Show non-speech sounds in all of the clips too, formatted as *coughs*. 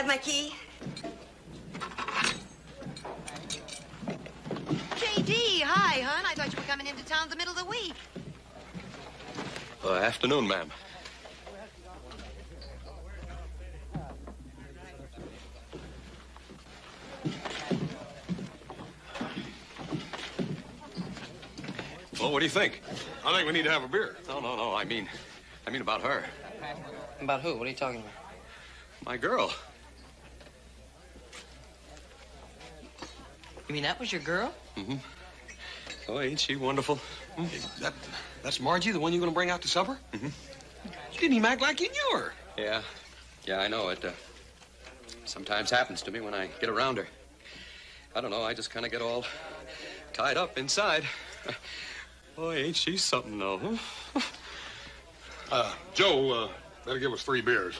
have my key? JD, hi, hon. I thought you were coming into town the middle of the week. Uh, afternoon, ma'am. Well, what do you think? I think we need to have a beer. No, no, no. I mean, I mean about her. About who? What are you talking about? My girl. You mean that was your girl? Mm-hmm. Oh, ain't she wonderful? Hmm? That, that's Margie, the one you're going to bring out to supper? Mm-hmm. You didn't even act like you knew her. Yeah. Yeah, I know. It uh, sometimes happens to me when I get around her. I don't know. I just kind of get all tied up inside. *laughs* Boy, ain't she something, though? Huh? *laughs* uh, Joe, uh, better give us three beers.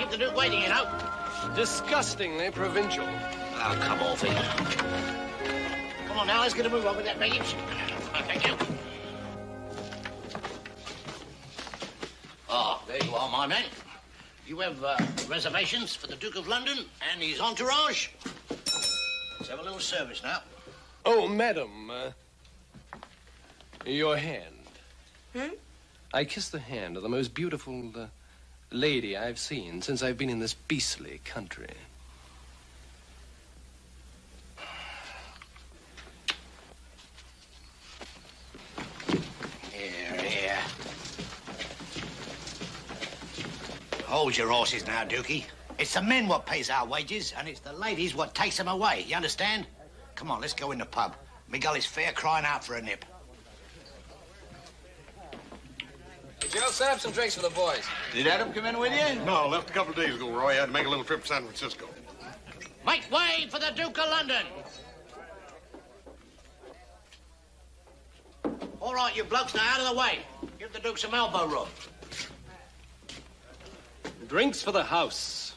Keep the Duke waiting, you know. Disgustingly provincial. Oh, come off it. Come on now, let's get a move on with that baggage. Oh, thank you. Ah, there you are, my man. You have uh, reservations for the Duke of London and his entourage. Let's have a little service now. Oh, madam. Uh, your hand. Hmm? I kiss the hand of the most beautiful uh, lady I've seen since I've been in this beastly country. Here, here. Hold your horses now, Dookie. It's the men what pays our wages, and it's the ladies what takes them away. You understand? Come on, let's go in the pub. Miguel is fair crying out for a nip. Joe, set up some drinks for the boys. Did Adam come in with you? No, left a couple of days ago, Roy. I had to make a little trip to San Francisco. Make way for the Duke of London. All right, you blokes, now out of the way. Give the Duke some elbow room. Drinks for the house.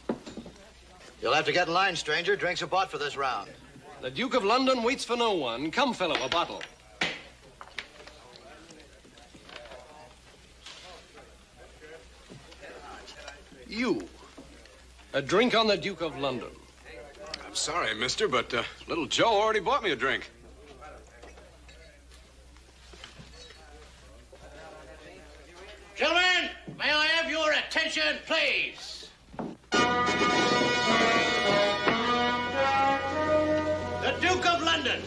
You'll have to get in line, stranger. Drinks are bought for this round. The Duke of London waits for no one. Come, fellow, a bottle. You. A drink on the Duke of London. I'm sorry, mister, but uh, little Joe already bought me a drink. Gentlemen, may I have your attention, please? The Duke of London,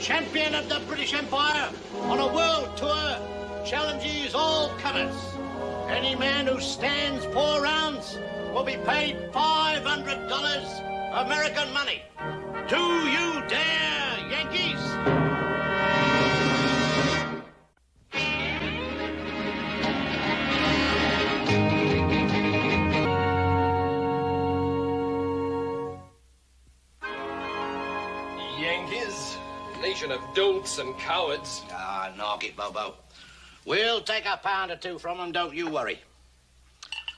champion of the British Empire on a world tour, challenges all comers. Any man who stands four rounds will be paid $500 American money. Do you dare, Yankees? Yankees, nation of dolts and cowards. Ah, knock it, Bobo. We'll take a pound or two from them, don't you worry.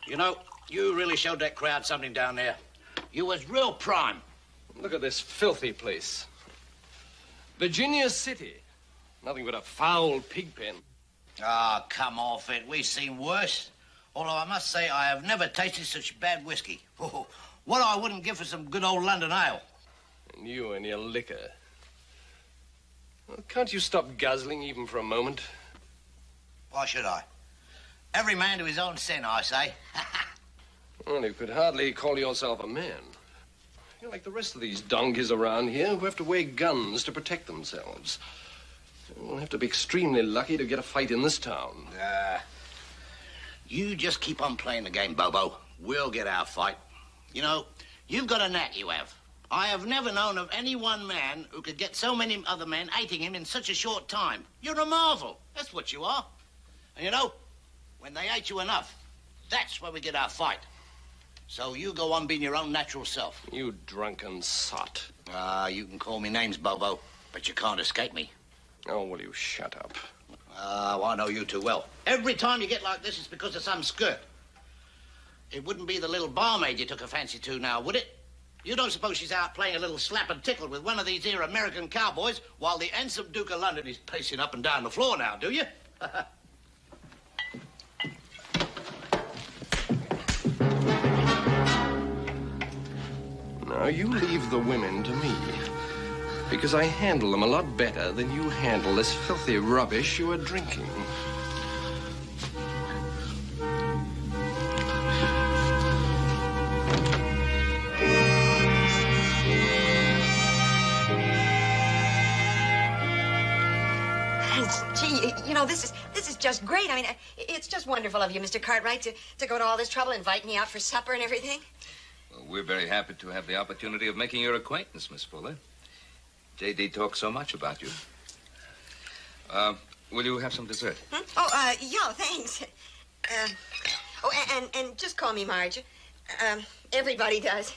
You know, you really showed that crowd something down there. You was real prime. Look at this filthy place. Virginia City. Nothing but a foul pig pen. Ah, come off it. We've seen worse. Although I must say I have never tasted such bad whiskey. Oh, *laughs* what I wouldn't give for some good old London ale. And you and your liquor. Well, can't you stop guzzling even for a moment? Why should I? Every man to his own sin, I say. *laughs* Well, you could hardly call yourself a man. You're like the rest of these donkeys around here who have to wear guns to protect themselves. You'll have to be extremely lucky to get a fight in this town. Uh, you just keep on playing the game, Bobo. We'll get our fight. You know, you've got a knack, you have. I have never known of any one man who could get so many other men hating him in such a short time. You're a marvel. That's what you are. And you know, when they hate you enough, that's where we get our fight. So you go on being your own natural self. You drunken sot. Ah, you can call me names, Bobo, but you can't escape me. Oh, will you shut up? Well, I know you too well. Every time you get like this, it's because of some skirt. it wouldn't be the little barmaid you took a fancy to now, would it? You don't suppose she's out playing a little slap and tickle with one of these here American cowboys while the ensign Duke of London is pacing up and down the floor now, do you? *laughs* Now, you leave the women to me. Because I handle them a lot better than you handle this filthy rubbish you are drinking. You know, this is this is just great. I mean, it's just wonderful of you, Mr. Cartwright, to, to go to all this trouble, invite me out for supper and everything. Well, we're very happy to have the opportunity of making your acquaintance, Miss Fuller. J.D. talks so much about you. Uh, will you have some dessert? Hmm? Oh, uh, yeah, thanks. Uh, oh, and, and, and just call me Marge. Um, everybody does.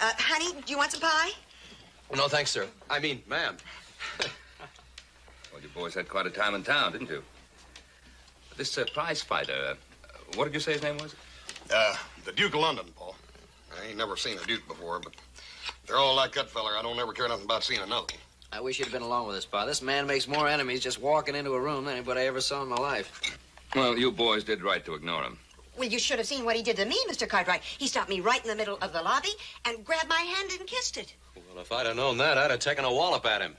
Uh, honey, do you want some pie? No, thanks, sir. I mean, ma'am. Well, you boys had quite a time in town, didn't you? This uh, prize fighter, uh, what did you say his name was? Uh, the Duke of London, Pa. I ain't never seen a Duke before, but they're all like that feller. I don't ever care nothing about seeing another. I wish you'd have been along with us, Pa. This man makes more enemies just walking into a room than anybody I ever saw in my life. Well, you boys did right to ignore him. Well, you should have seen what he did to me, Mr. Cartwright. He stopped me right in the middle of the lobby and grabbed my hand and kissed it. Well, if I'd have known that, I'd have taken a wallop at him.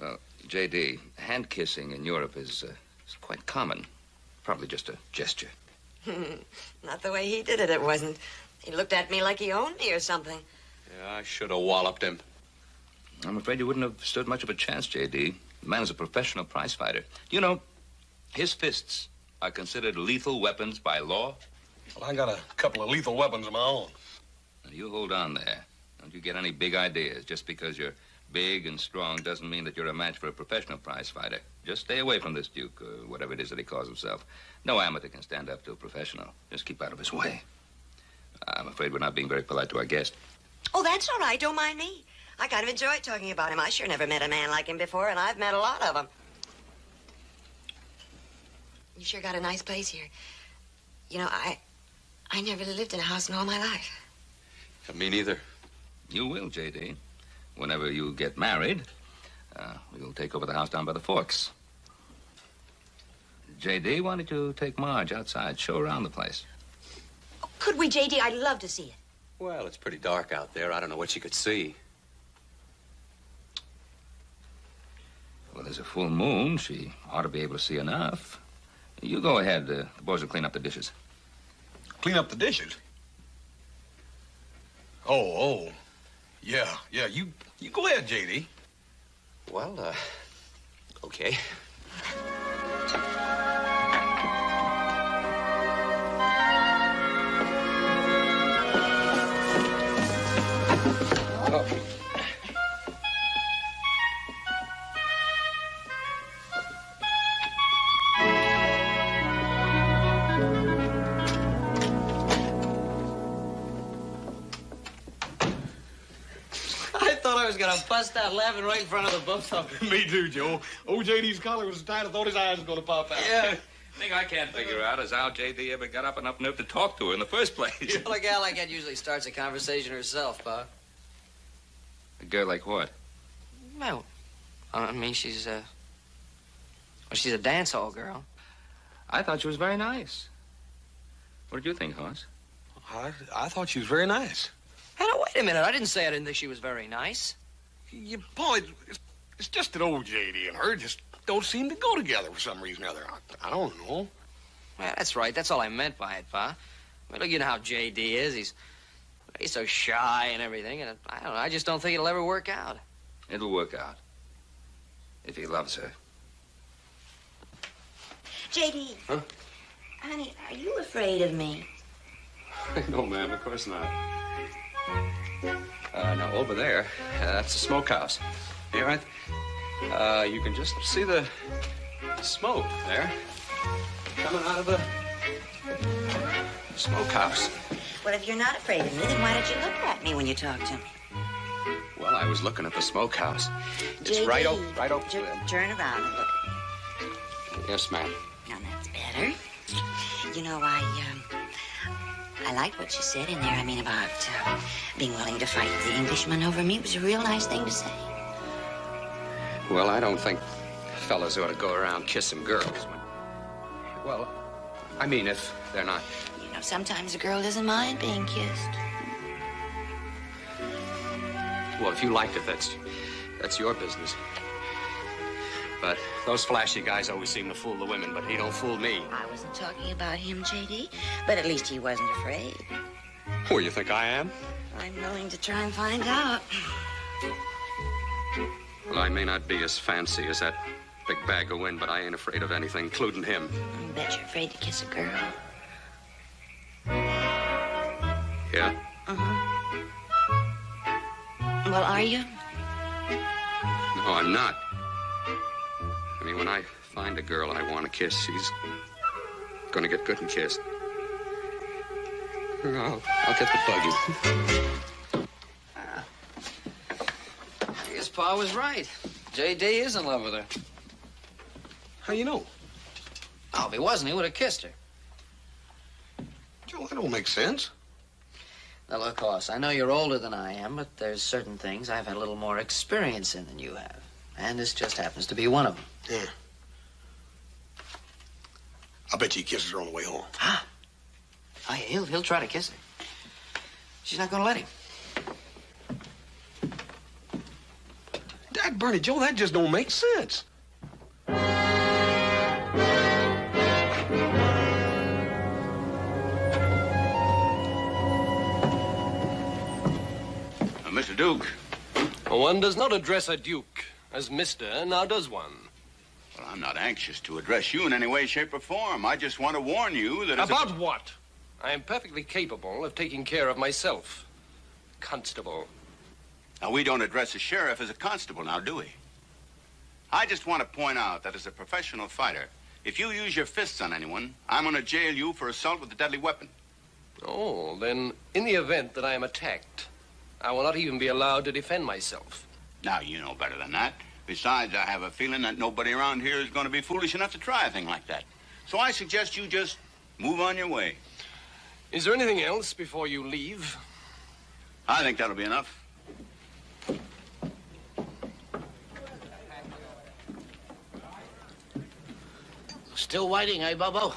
Well, J.D., hand kissing in Europe is, uh, is quite common. Probably just a gesture. *laughs* Not the way he did it, it wasn't. He looked at me like he owned me or something. Yeah, I should have walloped him. I'm afraid you wouldn't have stood much of a chance, J.D. The man is a professional prize fighter. You know, his fists are considered lethal weapons by law. Well, I got a couple of lethal weapons of my own. Now, you hold on there. Don't you get any big ideas. Just because you're big and strong doesn't mean that you're a match for a professional prize fighter. Just stay away from this Duke, or whatever it is that he calls himself. No amateur can stand up to a professional. Just keep out of his way. I'm afraid we're not being very polite to our guest. Oh, that's all right. Don't mind me. I kind of enjoy talking about him. I sure never met a man like him before, and I've met a lot of them. You sure got a nice place here. You know, I I never lived in a house in all my life. Me neither. You will, J.D. Whenever you get married, uh, we'll take over the house down by the forks. J.D., why don't you take Marge outside, show around the place? Could we, J.D.? I'd love to see it. Well, it's pretty dark out there. I don't know what you could see. Well, there's a full moon. She ought to be able to see enough. You go ahead. Uh, the boys will clean up the dishes. Clean up the dishes. Oh, oh. Yeah, yeah. You you go ahead, J.D. Well, uh, okay. I bust out laughing right in front of the both of them. Me too, Joe. Old J.D.'s collar was so tight, I thought his eyes was going to pop out. Yeah. *laughs* thing I can't figure out is how J.D. ever got up enough nerve to talk to her in the first place. Well, a gal like that usually starts a conversation herself, Pa. A girl like what? Well, I mean, she's uh, well, she's a dance hall girl. I thought she was very nice. What did you think, Hoss? I, I thought she was very nice. Hey, now, wait a minute. I didn't say I didn't think she was very nice. You, Pa, it, it's, it's just that old J.D. and her just don't seem to go together for some reason or other. I, I don't know. Well, that's right. That's all I meant by it, Pa. I mean, look, you know how J.D. is. He's he's so shy and everything, and I don't know. I just don't think it'll ever work out. It'll work out. If he loves her. J.D. Huh? Honey, are you afraid of me? *laughs* no, ma'am, of course not. Uh, now, over there, uh, that's the smokehouse. You all right? Uh, you can just see the smoke there coming out of the smokehouse. Well, if you're not afraid of me, then why don't you look at me when you talk to me? Well, I was looking at the smokehouse. It's right over, right over there. Turn around and look. Yes, ma'am. Now that's better. You know, I um, I liked what you said in there. I mean, about uh, being willing to fight the Englishman over me. It was a real nice thing to say. Well, I don't think fellas ought to go around kissing girls. When... Well, I mean, if they're not. You know, sometimes a girl doesn't mind being kissed. Well, if you like it, that's that's your business. But those flashy guys always seem to fool the women, but he don't fool me. I wasn't talking about him, J.D., but at least he wasn't afraid. Who you think I am? I'm willing to try and find out. Well, I may not be as fancy as that big bag of wind, but I ain't afraid of anything, including him. I bet you're afraid to kiss a girl. Yeah? Uh-huh. Well, are you? No, I'm not. I mean, when I find a girl I want to kiss, she's gonna get good and kissed. I'll, I'll get the buggy. I guess Pa was right. J.D. is in love with her. How you know? Oh, if he wasn't, he would have kissed her. Joe, that don't make sense. Now, look, Hoss, I know you're older than I am, but there's certain things I've had a little more experience in than you have. And this just happens to be one of them. Yeah. I bet you he kisses her on the way home. *gasps* Oh, yeah, he'll, he'll try to kiss her. She's not going to let him. Dad, Bernie, Joe, that just don't make sense. Uh, Mr. Duke. One does not address a duke as Mr., now does one. I'm not anxious to address you in any way, shape, or form. I just want to warn you that as a- About what? I am perfectly capable of taking care of myself. Constable. Now, we don't address a sheriff as a constable, now, do we? I just want to point out that as a professional fighter, if you use your fists on anyone, I'm going to jail you for assault with a deadly weapon. Oh, then, in the event that I am attacked, I will not even be allowed to defend myself. Now, you know better than that. Besides, I have a feeling that nobody around here is going to be foolish enough to try a thing like that. So I suggest you just move on your way. Is there anything else before you leave? I think that'll be enough. Still waiting, eh, Bobo?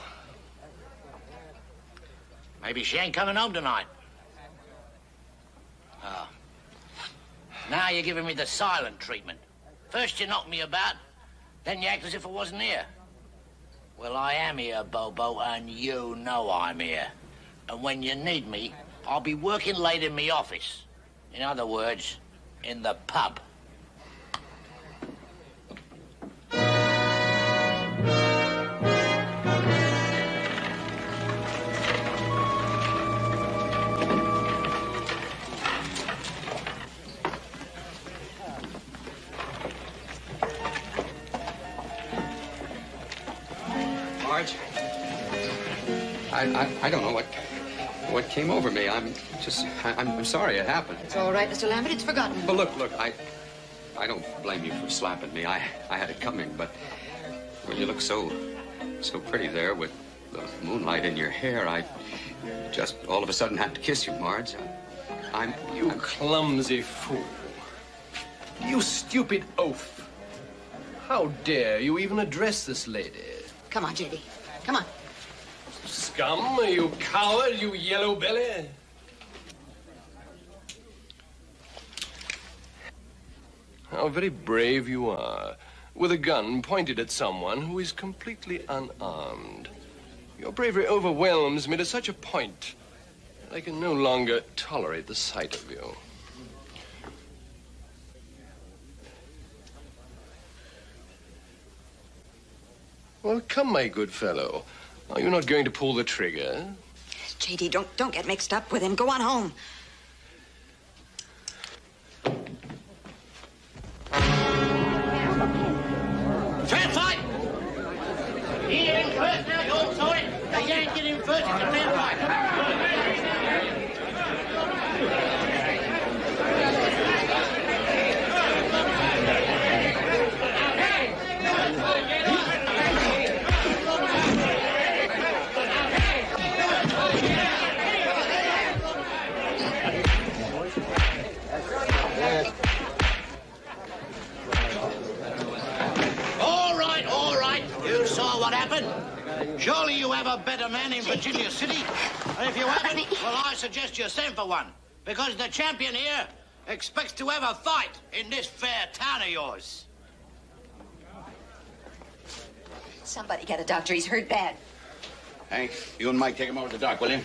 Maybe she ain't coming home tonight. Ah. Now you're giving me the silent treatment. First you knock me about, then you act as if I wasn't here. Well, I am here, Bobo, and you know I'm here. And when you need me, I'll be working late in me office. In other words, in the pub. I, I, I don't know what what came over me. I'm just, I, I'm, I'm sorry it happened. It's all right, Mr. Lambert. It's forgotten. But look, look, I, I don't blame you for slapping me. I, I had it coming, but when you look so, so pretty there with the moonlight in your hair, I just all of a sudden had to kiss you, Marge. I'm, You clumsy fool. You stupid oaf. How dare you even address this lady? Come on, J.D. Come on. Scum, you coward, you yellow belly. How very brave you are, with a gun pointed at someone who is completely unarmed. Your bravery overwhelms me to such a point that I can no longer tolerate the sight of you. Well, come, my good fellow. Oh, Are you not going to pull the trigger? J.D., don't, don't get mixed up with him. Go on home. Fair fight! He ain't first now, you all saw it. The yank get him first, it's a fair fight. Surely you have a better man in Virginia City? And if you haven't, well, I suggest you send for one. Because the champion here expects to have a fight in this fair town of yours. Somebody get a doctor. He's hurt bad. Hank, you and Mike take him over to the doc, will you?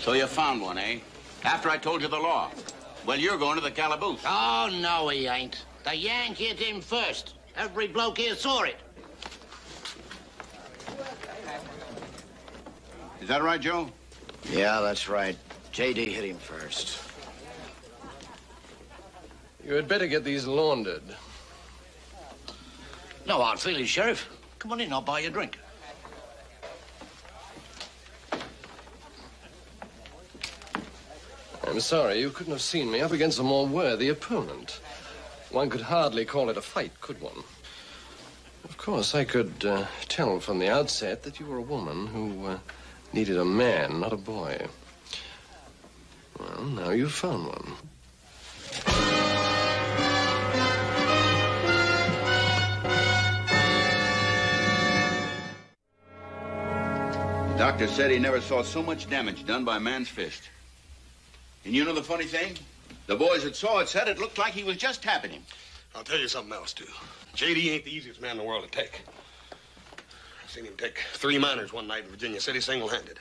So you found one, eh? After I told you the law. Well, you're going to the calaboose. Oh, no, he ain't. The Yank hit him first. Every bloke here saw it. Is that right, Joe? Yeah, that's right. J.D. hit him first. You had better get these laundered. No hard feelings, Sheriff. Come on in, I'll buy you a drink. I'm sorry, you couldn't have seen me up against a more worthy opponent. One could hardly call it a fight, could one? Of course, I could uh, tell from the outset that you were a woman who uh, needed a man, not a boy. Well, now you've found one. The doctor said he never saw so much damage done by a man's fist. And you know the funny thing? The boys that saw it said it looked like he was just tapping him. I'll tell you something else, too. J.D. ain't the easiest man in the world to take. I seen him take three miners one night in Virginia City single-handed.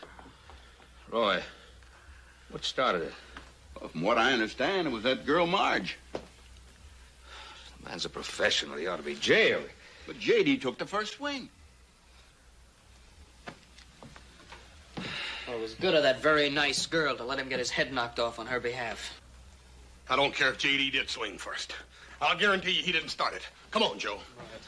Roy, what started it? Well, from what I understand, it was that girl Marge. The man's a professional. He ought to be jailed. But J.D. took the first swing. Well, it was good of that very nice girl to let him get his head knocked off on her behalf. I don't care if J.D. did swing first. I'll guarantee you he didn't start it. Come on, Joe.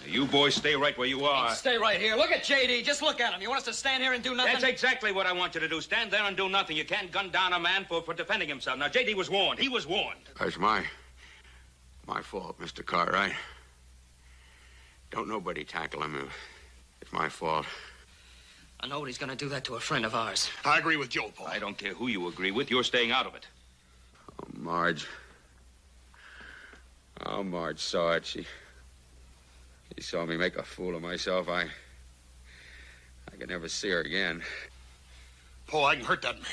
You boys stay right where you are. Stay right here. Look at JD. Just look at him. You want us to stand here and do nothing? That's exactly what I want you to do. Stand there and do nothing. You can't gun down a man for, for defending himself. Now, J.D. was warned. He was warned. That's my my fault, Mr. Cartwright. Don't nobody tackle him. It's my fault. I know he's going to do that to a friend of ours. I agree with Joe, Pa. I don't care who you agree with. You're staying out of it. Oh, Marge. Oh, Marge saw it. She she saw me make a fool of myself. I I could never see her again. Paul, I can hurt that man.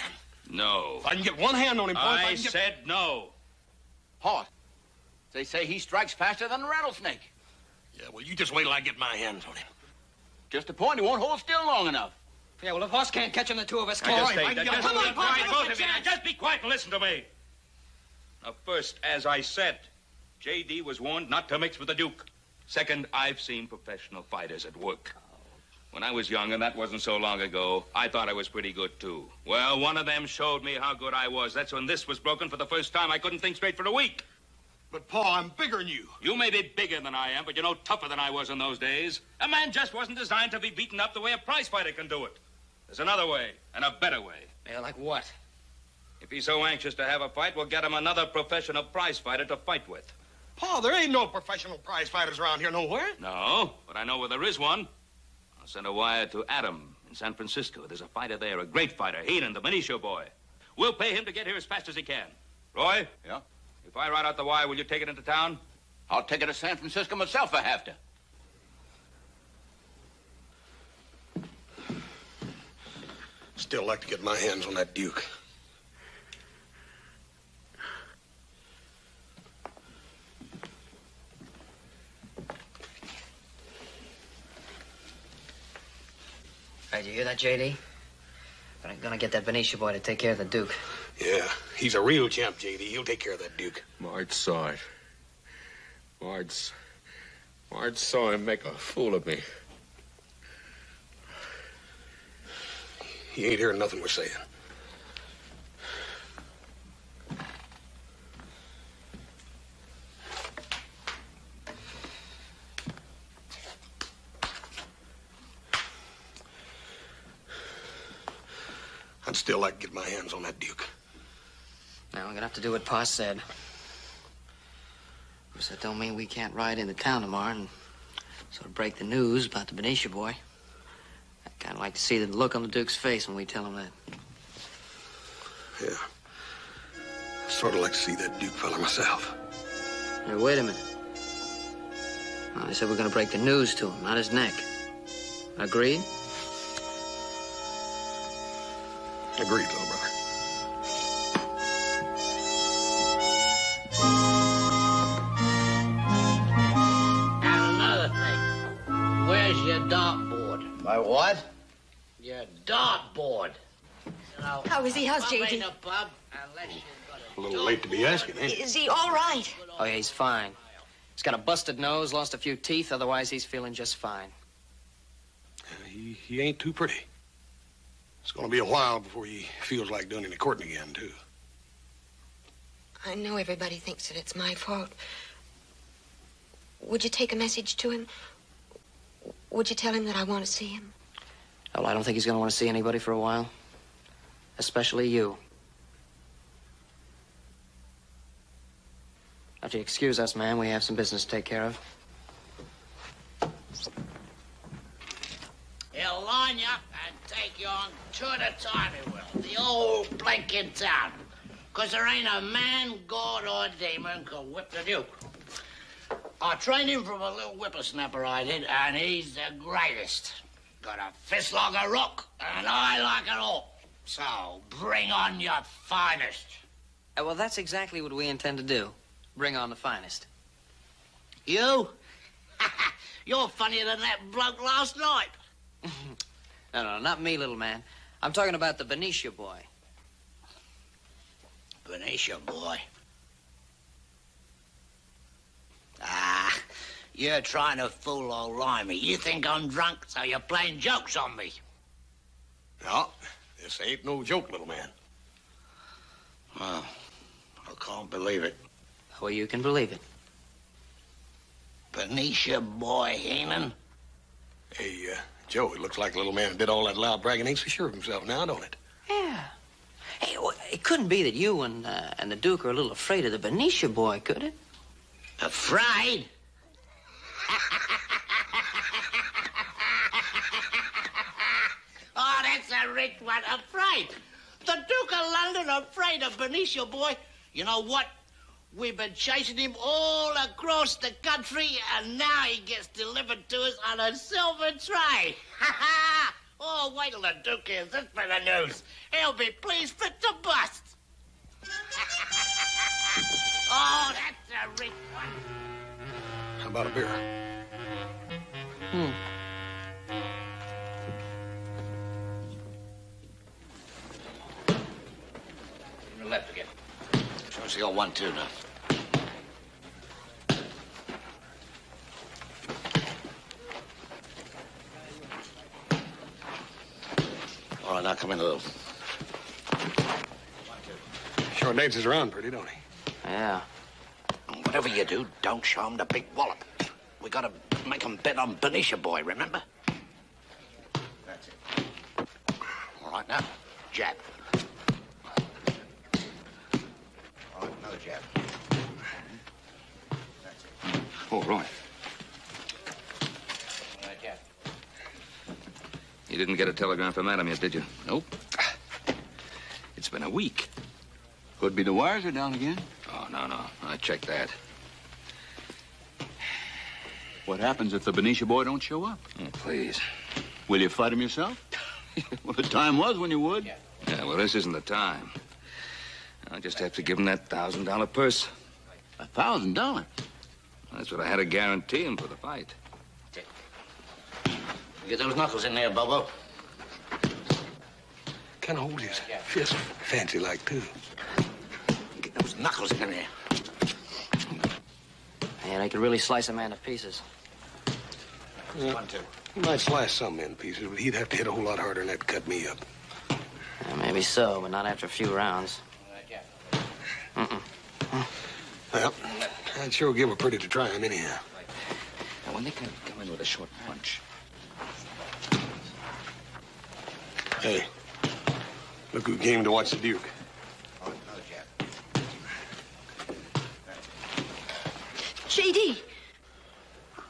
No. If I can get one hand on him, Paul, if I I can get... said no. Hoss. They say he strikes faster than a rattlesnake. Yeah, well, you just wait till I get my hands on him. Just a point, he won't hold still long enough. Yeah, well, if Hoss can't catch him, the two of us Now, can. just right, stay. I can just be come on, Paul, quiet, give both us a of you. Chance. just be quiet and listen to me. Now, first, as I said, J.D. was warned not to mix with the Duke. Second, I've seen professional fighters at work. When I was young, and that wasn't so long ago, I thought I was pretty good, too. Well, one of them showed me how good I was. That's when this was broken for the first time. I couldn't think straight for a week. But, Paul, I'm bigger than you. You may be bigger than I am, but you're no tougher than I was in those days. A man just wasn't designed to be beaten up the way a prize fighter can do it. There's another way, and a better way. Yeah, like what? If he's so anxious to have a fight, we'll get him another professional prize fighter to fight with. Paul, there ain't no professional prize fighters around here nowhere. No, but I know where there is one. I'll send a wire to Adam in San Francisco. There's a fighter there, a great fighter, Heenan, the Benicia boy. We'll pay him to get here as fast as he can. Roy? Yeah? If I write out the wire, will you take it into town? I'll take it to San Francisco myself if I have to. Still like to get my hands on that Duke. Hey, did you hear that, JD? But I'm gonna get that Benicia boy to take care of the Duke. Yeah, he's a real champ, J.D. He'll take care of that Duke. Marge saw it. Marge. Marge saw him make a fool of me. He ain't hearing nothing we're saying. I'd still like to get my hands on that Duke. Now, I'm gonna have to do what Pa said. Of course, that don't mean we can't ride into town tomorrow and sort of break the news about the Benicia boy. I'd kind of like to see the look on the Duke's face when we tell him that. Yeah. I'd sort of like to see that Duke fella myself. Hey, wait a minute. I said we're going to break the news to him, not his neck. Agreed? Agreed, little brother. And another thing. Where's your dartboard? My what? Your dartboard. You know, How is he? How's pub JD? ain't a pub unless you've got A little late to be asking, ain't it? Is he all right? Oh, yeah, he's fine. He's got a busted nose, lost a few teeth, otherwise he's feeling just fine. Uh, he, he ain't too pretty. It's gonna be a while before he feels like doing any courting again, too. I know everybody thinks that it's my fault. Would you take a message to him? Would you tell him that I want to see him? Well, I don't think he's going to want to see anybody for a while. Especially you. If you excuse us, ma'am, we have some business to take care of. He'll line you up and take you on tour time, he will. The old blinking town. 'Cause there ain't a man, god, or demon could whip the Duke. I trained him from a little whippersnapper I did, and he's the greatest. Got a fist like a rock, and I like it all. So bring on your finest. Uh, well, that's exactly what we intend to do. Bring on the finest. You? *laughs* You're funnier than that bloke last night. *laughs* No, no, not me, little man. I'm talking about the Benicia boy. Benicia boy. Ah, you're trying to fool old Limey. You think I'm drunk, so you're playing jokes on me. No, this ain't no joke, little man. Well, I can't believe it. Well, you can believe it. Benicia boy, Heenan. Hey, uh, Joe, it looks like the little man that did all that loud bragging ain't so sure of himself now, don't it? Yeah. Hey, well, it couldn't be that you and uh, and the Duke are a little afraid of the Benicia boy, could it? Afraid? oh, that's a rich one. Afraid? The Duke of London afraid of Benicia boy? You know what? We've been chasing him all across the country, and now he gets delivered to us on a silver tray. *laughs* Ha ha! Oh, wait till the Duke hears this bit of news. He'll be pleased fit to bust. *laughs* oh, that's a rich one. How about a beer? Hmm. Show us your one, two now. All right, now come in a little. Sure dances around pretty, don't he? Yeah. Whatever you do, don't show him the big wallop. We gotta make him bet on Benicia boy, remember? That's it. All right, now, jab. All right, another jab. That's it. All right. You didn't get a telegram from Adam yet, did you? Nope. It's been a week. Could be the wires are down again. Oh, no, no. I checked that. What happens if the Benicia boy don't show up? Oh, please. Will you fight him yourself? *laughs* well, the time was when you would. Yeah, well, this isn't the time. I'll just have to give him that thousand dollar purse. A thousand dollars. That's what I had to guarantee him for the fight. Get those knuckles in there, Bobo. Kind of holds his fist fancy like, too. Get those knuckles in there. Man, I could really slice a man to pieces. Yeah. One, two. He might slice some men in pieces, but he'd have to hit a whole lot harder than that to cut me up. Yeah, maybe so, but not after a few rounds. Mm-mm. Well, I'd sure give a pretty to try him anyhow. Now, when they come, come in with a short punch, Hey, look who came to watch the Duke. All right, another jab. JD.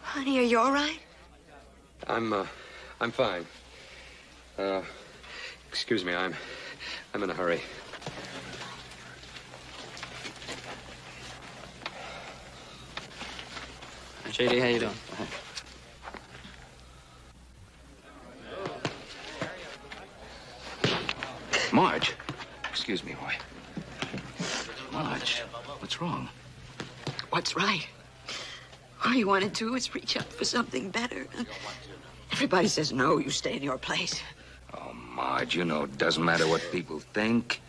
Honey, are you all right? I'm, uh, I'm fine. Uh, excuse me, I'm, I'm in a hurry. JD, how you doing? Marge. Excuse me, boy. Marge, what's wrong? What's right? All you want to do is reach up for something better. Everybody says no, you stay in your place. Oh, Marge, you know it doesn't matter what people think.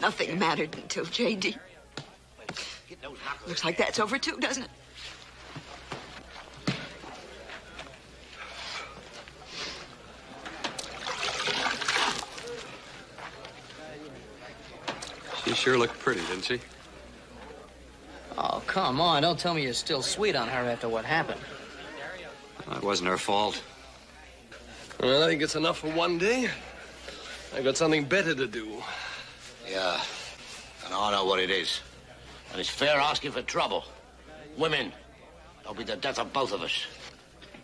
Nothing mattered until J.D. Looks like that's over too, doesn't it? Sure looked pretty, didn't she? Oh, come on. Don't tell me you're still sweet on her after what happened. It wasn't her fault. Well, I think it's enough for one day. I've got something better to do. Yeah, and I know what it is. And it's fair asking for trouble. Women. They'll be the death of both of us.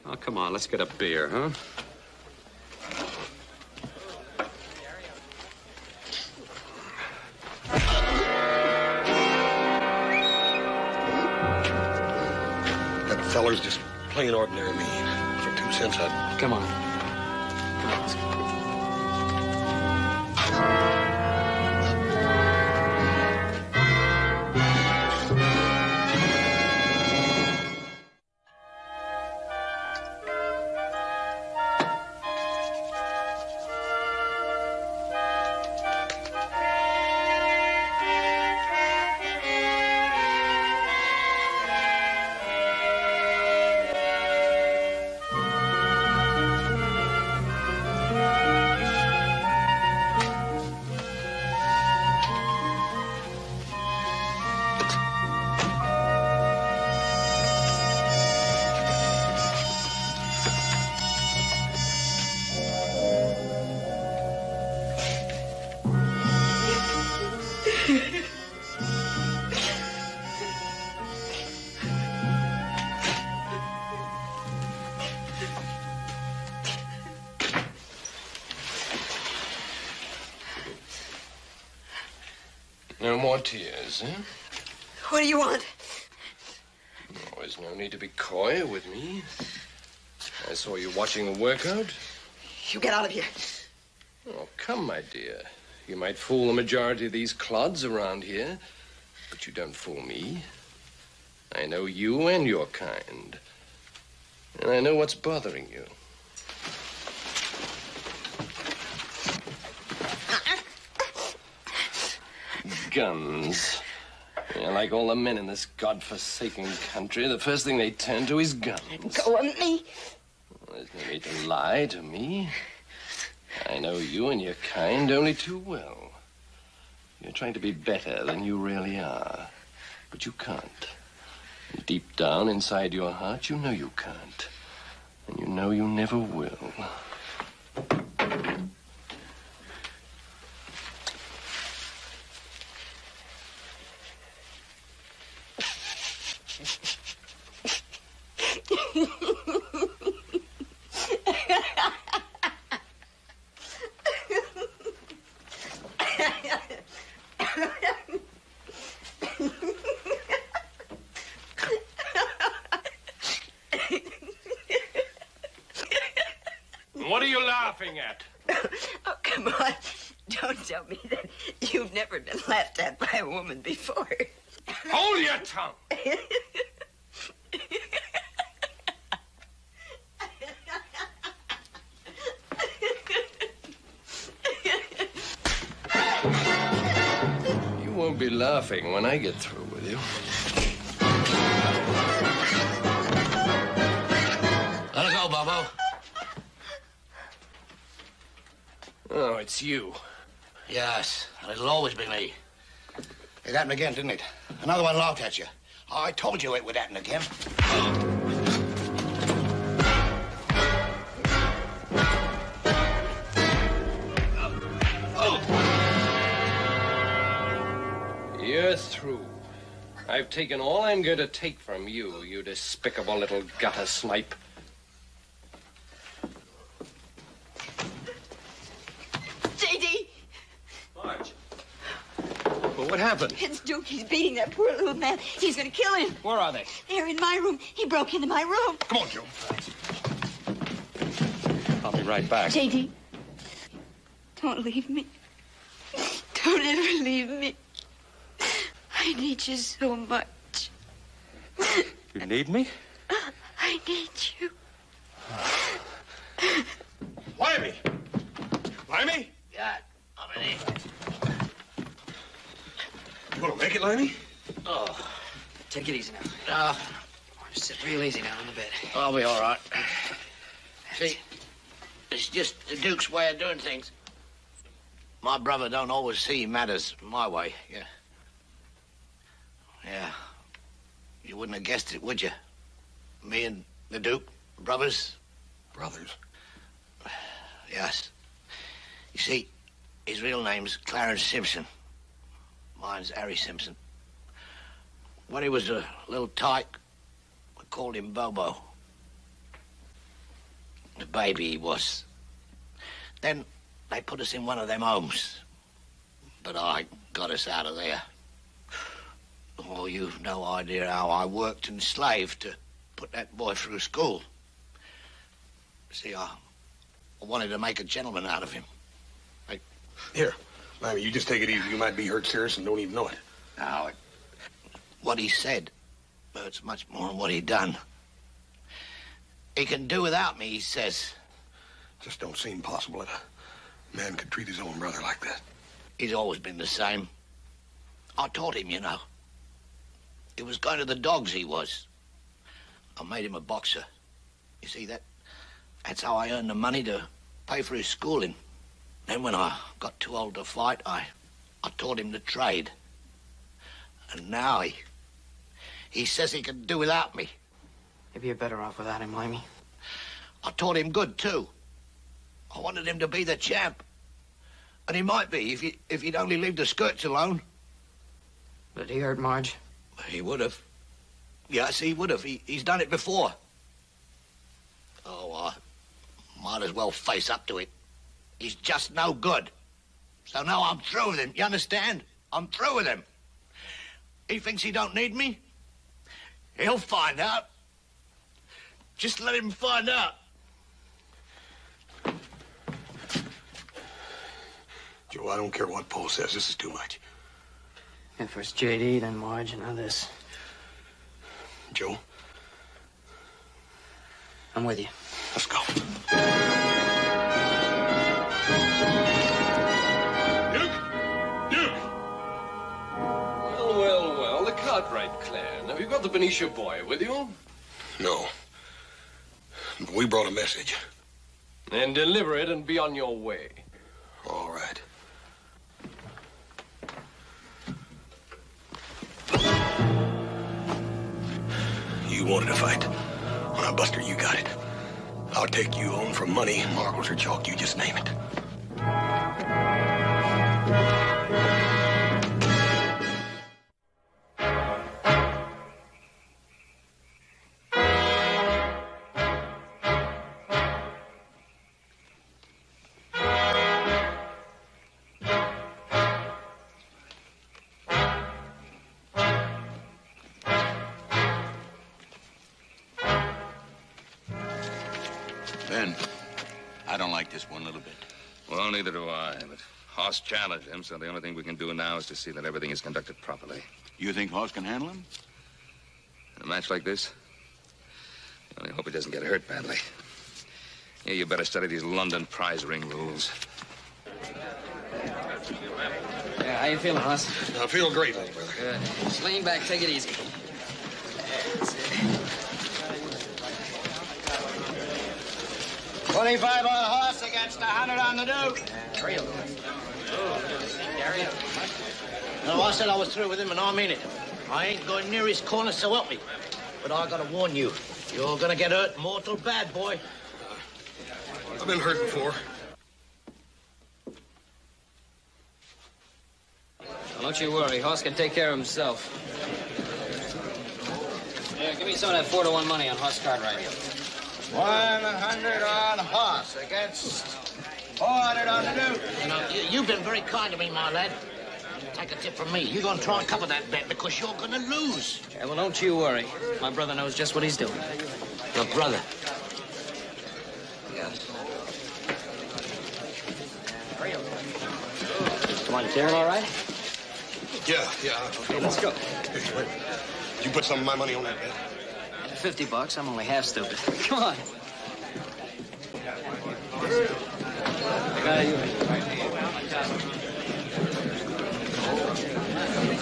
Oh, come on, let's get a beer, huh? That just plain ordinary me. For two cents, I'd... Come on. Tears, eh? What do you want? Oh, there's no need to be coy with me. I saw you watching the workout. You get out of here. Oh, come, my dear. You might fool the majority of these clods around here, but you don't fool me. I know you and your kind. And I know what's bothering you. Guns. Yeah, like all the men in this godforsaken country, the first thing they turn to is guns. Go on me. There's no need to lie to me. I know you and your kind only too well. You're trying to be better than you really are. But you can't. Deep down inside your heart, you know you can't. And you know you never will. Again, didn't it? Another one laughed at you. I told you it would happen again. You're through. I've taken all I'm going to take from you, you despicable little gutter snipe. J.D., Marge. Well, what happened? it's Duke. He's beating that poor little man. He's going to kill him. Where are they? They're in my room. He broke into my room. Come on, Joe. I'll be right back. J.D., don't leave me. Don't ever leave me. I need you so much. You need me? I need you. Limey! Limey? Yeah, I'm in You gonna make it, Limey? Oh, take it easy now. Uh, Just sit real easy down on the bed. I'll be all right. See, it's just the Duke's way of doing things. My brother don't always see matters my way. Yeah. Yeah. You wouldn't have guessed it, would you? Me and the Duke, brothers. Brothers? Yes. You see, his real name's Clarence Simpson. Mine's Harry Simpson. When he was a little tyke, we called him Bobo. The baby he was. Then they put us in one of them homes. But I got us out of there. Oh, you've no idea how I worked and slaved to put that boy through school. See, I, I wanted to make a gentleman out of him. I... Here, Limey, you just take it easy. You might be hurt serious and don't even know it. Now, what he said hurts much more than what he done. He can do without me, he says. Just don't seem possible that a man could treat his own brother like that. He's always been the same. I taught him, you know. He was going to the dogs, he was. I made him a boxer. You see, that that's how I earned the money to pay for his schooling. Then when I got too old to fight, I I taught him the trade. And now he he says he can do without me. Maybe you're better off without him, Limey. I taught him good too. I wanted him to be the champ. And he might be if he if he'd only leave the skirts alone. But he hurt Marge? He would have. Yes, he would have. He, he's done it before. Oh, I might as well face up to it. He's just no good. So now I'm through with him. You understand? I'm through with him. He thinks he don't need me. He'll find out. Just let him find out. Joe, I don't care what Pa says. This is too much. Yeah, first JD, then Marge, and now this. Joe, I'm with you. let's go. Clan. Have you got the Benicia boy with you? No. But we brought a message. Then deliver it and be on your way. All right. You wanted a fight. Well, now, Buster, you got it. I'll take you on for money, marbles or chalk. You just name it. Hoss challenged him, so the only thing we can do now is to see that everything is conducted properly. You think Hoss can handle him? In a match like this, I only hope he doesn't get hurt badly. Yeah, you better study these London prize ring rules. Yeah, how you feeling, Hoss? I feel great, little brother. Good. Just lean back, take it easy. That's it. Twenty-five on the horse against a hundred on the Duke. Real. Gary. No, I said I was through with him, and I mean it. I ain't going near his corner, so help me. But I gotta warn you, you're gonna get hurt mortal bad, boy. I've been hurt before. Well, don't you worry. Hoss can take care of himself. Yeah, give me some of that four to one money on Hoss Cartwright. One hundred on Hoss against four hundred on the Duke. You know, you, you've been very kind to me, my lad. Take a tip from me. You're gonna try and cover that bet because you're gonna lose. Yeah, well, don't you worry. My brother knows just what he's doing. Your brother. Yes. Come on, Karen, all right? Yeah, yeah. Okay, let's go. Hey, wait. You put some of my money on that bet? Fifty bucks. I'm only half stupid. *laughs* Come on. Thank you.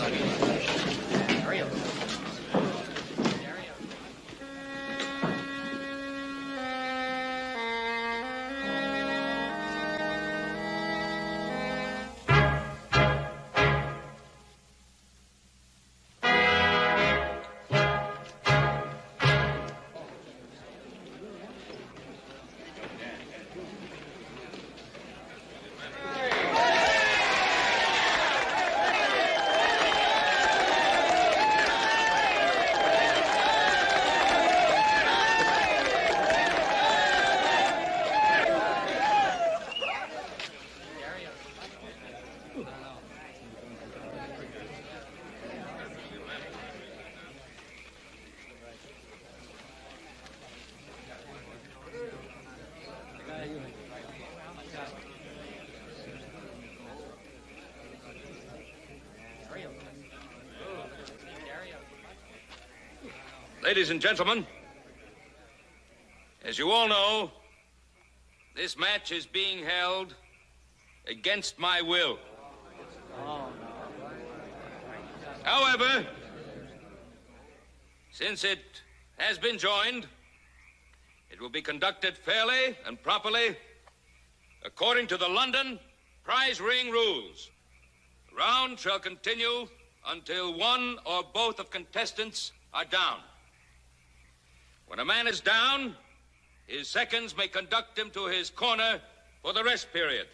Ladies and gentlemen, as you all know, this match is being held against my will. However, since it has been joined, it will be conducted fairly and properly according to the London prize ring rules. The round shall continue until one or both of contestants are down. When a man is down, his seconds may conduct him to his corner for the rest period.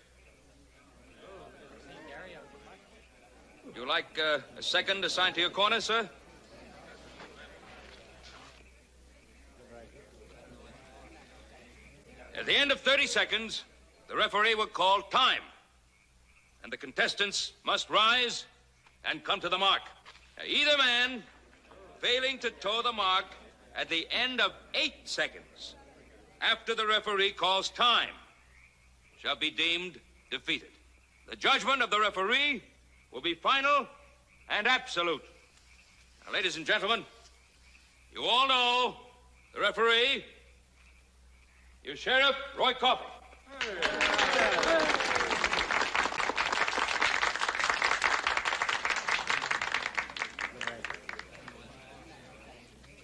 You like uh, a second assigned to your corner, sir? At the end of 30 seconds, the referee will call time. And the contestants must rise and come to the mark. Now, either man failing to toe the mark at the end of eight seconds after the referee calls time shall be deemed defeated. The judgment of the referee will be final and absolute. Now, ladies and gentlemen, you all know the referee, your sheriff, Roy Coffee.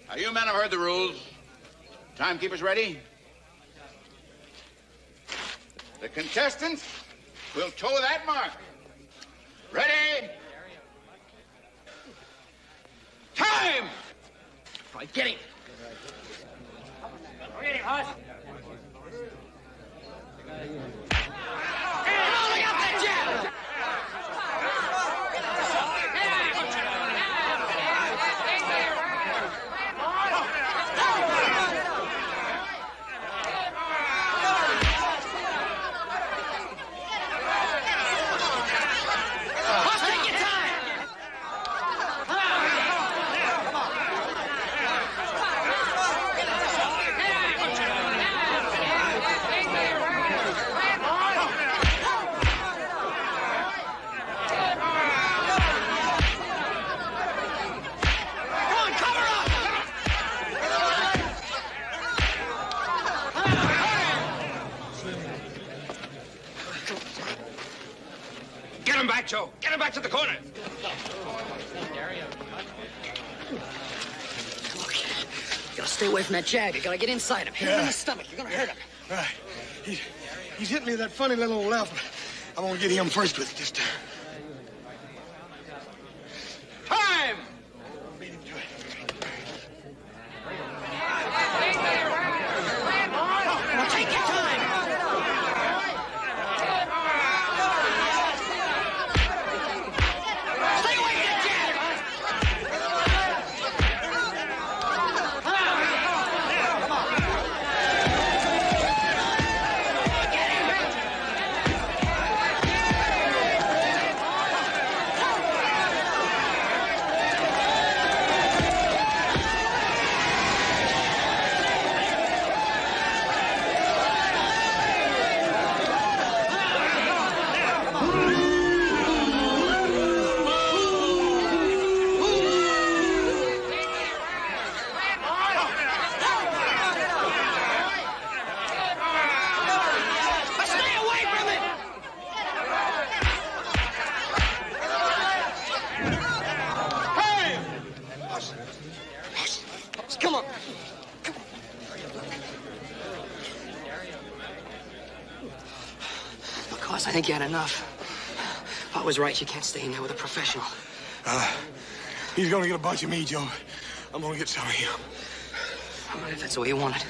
Now, you men have heard the rules. Timekeepers ready? The contestants will toe that mark. Ready? Time! Right, get him. Get him. Stay away from that jag. You gotta get inside him. Hit him in the stomach. You're gonna hurt him. Right. He's, he's hit me with that funny little old left. I'm gonna get him first with this Think enough. I was right. You can't stay in there with a professional. Uh, he's gonna get a bunch of me, Joe. I'm gonna get some of him. All right, if that's the way you want it.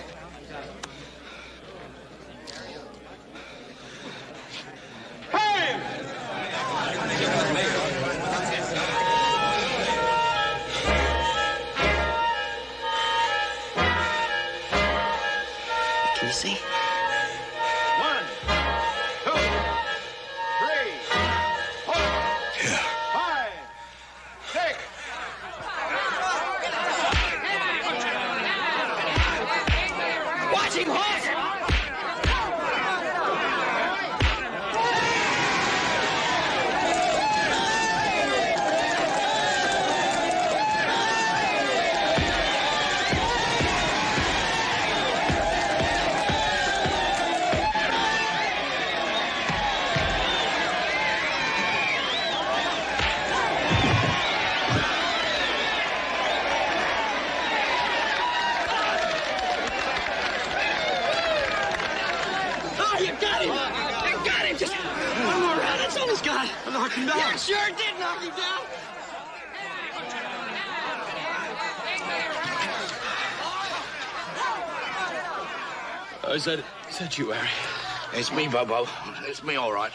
It's me, Bobo. It's me, all right.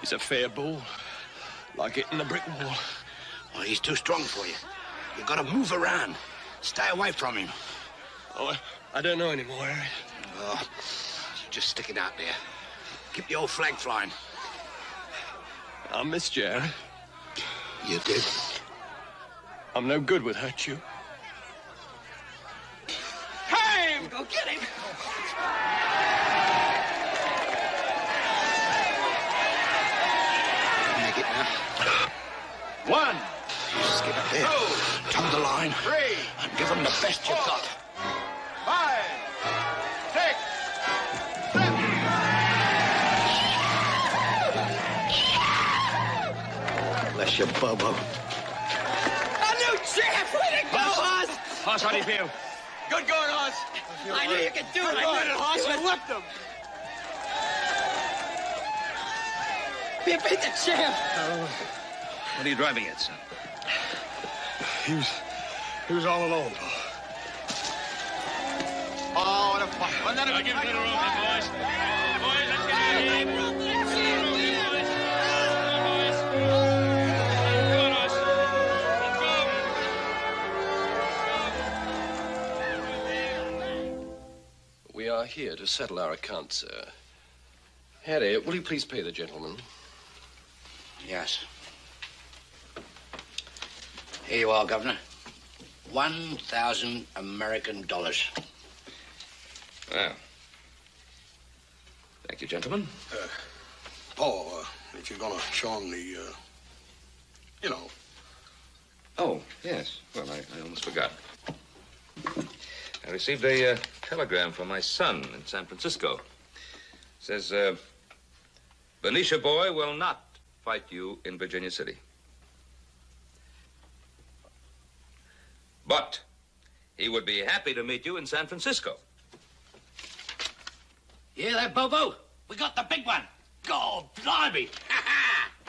He's a fair bull. Like hitting a brick wall. Well, he's too strong for you. You've gotta move around. Stay away from him. Oh, I don't know anymore, Harry. Oh, just stick it out there. Keep the old flag flying. I missed you, Harry. You did? I'm no good with hurt you. You beat the champ. What are you driving at, son? He was, he was all alone, Oh, what a fight. Wasn't that a Give it a roll, boys. Boys, let's get out of here. Come on, boys. Come on, Hoss. Let's go. We are here to settle our accounts, sir. Harry, will you please pay the gentleman? Yes. Here you are, Governor. One thousand American dollars. Well, thank you, gentlemen. Pa, uh, if you're gonna show him the, uh, you know, Oh, yes. Well, I, I almost forgot. I received a uh, telegram from my son in San Francisco. says, uh, Benicia Boy will not fight you in Virginia City. But he would be happy to meet you in San Francisco. You hear that, Bobo? We got the big one. God, blimey. *laughs*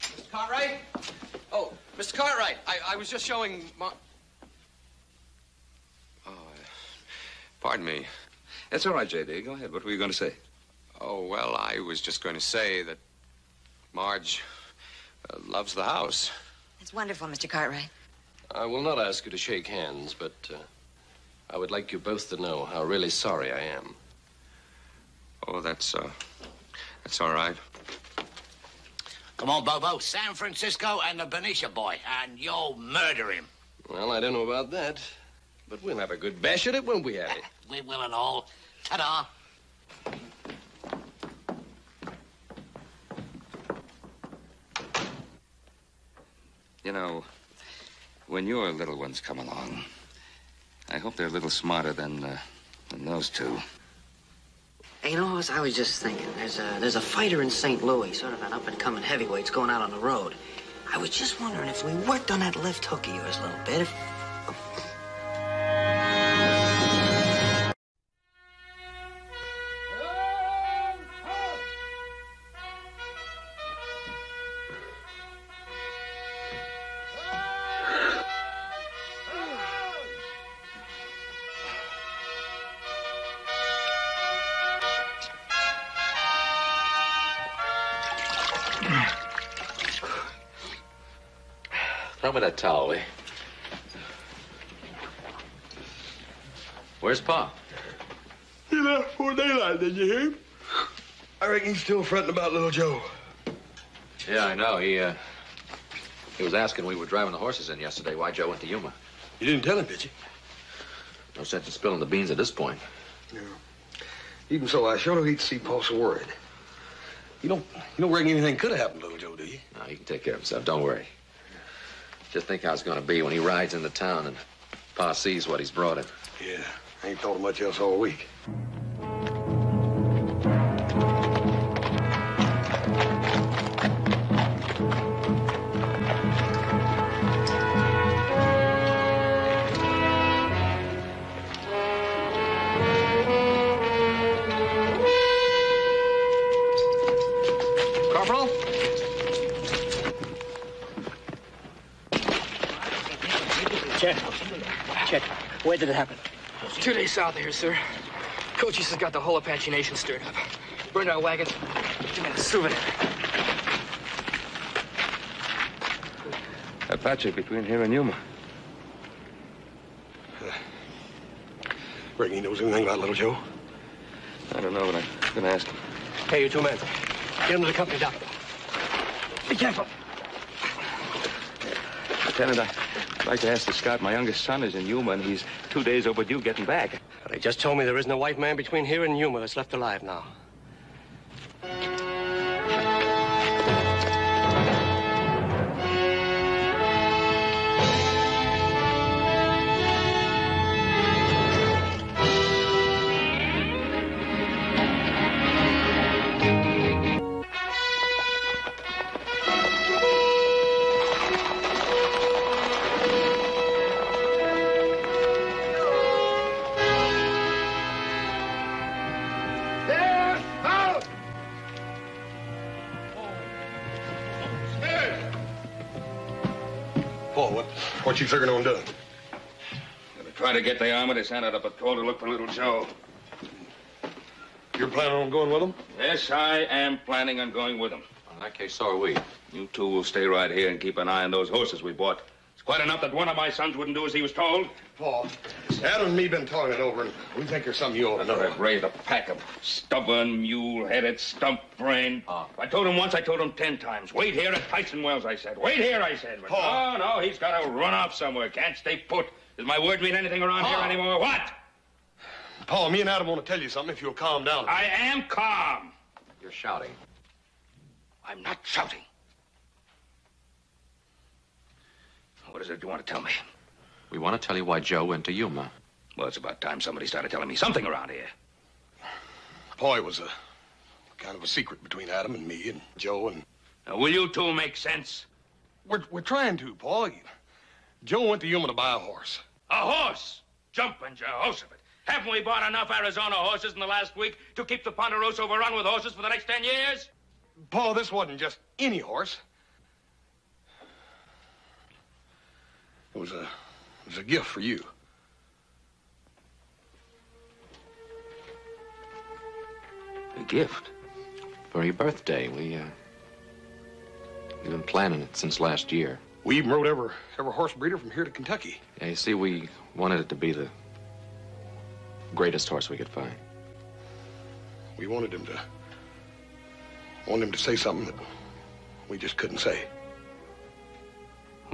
Mr. Cartwright? Oh, Mr. Cartwright, I, I was just showing my... Oh, uh, Pardon me. That's all right, J.D. Go ahead. What were you going to say? Oh, well, I was just going to say that Marge uh, loves the house. It's wonderful, Mr. Cartwright. I will not ask you to shake hands, but uh, I would like you both to know how really sorry I am. Oh, that's, uh, that's all right. Come on, Bobo. San Francisco and the Benicia boy, and you'll murder him. Well, I don't know about that, but we'll have a good bash at it, won't we, Harry? *laughs* We will and all. Ta-da. You know, when your little ones come along, I hope they're a little smarter than, uh, than those two. You know, I was just thinking, there's a there's a fighter in St. Louis, sort of an up-and-coming heavyweight, going out on the road. I was just wondering if we worked on that left hook of yours a little bit, if Throw me that towel, will you? Where's Pa? He left before daylight, did you hear him? I reckon he's still fretting about little Joe. Yeah, I know. He, uh, he was asking we were driving the horses in yesterday why Joe went to Yuma. You didn't tell him, did you? No sense in spilling the beans at this point. Yeah. Even so, I sure hate to see Pa so worried. You don't, you don't reckon anything could have happened to little Joe, do you? No, he can take care of himself. Don't worry. Just think how it's going to be when he rides into town and Pa sees what he's brought him. Yeah, I ain't thought of much else all week. Two days south of here, sir. Cochise has got the whole Apache Nation stirred up. Burned our wagons. Give me a souvenir. Apache between here and Yuma. Reckon he knows anything about little Joe? I don't know, but I'm gonna ask him. Hey, you two men. Get him to the company doctor. Be careful. Lieutenant, I- I'd like to ask the scout. My youngest son is in Yuma, and he's two days overdue getting back. They just told me there isn't a white man between here and Yuma that's left alive now. The army out a patrol to look for little Joe. You're planning on going with them? Yes, I am planning on going with him. In that case, so are we. You two will stay right here and keep an eye on those horses we bought. It's quite enough that one of my sons wouldn't do as he was told. Pa, Adam and me been talking it over, and we think there's something you ought to know. I've raised a pack of stubborn, mule-headed, stump-brained. Ah. I told him once, I told him ten times. Wait here at Tyson Wells, I said. Wait here, I said. But Pa. no, no, he's got to run off somewhere. Can't stay put. Does my word mean anything around here anymore? What? Pa, me and Adam want to tell you something if you'll calm down. I am calm. You're shouting. I'm not shouting. What is it you want to tell me? We want to tell you why Joe went to Yuma. Well, it's about time somebody started telling me something around here. Pa, it was a kind of a secret between Adam and me and Joe, and Now, will you two make sense? we're, we're trying to, Pa. Joe went to Yuma to buy a horse. A horse! Jumping Jehoshaphat. Haven't we bought enough Arizona horses in the last week to keep the Ponderosa overrun with horses for the next ten years? Pa, this wasn't just any horse. It was a, it was a gift for you. A gift? For your birthday. We, uh. We've been planning it since last year. We even rode every, every horse breeder from here to Kentucky. Yeah, you see, we wanted it to be the greatest horse we could find. We wanted him to wanted him to say something that we just couldn't say.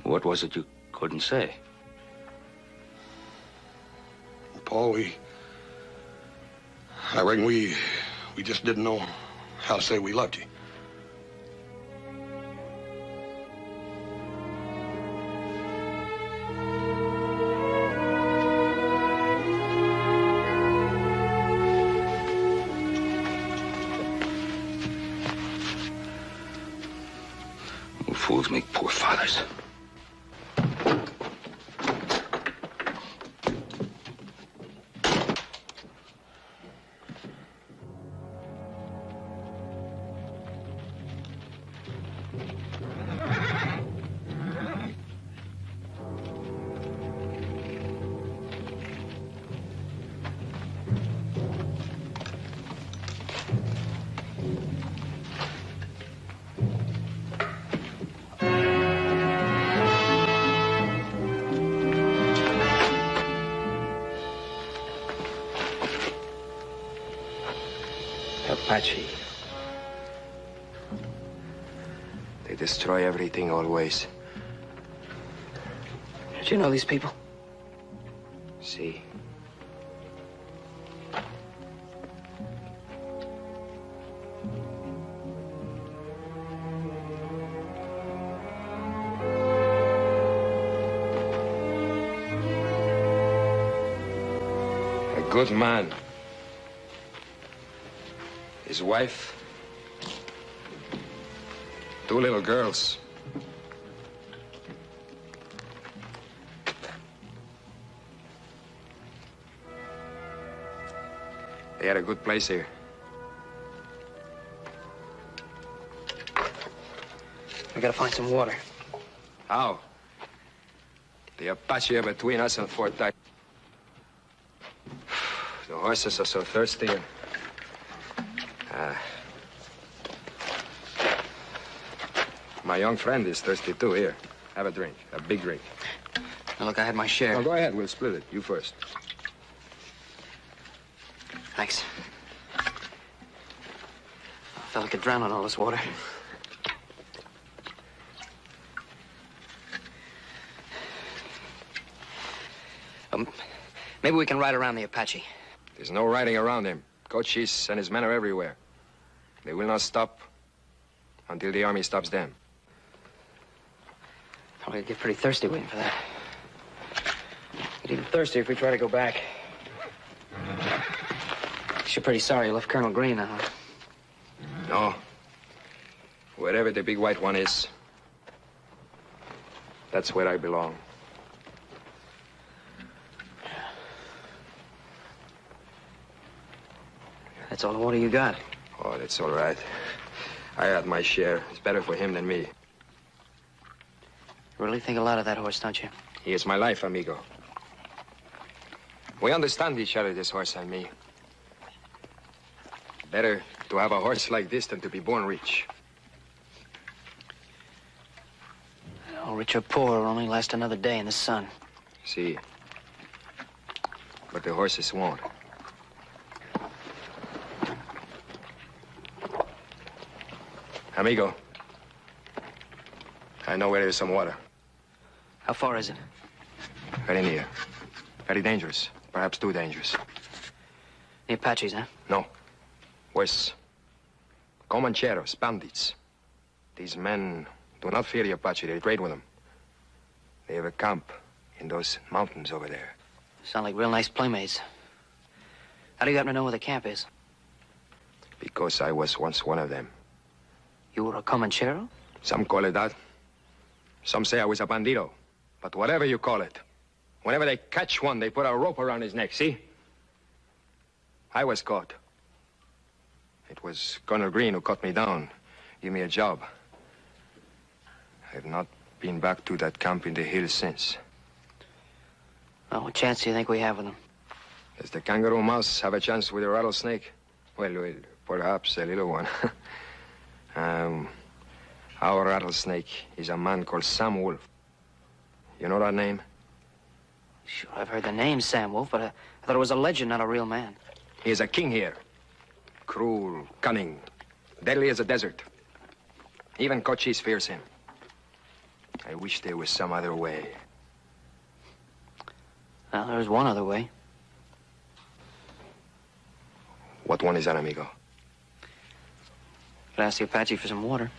What was it you couldn't say? Pa, we I reckon we we just didn't know how to say we loved you. Always. Did you know these people? See. A good man. His wife. Two little girls. A good place here. We gotta find some water. How? The Apache are between us and Fort Dix. *sighs* The horses are so thirsty. And, uh, my young friend is thirsty too. Here, have a drink, a big drink. Now, look, I had my share. Now, go ahead. We'll split it. You first. Thanks. A fella could drown on all this water. Um, maybe we can ride around the Apache. There's no riding around him. Cochise and his men are everywhere. They will not stop until the army stops them. Gonna get pretty thirsty waiting for that. Get even thirstier if we try to go back. You're pretty sorry you left Colonel Green, huh? No. Wherever the big white one is, that's where I belong. That's all the water you got. Oh, that's all right. I had my share. It's better for him than me. You really think a lot of that horse, don't you? He is my life, amigo. We understand each other, this horse and me. Better to have a horse like this than to be born rich. Oh, rich or poor will only last another day in the sun. See. But the horses won't. Amigo. I know where there's some water. How far is it? Very near. Very dangerous. Perhaps too dangerous. The Apaches, huh? No. Worse. Comancheros, bandits. These men do not fear the Apache. They trade with them. They have a camp in those mountains over there. Sound like real nice playmates. How do you happen to know where the camp is? Because I was once one of them. You were a Comanchero? Some call it that. Some say I was a bandito. But whatever you call it, whenever they catch one, they put a rope around his neck, see? I was caught. It was Colonel Green who cut me down, gave me a job. I've not been back to that camp in the hills since. Well, what chance do you think we have with them? Does the kangaroo mouse have a chance with a rattlesnake? Well, well perhaps a little one. *laughs* um, our rattlesnake is a man called Sam Wolf. You know that name? Sure, I've heard the name Sam Wolf, but I, I thought it was a legend, not a real man. He is a king here. Cruel, cunning, deadly as a desert. Even Cochise fears him. I wish there was some other way. Well, there's one other way. What one is that, amigo? Could ask the Apache for some water.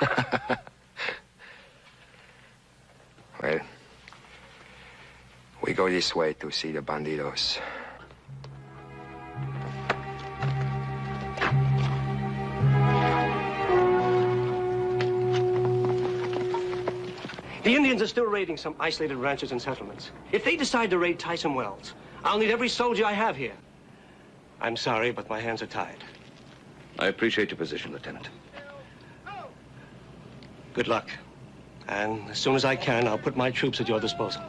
*laughs* Well, we go this way to see the bandidos. The Indians are still raiding some isolated ranches and settlements. If they decide to raid Tyson Wells, I'll need every soldier I have here. I'm sorry, but my hands are tied. I appreciate your position, Lieutenant. Good luck. And as soon as I can, I'll put my troops at your disposal.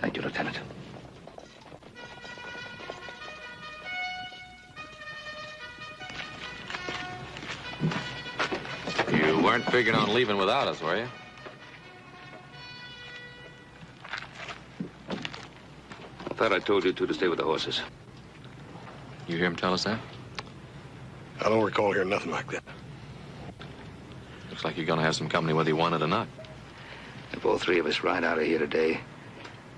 Thank you, Lieutenant. You weren't figuring on leaving without us, were you? I thought I told you two to stay with the horses. You hear him tell us that? I don't recall hearing nothing like that. Looks like you're gonna have some company whether you want it or not. If all three of us ride out of here today,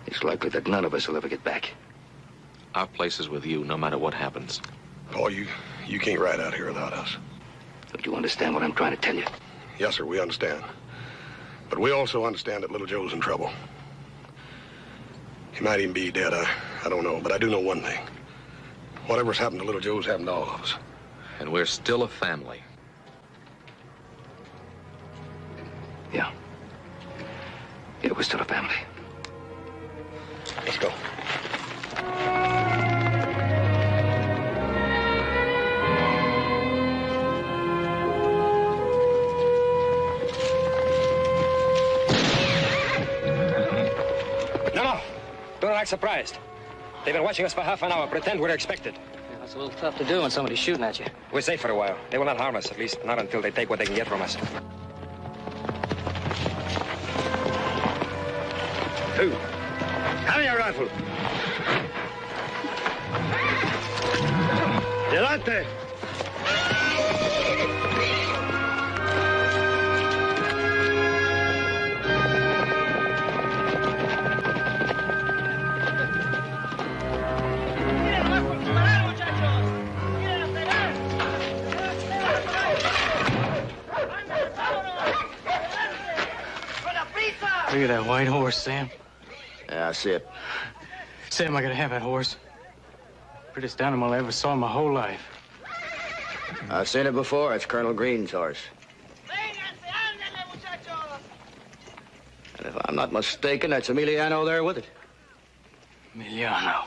it's likely that none of us will ever get back. Our place is with you, no matter what happens. Pa, you, you can't ride out here without us. Don't you understand what I'm trying to tell you? Yes, sir, we understand. But we also understand that little Joe's in trouble. He might even be dead. I, I don't know. But I do know one thing. Whatever's happened to little Joe's happened to all of us. And we're still a family. Yeah. Yeah, we're still a family. Let's go. No, no. Do not act surprised. They've been watching us for half an hour. Pretend we're expected. Yeah, that's a little tough to do when somebody's shooting at you. We're safe for a while. They will not harm us, at least not until they take what they can get from us. Who? Have your rifle. Delante. Look at that white horse, Sam. Yeah, I see it. Sam, I gotta have that horse. Prettiest animal I ever saw in my whole life. I've seen it before. It's Colonel Green's horse. And if I'm not mistaken, that's Emiliano there with it. Emiliano.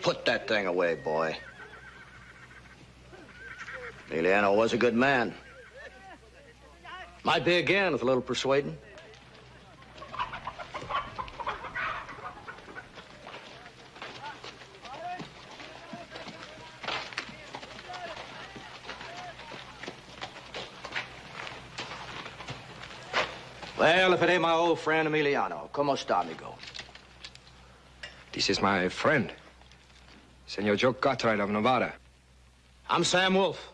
Put that thing away, boy. Emiliano was a good man. Might be again with a little persuading. Well, if it ain't my old friend Emiliano, como está, amigo? This is my friend, Senor Joe Cartwright of Nevada. I'm Sam Wolf.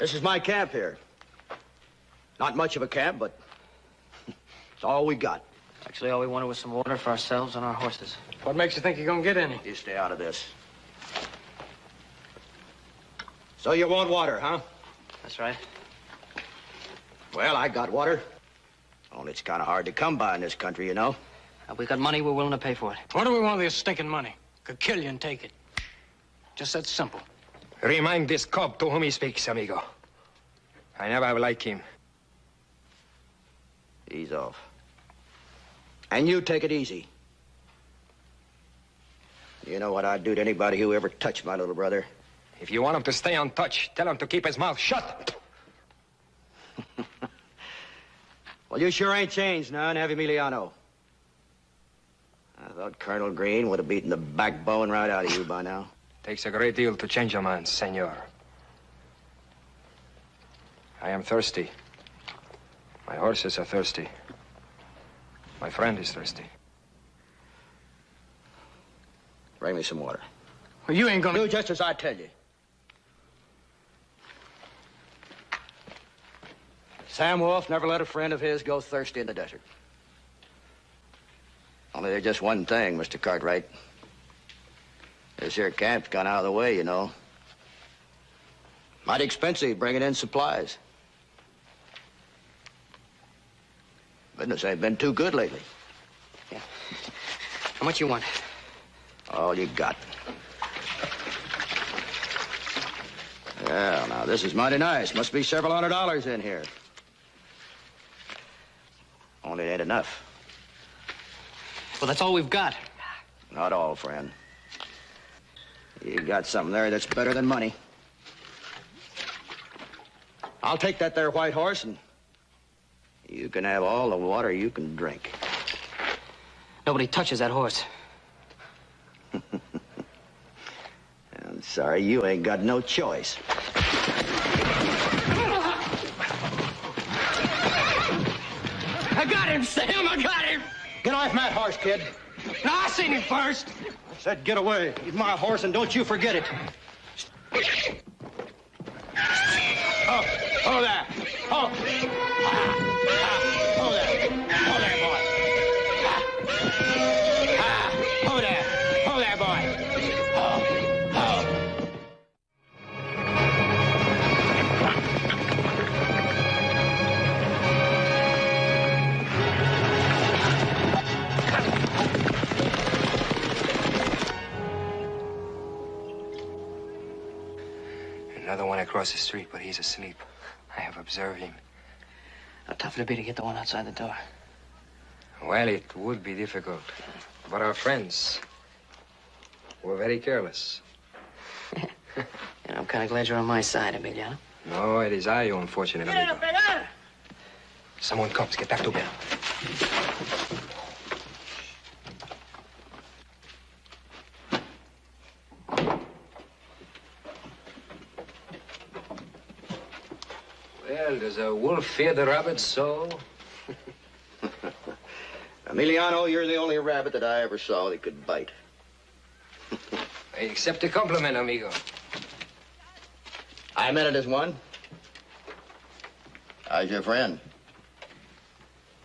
This is my camp here. Not much of a camp, but *laughs* it's all we got. Actually, all we wanted was some water for ourselves and our horses. What makes you think you're gonna get any? You stay out of this. So you want water, huh? That's right. Well, I got water. Only it's kind of hard to come by in this country, you know. Uh, we got money, we're willing to pay for it. What do we want with this stinking money? Could kill you and take it. Just that simple. Remind this cop to whom he speaks, amigo. I never have liked him. Ease off. And you take it easy. You know what I'd do to anybody who ever touched my little brother? If you want him to stay on touch, tell him to keep his mouth shut. *laughs* Well, you sure ain't changed none, have you, Emiliano? I thought Colonel Green would have beaten the backbone right out of you by now. *laughs* Takes a great deal to change a man, senor. I am thirsty. My horses are thirsty. My friend is thirsty. Bring me some water. Well, you ain't gonna... Do just as I tell you. Sam Wolf never let a friend of his go thirsty in the desert. Only there's just one thing, Mr. Cartwright. This here camp's gone out of the way, you know. Mighty expensive bringing in supplies. Business ain't been too good lately. Yeah. How much you want? All you got. Well, now, this is mighty nice. Must be several hundred dollars in here. Only it ain't enough. Well, that's all we've got. Not all, friend. You got something there that's better than money. I'll take that there white horse and you can have all the water you can drink. Nobody touches that horse. *laughs* I'm sorry, you ain't got no choice. Got him, Sam. I got him. Get off that horse, kid. No, I seen him first. I said get away. He's my horse, and don't you forget it. Oh, oh there. Oh. One across the street, but he's asleep. I have observed him. How tough it'd be to get the one outside the door. Well, it would be difficult. But our friends were very careless. *laughs* And I'm kind of glad you're on my side, Emiliano. No, it is I, unfortunate amigo. Someone comes. Get back to bed. Well, does a wolf fear the rabbit so? *laughs* Emiliano, you're the only rabbit that I ever saw that could bite. I accept the compliment, amigo. I meant it as one. How's your friend?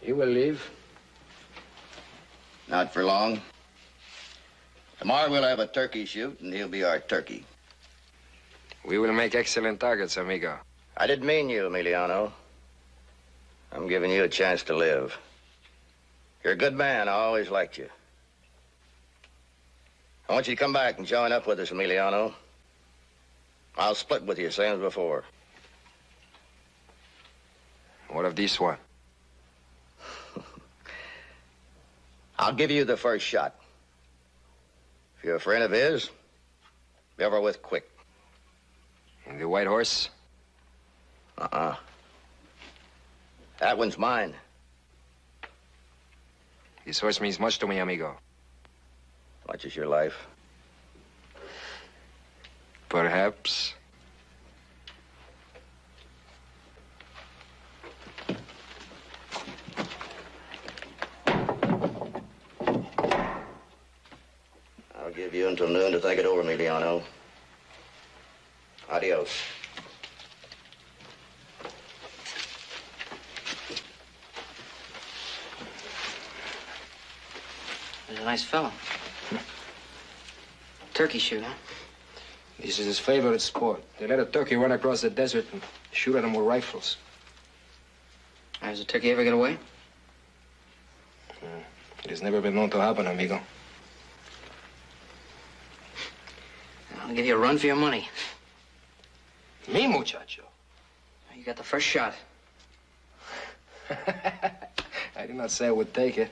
He will leave. Not for long. Tomorrow we'll have a turkey shoot, and he'll be our turkey. We will make excellent targets, amigo. I didn't mean you, Emiliano. I'm giving you a chance to live. You're a good man. I always liked you. I want you to come back and join up with us, Emiliano. I'll split with you, same as before. What of this one? *laughs* I'll give you the first shot. If you're a friend of his, be over with quick. And the white horse? Uh-uh. That one's mine. This horse means much to me, amigo. Much as your life. Perhaps. I'll give you until noon to think it over, Emiliano. Adios. He's a nice fellow. Turkey shoot, huh? This is his favorite sport. They let a turkey run across the desert and shoot at him with rifles. Has a turkey ever get away? Hmm. It has never been known to happen, amigo. I'll give you a run for your money. Me, muchacho. You got the first shot. *laughs* I did not say I would take it.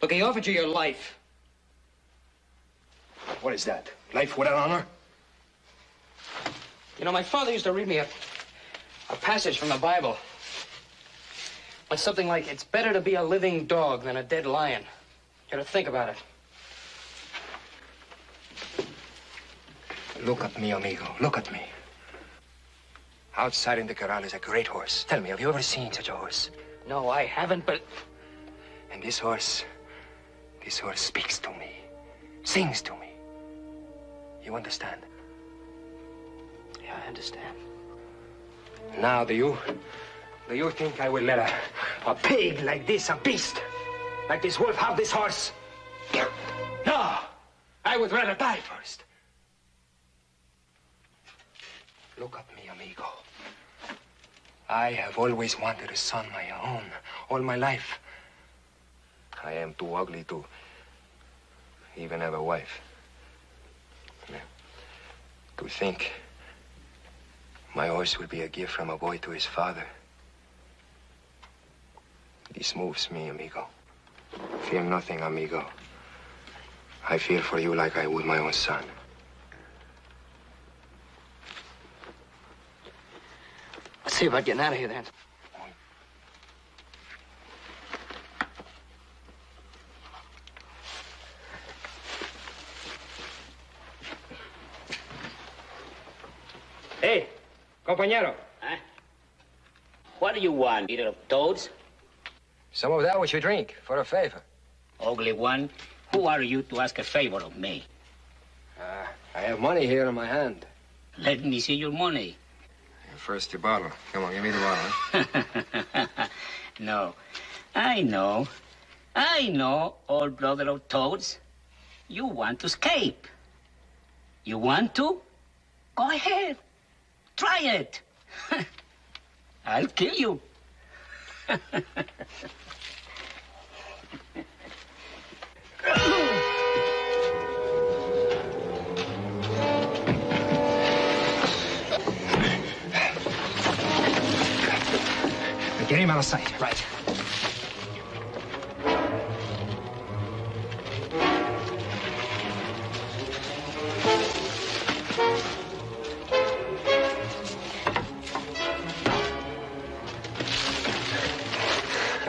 Look, he offered you your life. What is that? Life without honor? You know, my father used to read me a, a passage from the Bible. It's something like, it's better to be a living dog than a dead lion. You gotta think about it. Look at me, amigo. Look at me. Outside in the corral is a great horse. Tell me, have you ever seen such a horse? No, I haven't, but And this horse, this horse speaks to me, sings to me. You understand? yeah, I understand. Now, do you, do you think I will let a, a pig like this, a beast, like this wolf, have this horse? No, I would rather die first. Look at me, amigo. I have always wanted a son my own, all my life. I am too ugly to even have a wife. Yeah. To think my horse will be a gift from a boy to his father. This moves me, amigo. Fear nothing, amigo. I feel for you like I would my own son. Let's see about getting out of here then. Hey, compañero. What do you want, eater of toads? Some of that which you drink, for a favor. Ugly one. Who are you to ask a favor of me? Uh, I have money here in my hand. Let me see your money. First, your bottle. Come on, give me the bottle. *laughs* no. I know. I know, old brother of toads. You want to escape. You want to? Go ahead. Try it. *laughs* I'll kill you. Get him out of sight. Right.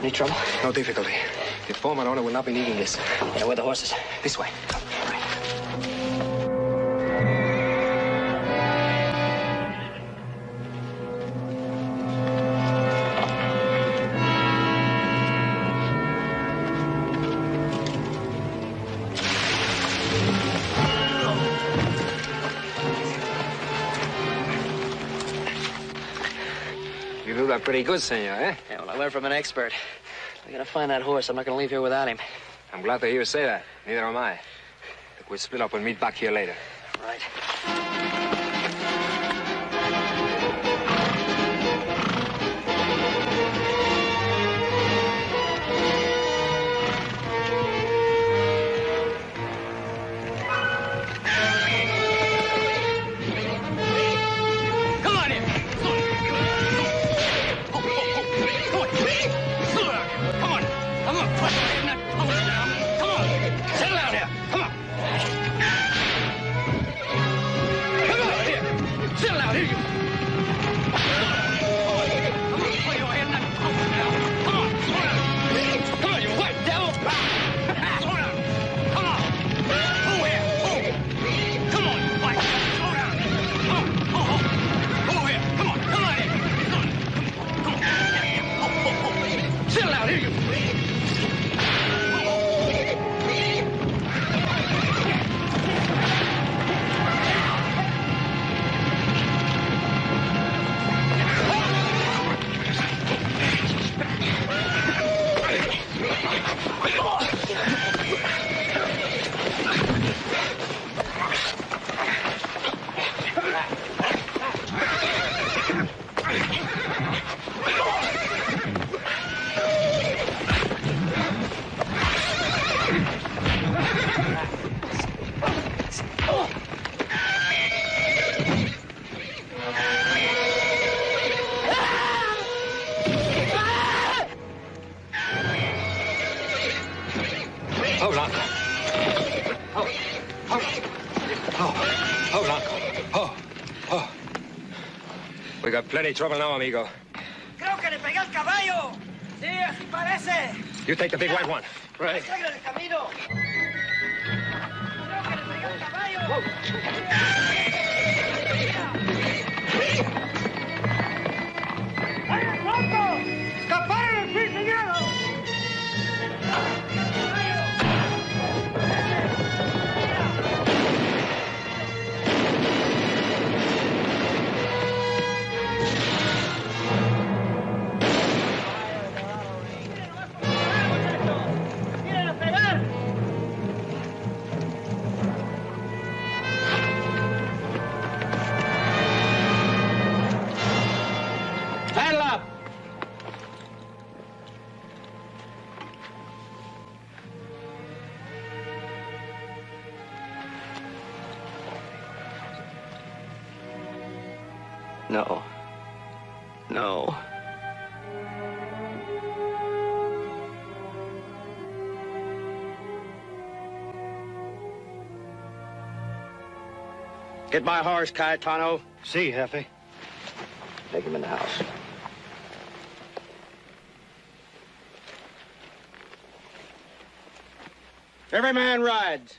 Any trouble? No difficulty. The foreman owner will not be needing this. Yeah, where are the horses? This way. You do that pretty good, senor, eh? Yeah, learned from an expert. I gotta find that horse. I'm not gonna leave here without him. I'm glad to hear you say that. Neither am I. We'll split up and meet back here later. Here, you. Plenty trouble now, amigo. Creo que le pegué al caballo. Sí, así parece. You take the big white one. Get my horse, Cayetano. See, Hefe. Take him in the house. Every man rides.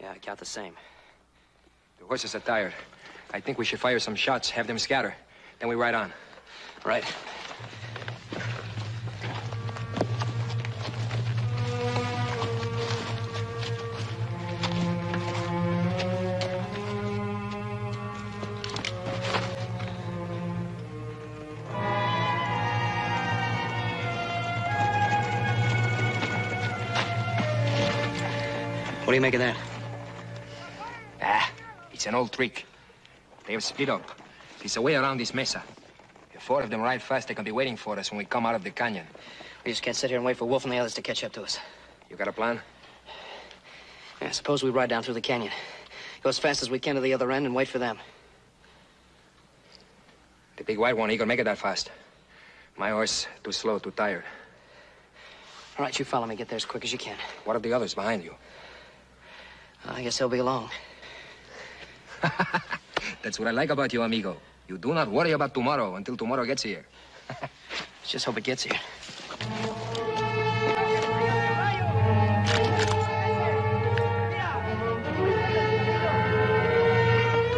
Yeah, I count the same. The horses are tired. I think we should fire some shots, have them scatter. Then we ride on. Right. You make of that? Ah, it's an old trick. They have split up. It's a way around this mesa. If four of them ride fast, they can be waiting for us when we come out of the canyon. We just can't sit here and wait for Wolf and the others to catch up to us. You got a plan? Yeah, suppose we ride down through the canyon. Go as fast as we can to the other end and wait for them. The big white one, he can make it that fast. My horse, too slow, too tired. All right, you follow me. Get there as quick as you can. What are the others behind you? I guess he'll be along. *laughs* That's what I like about you, amigo. You do not worry about tomorrow until tomorrow gets here. Let's *laughs* just hope it gets here.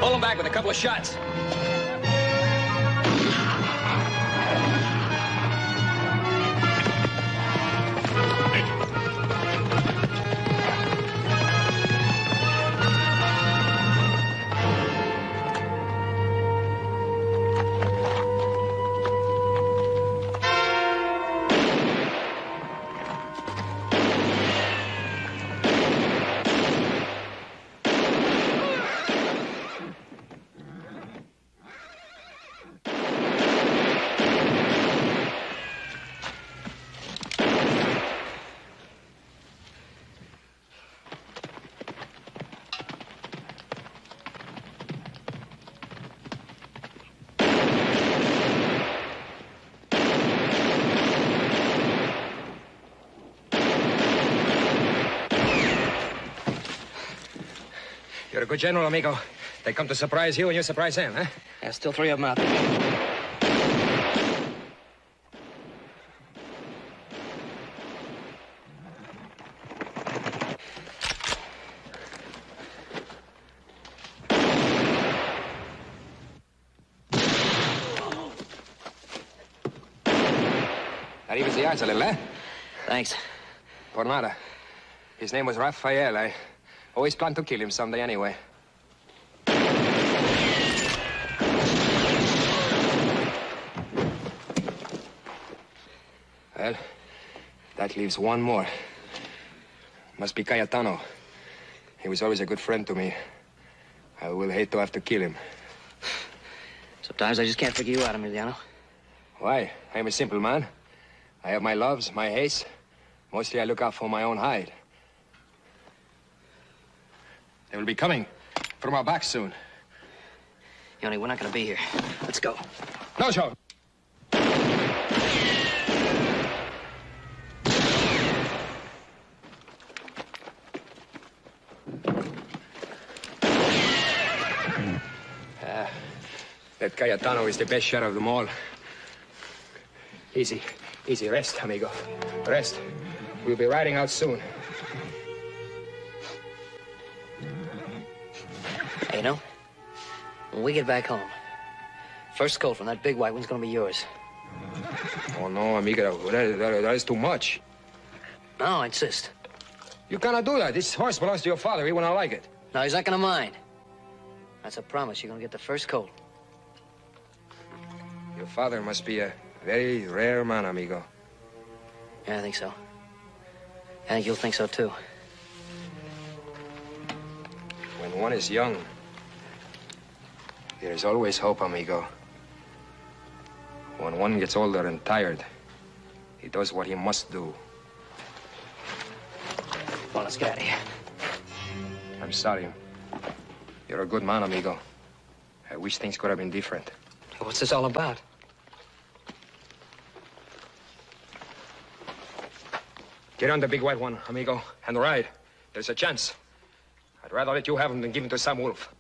Pull him back with a couple of shots. Good general, amigo. They come to surprise you and you surprise them, huh? Yeah, still three of them out there. That evens the odds a little, eh? Thanks. Por nada. His name was Raphael. I always planned to kill him someday anyway. Well, that leaves one more. Must be Cayetano. He was always a good friend to me. I will hate to have to kill him. Sometimes I just can't figure you out, Emiliano. Why? I'm a simple man. I have my loves, my hates. Mostly I look out for my own hide. They will be coming from our back soon. Yoni, we're not gonna be here. Let's go. No, Joe. Ah, that Cayetano is the best shot of them all. Easy, easy. Rest, amigo. Rest. We'll be riding out soon. Hey, you know, when we get back home, first colt from that big white one's gonna be yours. Oh, no, amigo. That, that, that is too much. No, I insist. You cannot do that. This horse belongs to your father. He will not like it. No, he's not gonna mind. That's a promise. You're gonna get the first colt. Your father must be a very rare man, amigo. Yeah, I think so. I think you'll think so too. When one is young, there is always hope, amigo. When one gets older and tired, he does what he must do. Well, let's get out of here. I'm sorry. You're a good man, amigo. I wish things could have been different. What's this all about? Get on the big white one, amigo, and ride. There's a chance. I'd rather let you have him than give him to some Wolf.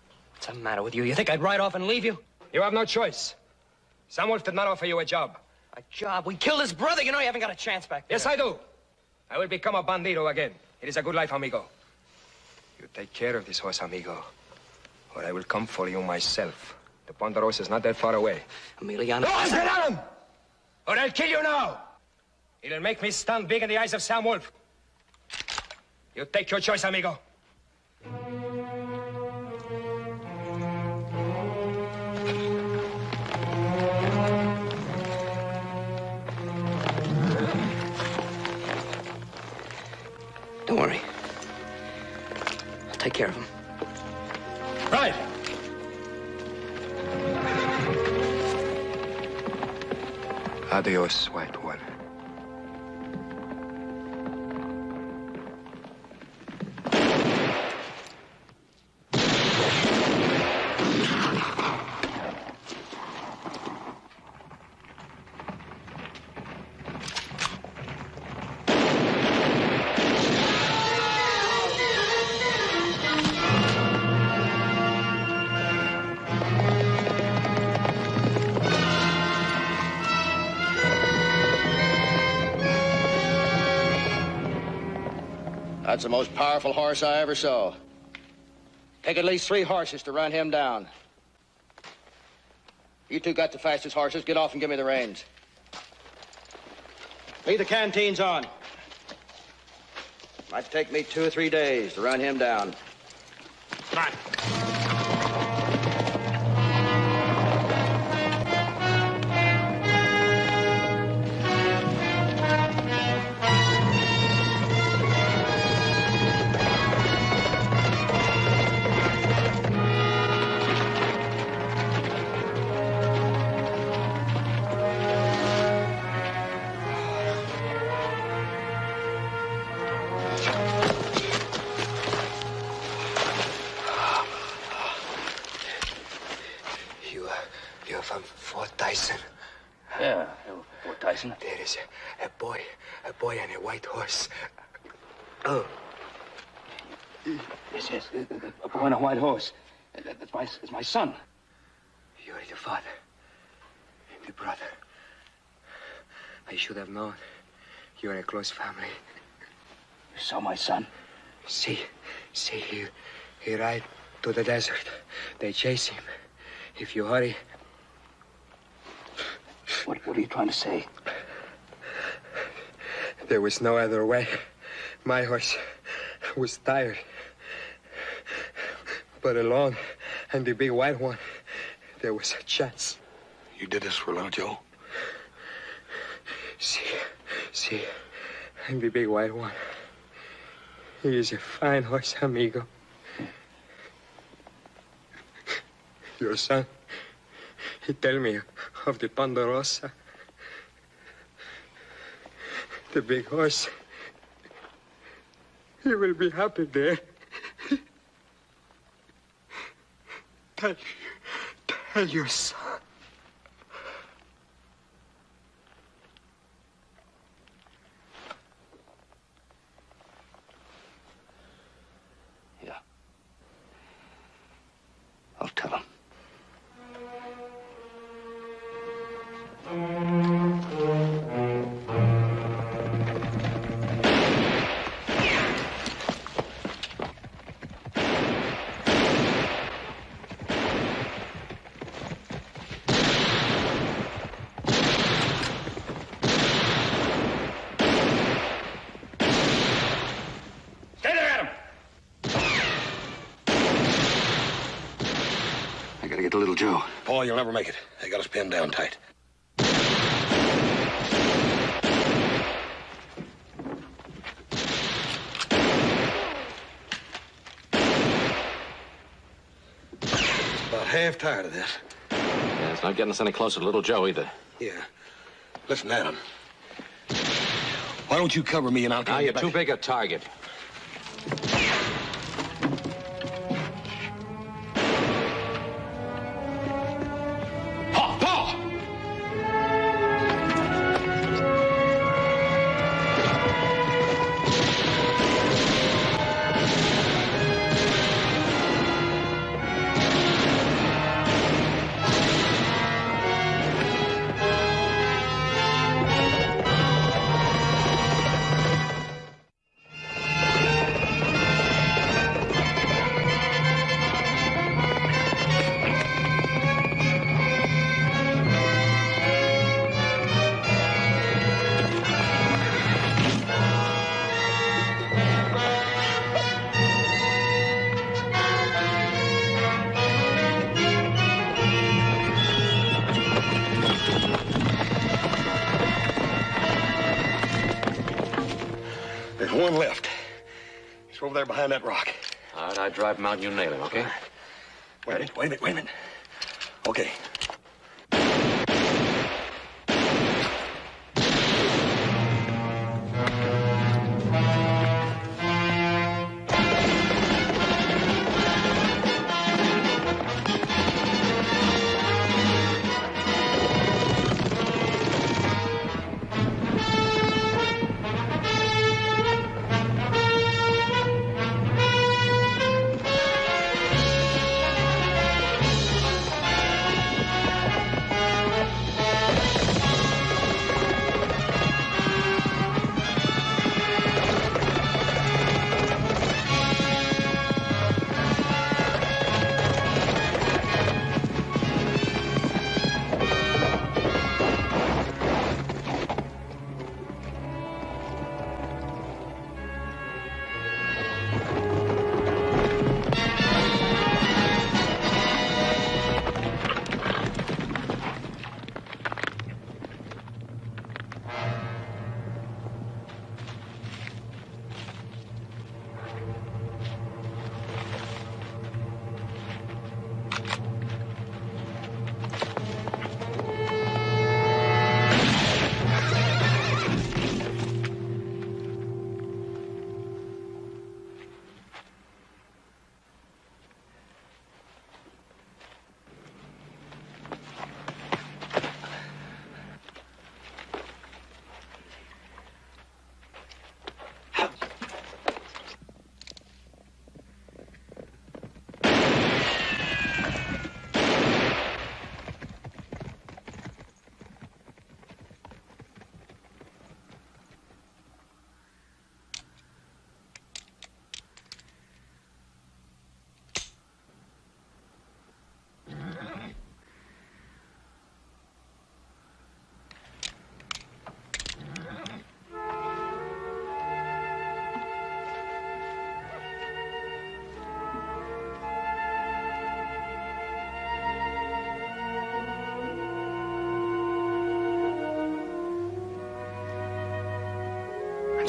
What's the matter with you? You think I'd ride off and leave you? You have no choice. Sam Wolf did not offer you a job. A job? We killed his brother. You know you haven't got a chance back there. Yes, I do. I will become a bandito again. It is a good life, amigo. You take care of this horse, amigo, or I will come for you myself. The Ponderosa is not that far away. Emiliano. No, him! Or I'll kill you now! It'll make me stand big in the eyes of Sam Wolf. You take your choice, amigo. Take care of him. Right. Adios, white That's the most powerful horse I ever saw. Take at least three horses to run him down. You two got the fastest horses. Get off and give me the reins. Leave the canteens on. Might take me two or three days to run him down. Come on. My, son. you're the father, the brother. I should have known. You're a close family. You saw my son? See, see, he, he ride to the desert. They chase him. If you hurry, What, what are you trying to say? there was no other way. My horse was tired. But alone and the big white one, there was a chance. You did this for little Joe? See, see, and the big white one. He is a fine horse, amigo. Your son, he tell me of the Ponderosa. The big horse. He will be happy there. Tell, tell your son. Joe. Pa, you'll never make it. They got us pinned down tight. About half tired of this. Yeah, it's not getting us any closer to little Joe either. Yeah. Listen, Adam. Why don't you cover me and I'll Now get you're back. too big a target. Drive him out and you nail him, okay? Wait a minute, wait a minute, wait a minute.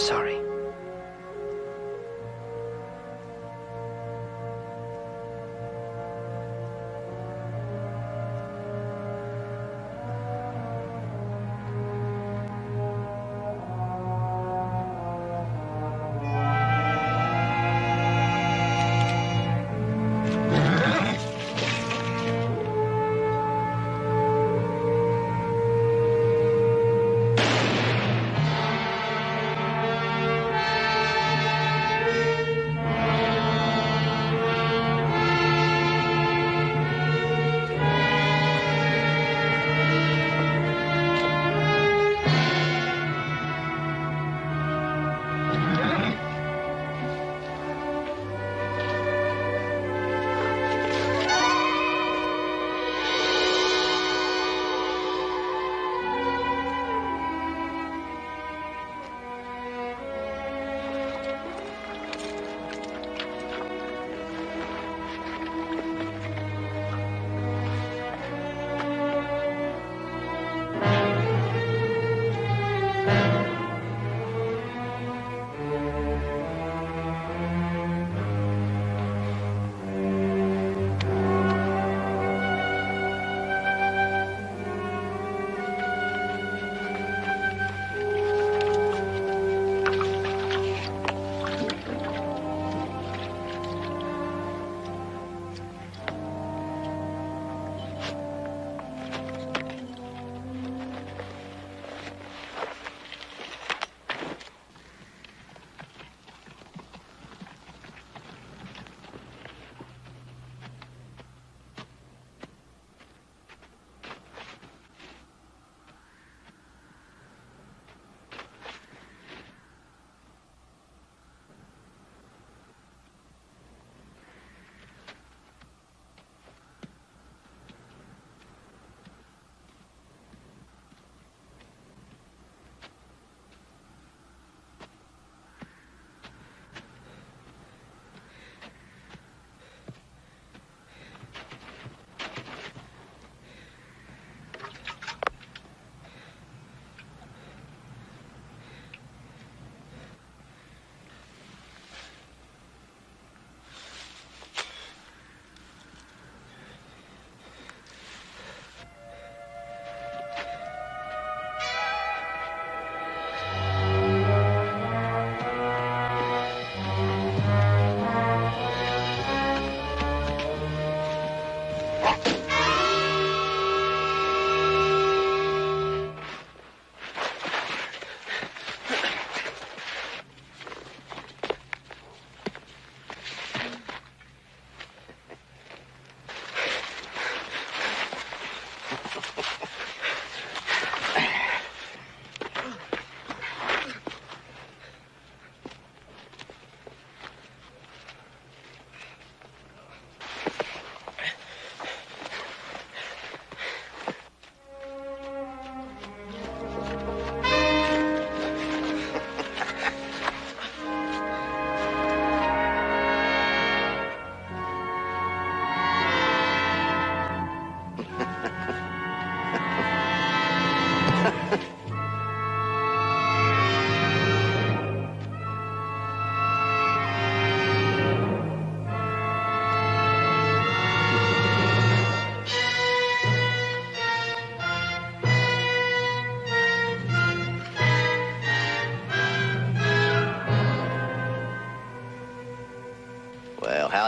Sorry.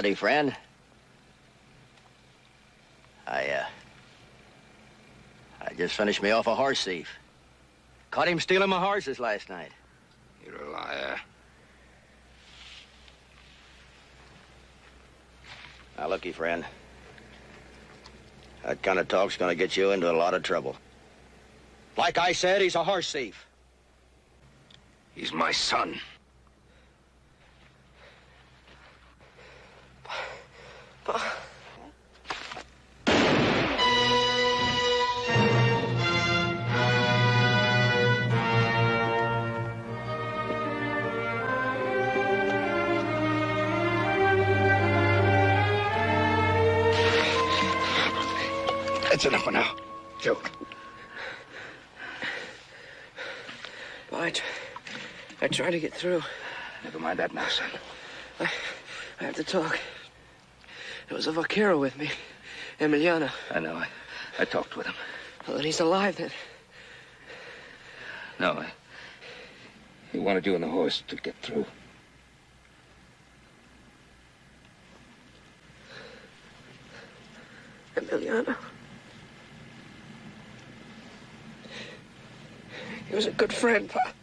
Howdy, friend. I, uh. I just finished me off a horse thief. Caught him stealing my horses last night. You're a liar. Now, looky, friend. That kind of talk's gonna get you into a lot of trouble. Like I said, he's a horse thief. He's my son. Tried to get through. Never mind that now, son. I, I have to talk. There was a vaquero with me, Emiliano. I know. I, I talked with him. Well, then he's alive then. No, I, he wanted you and the horse to get through. Emiliano. He was a good friend, Pa.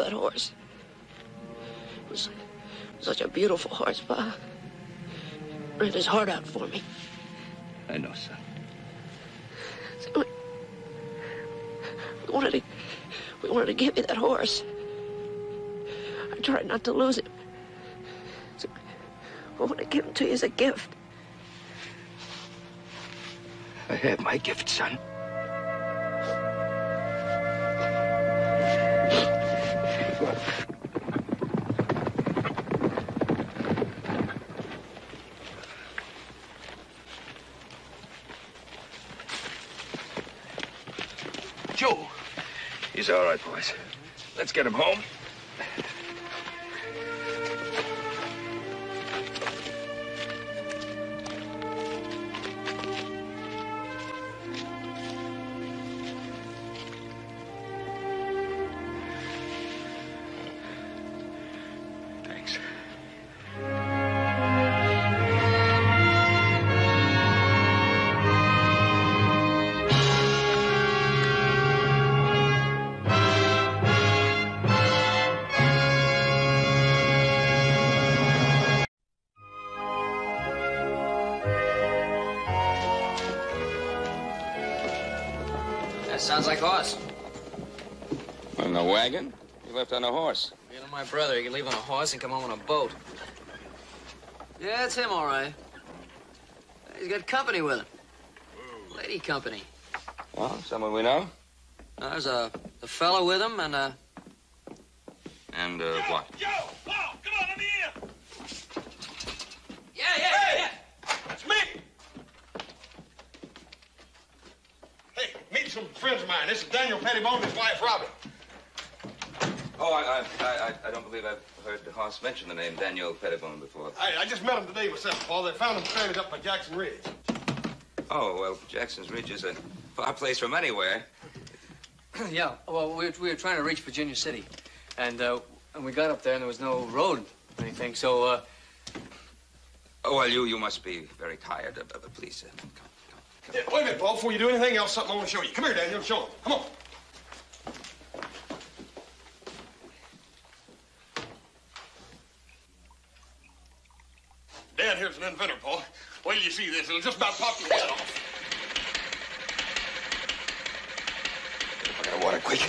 That horse. It was such a beautiful horse, Pa. Ran his heart out for me. I know, son. So we, we wanted to, we wanted to give me that horse. I tried not to lose him. So I want to give him to you as a gift. I have my gift, son. All right, boys. Let's get him home. Sounds like horse. On the wagon? You left on a horse. You know, my brother, he can leave on a horse and come home on a boat. Yeah, it's him, all right. He's got company with him. Lady company. Well, someone we know? Uh, there's a, a fellow with him and a. And, uh, what? Joe! Pa, come on, let me in! Yeah, yeah, yeah! It's me! Hey, meet some friends of mine. This is Daniel Pettibone and his wife, Robin. Oh, I, I, I, I don't believe I've heard the Hoss mention the name Daniel Pettibone before. I, I just met him today myself, Pa. They found him stranded up by Jackson Ridge. Oh, well, Jackson's Ridge is a far place from anywhere. *clears throat* yeah, well, we were, we were trying to reach Virginia City. And, uh, and we got up there and there was no road or anything, so, uh, Oh, well, you, you must be very tired. Uh, please, uh, Yeah, wait a minute, Pa. Before you do anything else, something I want to show you. Come here, Daniel. Show them. Come on. Dad here's an inventor, Pa. Wait till you see this. It'll just about pop your head off. I got water quick.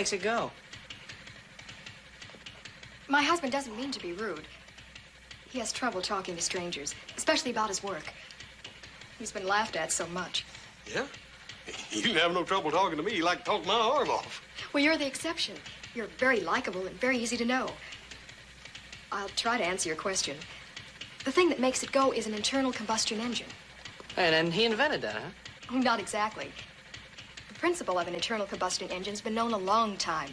Makes it go? My husband doesn't mean to be rude. He has trouble talking to strangers, especially about his work. He's been laughed at so much. Yeah? He didn't have no trouble talking to me. He liked to talk my arm off. Well, you're the exception. You're very likable and very easy to know. I'll try to answer your question. The thing that makes it go is an internal combustion engine. And, and he invented that, huh? Oh, Not exactly. The principle of an internal combustion engine's been known a long time.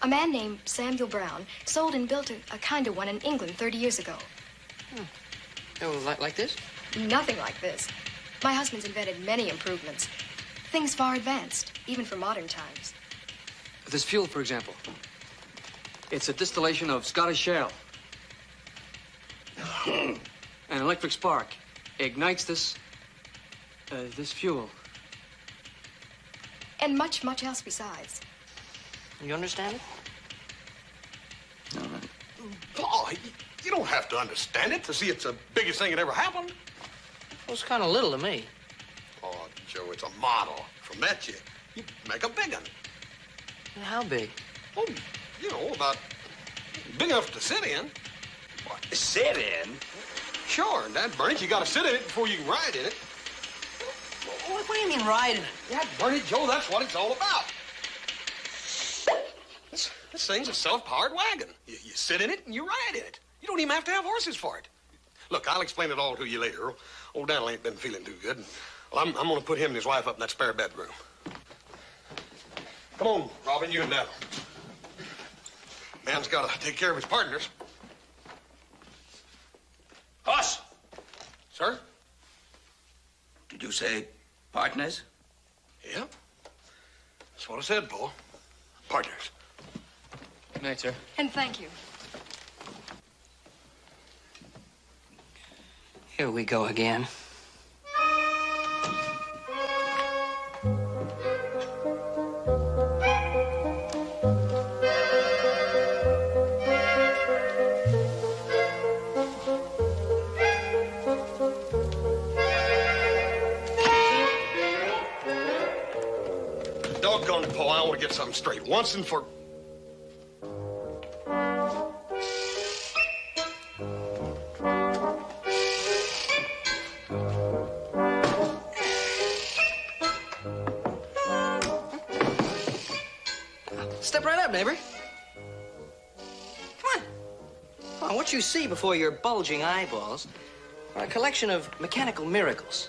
A man named Samuel Brown sold and built a, a kind of one in England 30 years ago. Oh, like, like this? Nothing like this. My husband's invented many improvements. Things far advanced, even for modern times. This fuel, for example. It's a distillation of Scottish shale. *coughs* An electric spark ignites this, uh, this fuel. And much, much else besides. You understand it? Pa, you, you don't have to understand it to see it's the biggest thing that ever happened. Well, it's kind of little to me. Oh, Joe, it's a model. From that, you, you make a big one. How big? Oh, you know, about big enough to sit in. What, sit in? Sure, and that burns. You got to sit in it before you can ride in it. What, what do you mean riding it? Yeah, burn it, Joe. That's what it's all about. This, this thing's a self-powered wagon. You, you sit in it and you ride in it. You don't even have to have horses for it. Look, I'll explain it all to you later. Old Daniel ain't been feeling too good. Well, I'm, I'm going to put him and his wife up in that spare bedroom. Come on, Robin, you and Daniel. Man's got to take care of his partners. Hoss! Sir? Did you say partners? Yeah. That's what I said, Pa. Partners. Good night, sir. And thank you. Here we go again. Get something straight once and for. Step right up, neighbor. Come on. Come on, what you see before your bulging eyeballs are a collection of mechanical miracles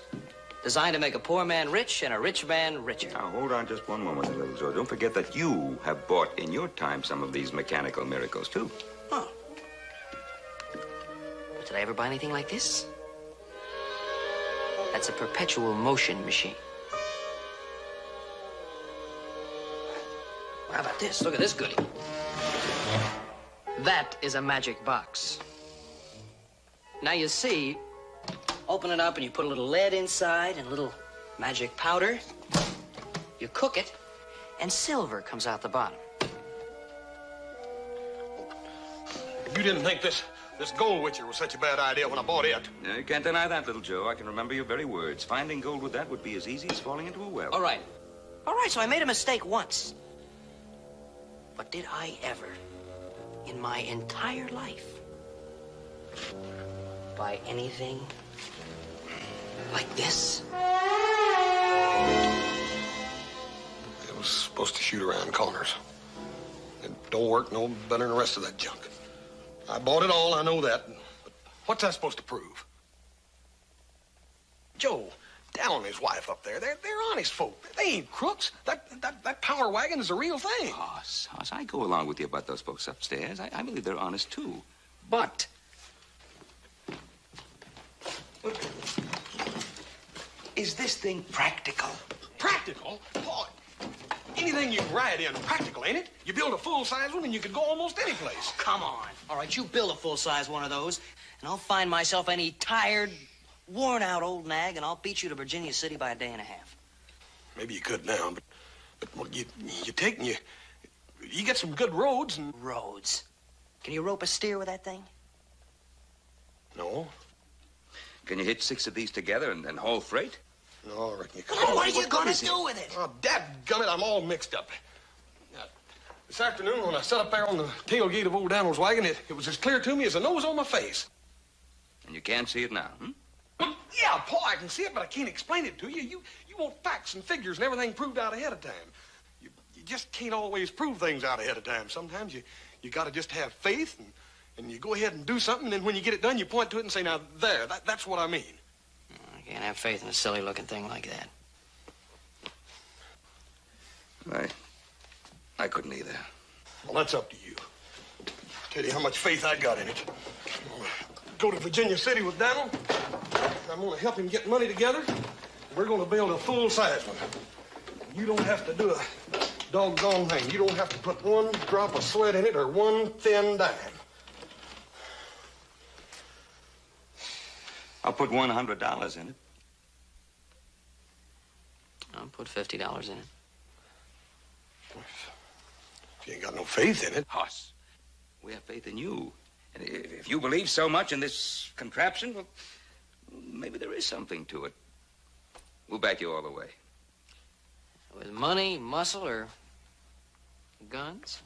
designed to make a poor man rich and a rich man richer. Now, hold on just one moment, little Joe. Don't forget that you have bought in your time some of these mechanical miracles, too. But did I ever buy anything like this? That's a perpetual motion machine. How about this? Look at this goodie. That is a magic box. Now you see, open it up and you put a little lead inside and a little magic powder. You cook it, and silver comes out the bottom. You didn't think this this gold witcher was such a bad idea when I bought it. No, you can't deny that, little Joe. I can remember your very words. Finding gold with that would be as easy as falling into a well. All right. All right, so I made a mistake once. But did I ever, in my entire life, buy anything like this? It was supposed to shoot around corners. It don't work no better than the rest of that junk. I bought it all, I know that. But what's that supposed to prove? Joe, Dal and his wife up there, they're, they're honest folk. They ain't crooks. That, that, that power wagon is a real thing. Ah, Hoss, Hoss, I go along with you about those folks upstairs. I, I believe they're honest, too. But is this thing practical? Practical? Boy, anything you ride in, practical, ain't it? You build a full-size one and you could go almost any place. Oh, come on. All right, you build a full-size one of those, and I'll find myself any tired, worn-out old nag, and I'll beat you to Virginia City by a day and a half. Maybe you could now, but, but well, you, you take and you, you get some good roads and... Roads? Can you rope a steer with that thing? No. Can you hitch six of these together and, and haul freight? No, I reckon you Come on, what are you gonna do with it? Oh, dadgummit, I'm all mixed up. Now, this afternoon, when I sat up there on the tailgate of old Daniel's wagon, it, it was as clear to me as the nose on my face. And you can't see it now, hmm? Well, yeah, Pa, I can see it, but I can't explain it to you. You, you want facts and figures and everything proved out ahead of time. You, you just can't always prove things out ahead of time. Sometimes you, you got to just have faith and, and you go ahead and do something, and then when you get it done, you point to it and say, now, there, that, that's what I mean. I can't have faith in a silly-looking thing like that. I, I couldn't either. Well, that's up to you. Tell you how much faith I got in it. Go to Virginia City with Daniel. I'm gonna help him get money together. We're gonna build a full-size one. You don't have to do a doggone thing. You don't have to put one drop of sweat in it or one thin dime. I'll put one hundred dollars in it. I'll put $50 in it. If you ain't got no faith in it. Hoss, we have faith in you. And if, if you believe so much in this contraption, well, maybe there is something to it. We'll back you all the way. With money, muscle, or guns?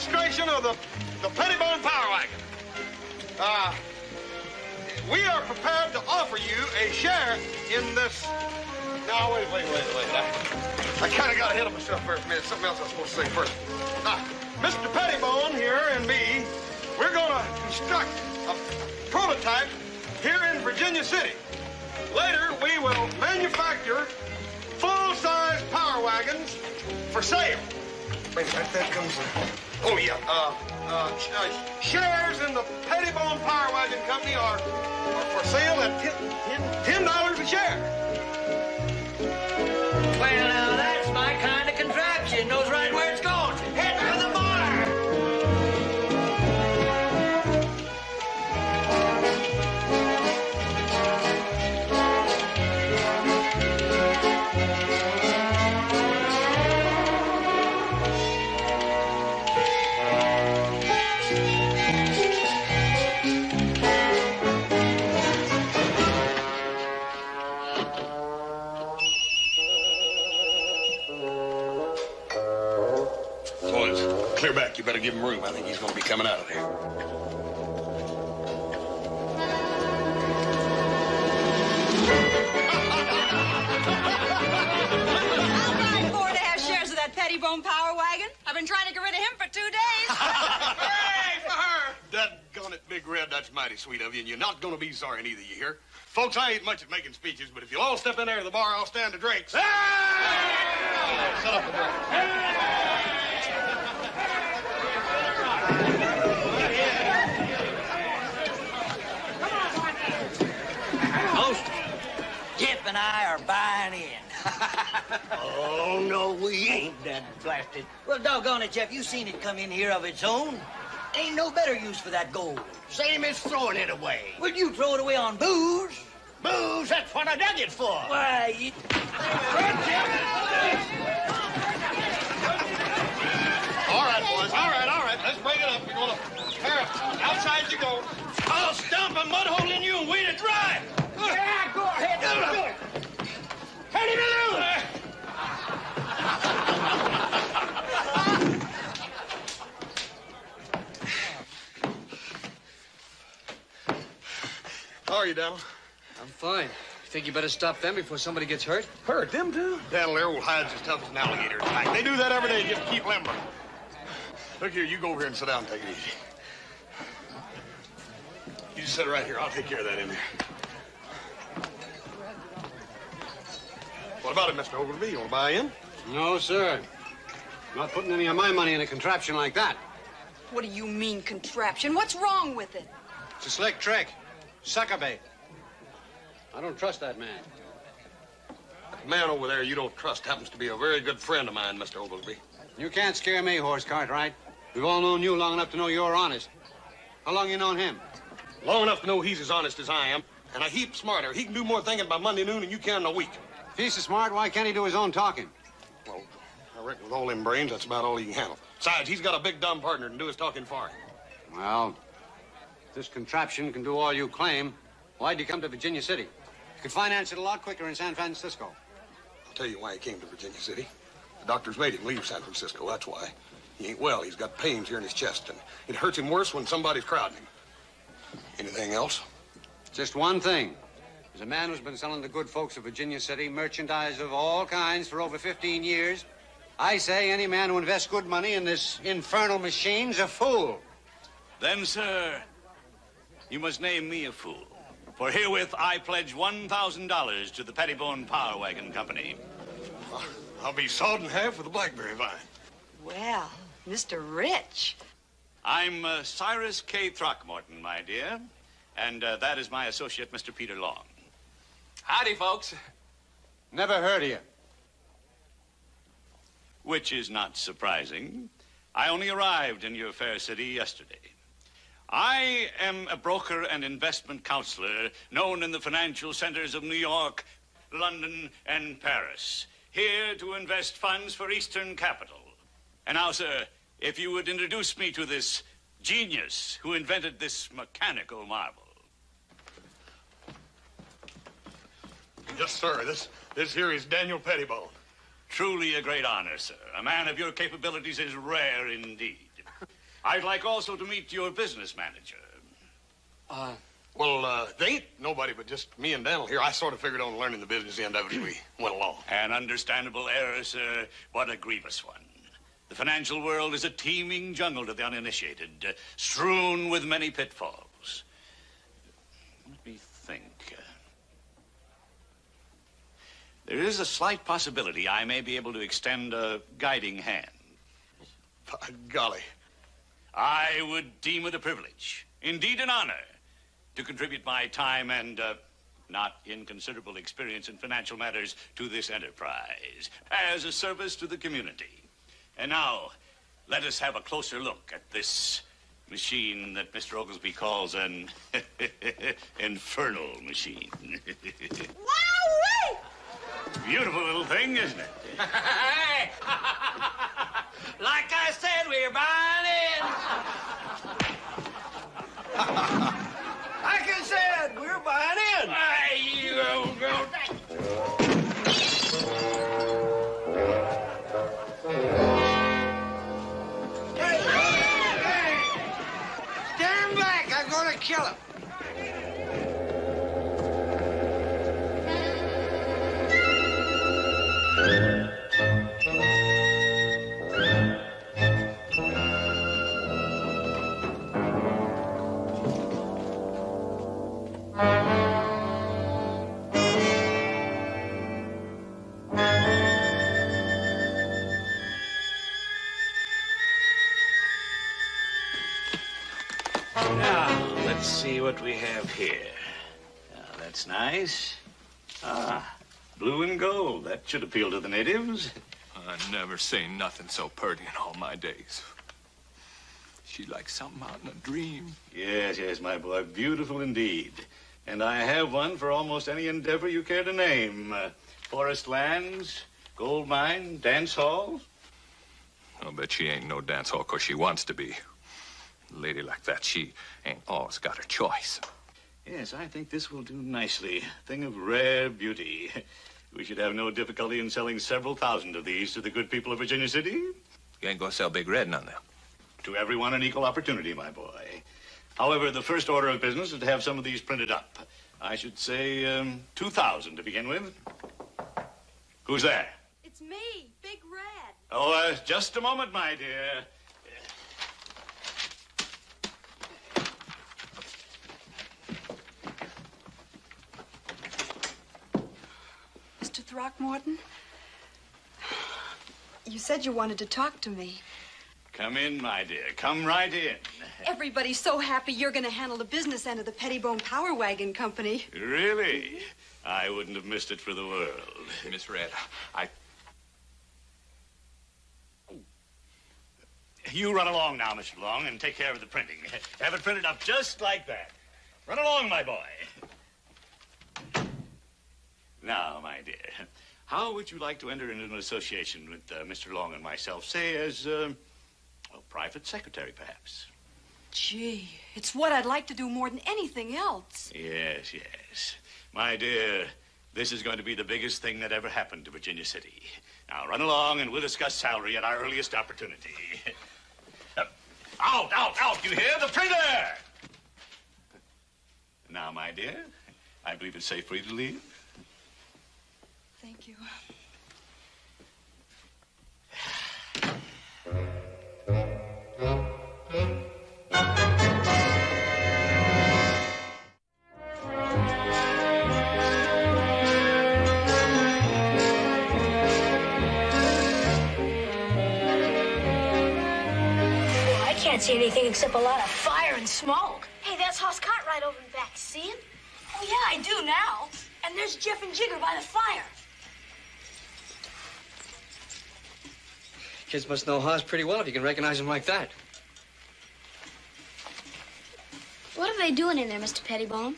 Demonstration of the, the Pettibone Power Wagon. Uh, we are prepared to offer you a share in this. Now, wait, wait, wait, wait. I, I kind of got ahead of myself first, minute. Something else I was supposed to say first. Now, Mr. Pettibone here and me, we're going to construct a prototype here in Virginia City. Later, we will manufacture full-size power wagons for sale. Wait a that comes. Oh yeah. Uh, uh, uh, shares in the Pettibone Power Wagon Company are, are for sale at ten dollars a share. Well, clear better give him room. I think he's going to be coming out of there. I'll buy four and a half shares of that Pettibone Power Wagon. I've been trying to get rid of him for two days. *laughs* Hey, for her! Doggone it, Big Red, that's mighty sweet of you, and you're not going to be sorry neither, you hear? Folks, I ain't much at making speeches, but if you'll all step in there to the bar, I'll stand the drinks. Hey! Set up the drinks. Most Jeff and I are buying in. *laughs* oh, no, we ain't that blasted. Well, doggone it, Jeff, you seen it come in here of its own. Ain't no better use for that gold. Same as throwing it away. Would you throw it away on booze? Booze, that's what I dug it for. Why, you... All right, boys, all right, all right. Let's break it up. We're going to... Here, outside you go. I'll stomp a mud hole in you and wait it dry. Yeah, go ahead. Do it. Ready to lose. How are you, Donald? I'm Fine. You think you better stop them before somebody gets hurt? Hurt? Them too? Down there, old hides as tough as an alligator. Like, they do that every day just to keep limber. Look here, you go over here and sit down and take it easy. You just sit right here. I'll take care of that in there. What about it, Mr. Ogilvy? You want to buy in? No, sir. I'm Not putting any of my money in a contraption like that. What do you mean, contraption? What's wrong with it? It's a slick trick. Sucker bait. I don't trust that man. The man over there you don't trust happens to be a very good friend of mine, Mr. Ogilvy. You can't scare me, Hoss Cartwright. We've all known you long enough to know you're honest. How long you known him? Long enough to know he's as honest as I am, and a heap smarter. He can do more thinking by Monday noon than you can in a week. If he's so smart, why can't he do his own talking? Well, I reckon with all them brains, that's about all he can handle. Besides, he's got a big dumb partner to do his talking for him. Well, if this contraption can do all you claim, why'd you come to Virginia City? You could finance it a lot quicker in San Francisco. I'll tell you why he came to Virginia City. The doctors made him leave San Francisco, that's why. He ain't well. He's got pains here in his chest, and it hurts him worse when somebody's crowding him. Anything else? Just one thing. There's a man who's been selling the good folks of Virginia City merchandise of all kinds for over 15 years. I say any man who invests good money in this infernal machine's a fool. Then, sir, you must name me a fool. For herewith I pledge $1,000 to the Pettibone Power Wagon Company. I'll be sawed in half with a blackberry vine. Well, Mr. Rich. I'm uh, Cyrus K. Throckmorton, my dear. And uh, that is my associate, Mr. Peter Long. Howdy, folks. Never heard of you. Which is not surprising. I only arrived in your fair city yesterday. I am a broker and investment counselor known in the financial centers of New York, London, and Paris. Here to invest funds for Eastern capital. And now, sir, if you would introduce me to this genius who invented this mechanical marvel. Yes, sir. This this here is Daniel Pettibone. Truly a great honor, sir. A man of your capabilities is rare indeed. I'd like also to meet your business manager. Uh, well, uh, they ain't nobody but just me and Daniel here. I sort of figured on learning the business end of it as we went along. An understandable error, sir, but a grievous one. The financial world is a teeming jungle to the uninitiated, uh, strewn with many pitfalls. Let me think. Uh, there is a slight possibility I may be able to extend a guiding hand. By golly. I would deem it a privilege, indeed an honor, to contribute my time and uh, not inconsiderable experience in financial matters to this enterprise as a service to the community. And now, let us have a closer look at this machine that Mr. Ogilvy calls an *laughs* infernal machine. *laughs* Beautiful little thing, isn't it? *laughs* Like I said, we're buying in. *laughs* like I said, we're buying in. Hey, you old girl. Hey, hey! Stand back! I'm gonna kill him. See what we have here. Now, that's nice. Ah, blue and gold. That should appeal to the natives. I never seen nothing so purty in all my days. She like something out in a dream. Yes, yes, my boy. Beautiful indeed. And I have one for almost any endeavor you care to name. Uh, forest lands, gold mine, dance hall. I'll bet she ain't no dance hall 'cause she wants to be. A lady like that, she ain't always got her choice. Yes, I think this will do nicely. Thing of rare beauty. We should have no difficulty in selling several thousand of these to the good people of Virginia City. You ain't gonna sell Big Red none them. To everyone an equal opportunity, my boy. However, the first order of business is to have some of these printed up. I should say um, 2,000 to begin with. Who's there? It's me, Big Red. Oh, uh, just a moment, my dear. Mr. Throckmorton? You said you wanted to talk to me. Come in, my dear. Come right in. Everybody's so happy you're going to handle the business end of the Pettibone Power Wagon Company. Really? I wouldn't have missed it for the world. Miss Red, I. You run along now, Mr. Long, and take care of the printing. Have it printed up just like that. Run along, my boy. Now, my dear, how would you like to enter into an association with uh, Mr. Long and myself, say as uh, a private secretary, perhaps? Gee, it's what I'd like to do more than anything else. Yes, yes. My dear, this is going to be the biggest thing that ever happened to Virginia City. Now, run along and we'll discuss salary at our earliest opportunity. *laughs* Out, out, out, you hear? The printer! Now, my dear, I believe it's safe for you to leave. Thank you. I can't see anything except a lot of fire and smoke. Hey, that's Hoss Cartwright over in back. See him? Oh, yeah, I do now. And there's Jeff and Jigger by the fire. Kids must know Hoss pretty well if you can recognize him like that. What are they doing in there, Mr. Pettibone?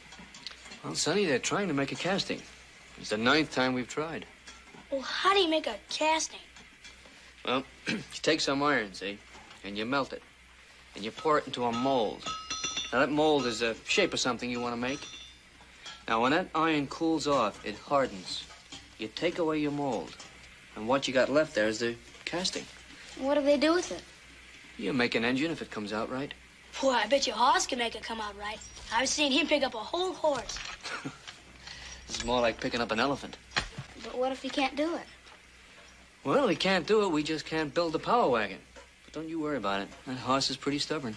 Well, Sonny, they're trying to make a casting. It's the ninth time we've tried. Well, how do you make a casting? Well, *clears throat* you take some iron, see, and you melt it, and you pour it into a mold. Now, that mold is a shape of something you want to make. Now, when that iron cools off, it hardens. You take away your mold, and what you got left there is the casting. What do they do with it? You make an engine if it comes out right. Boy, I bet your Hoss can make it come out right. I've seen him pick up a whole horse. *laughs* This is more like picking up an elephant. But what if he can't do it? Well, we can't do it. We just can't build the power wagon. But don't you worry about it. That Hoss is pretty stubborn.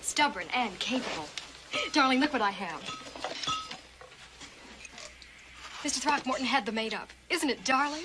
Stubborn and capable. *laughs* Darling, look what I have. Mr. Throckmorton had the made up. Isn't it darling?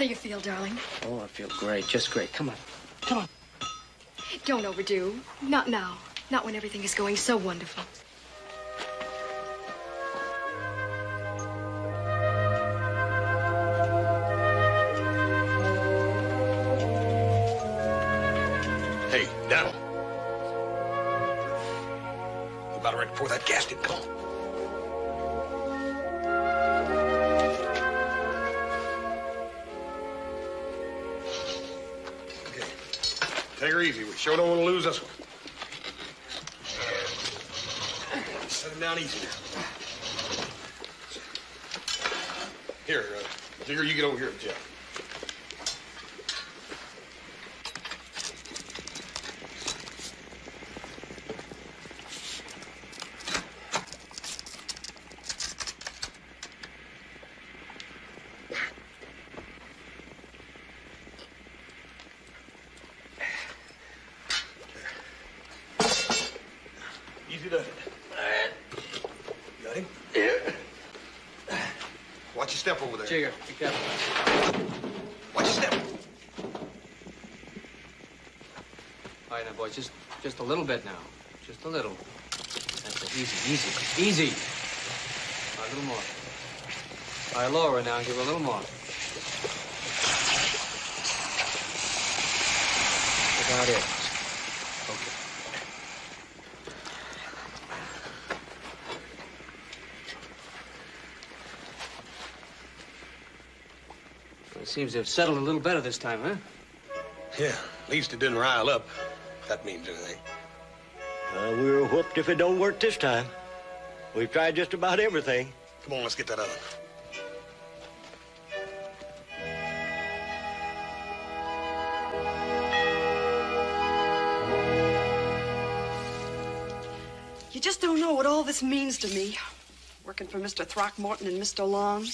How do you feel, darling? Oh, I feel great, just great. Come on. Come on. Don't overdo. Not now. Not when everything is going so wonderful. boys. Just, just a little bit now. Just a little. That's it. Easy, easy, easy. A little more. All right, Laura, now give a little more. About it. Okay. Well, it seems to have settled a little better this time, huh? Yeah, at least it didn't rile up. If that means anything. Uh, we were whooped if it don't work this time. We've tried just about everything. Come on, let's get that oven. You just don't know what all this means to me. Working for Mr. Throckmorton and Mr. Long.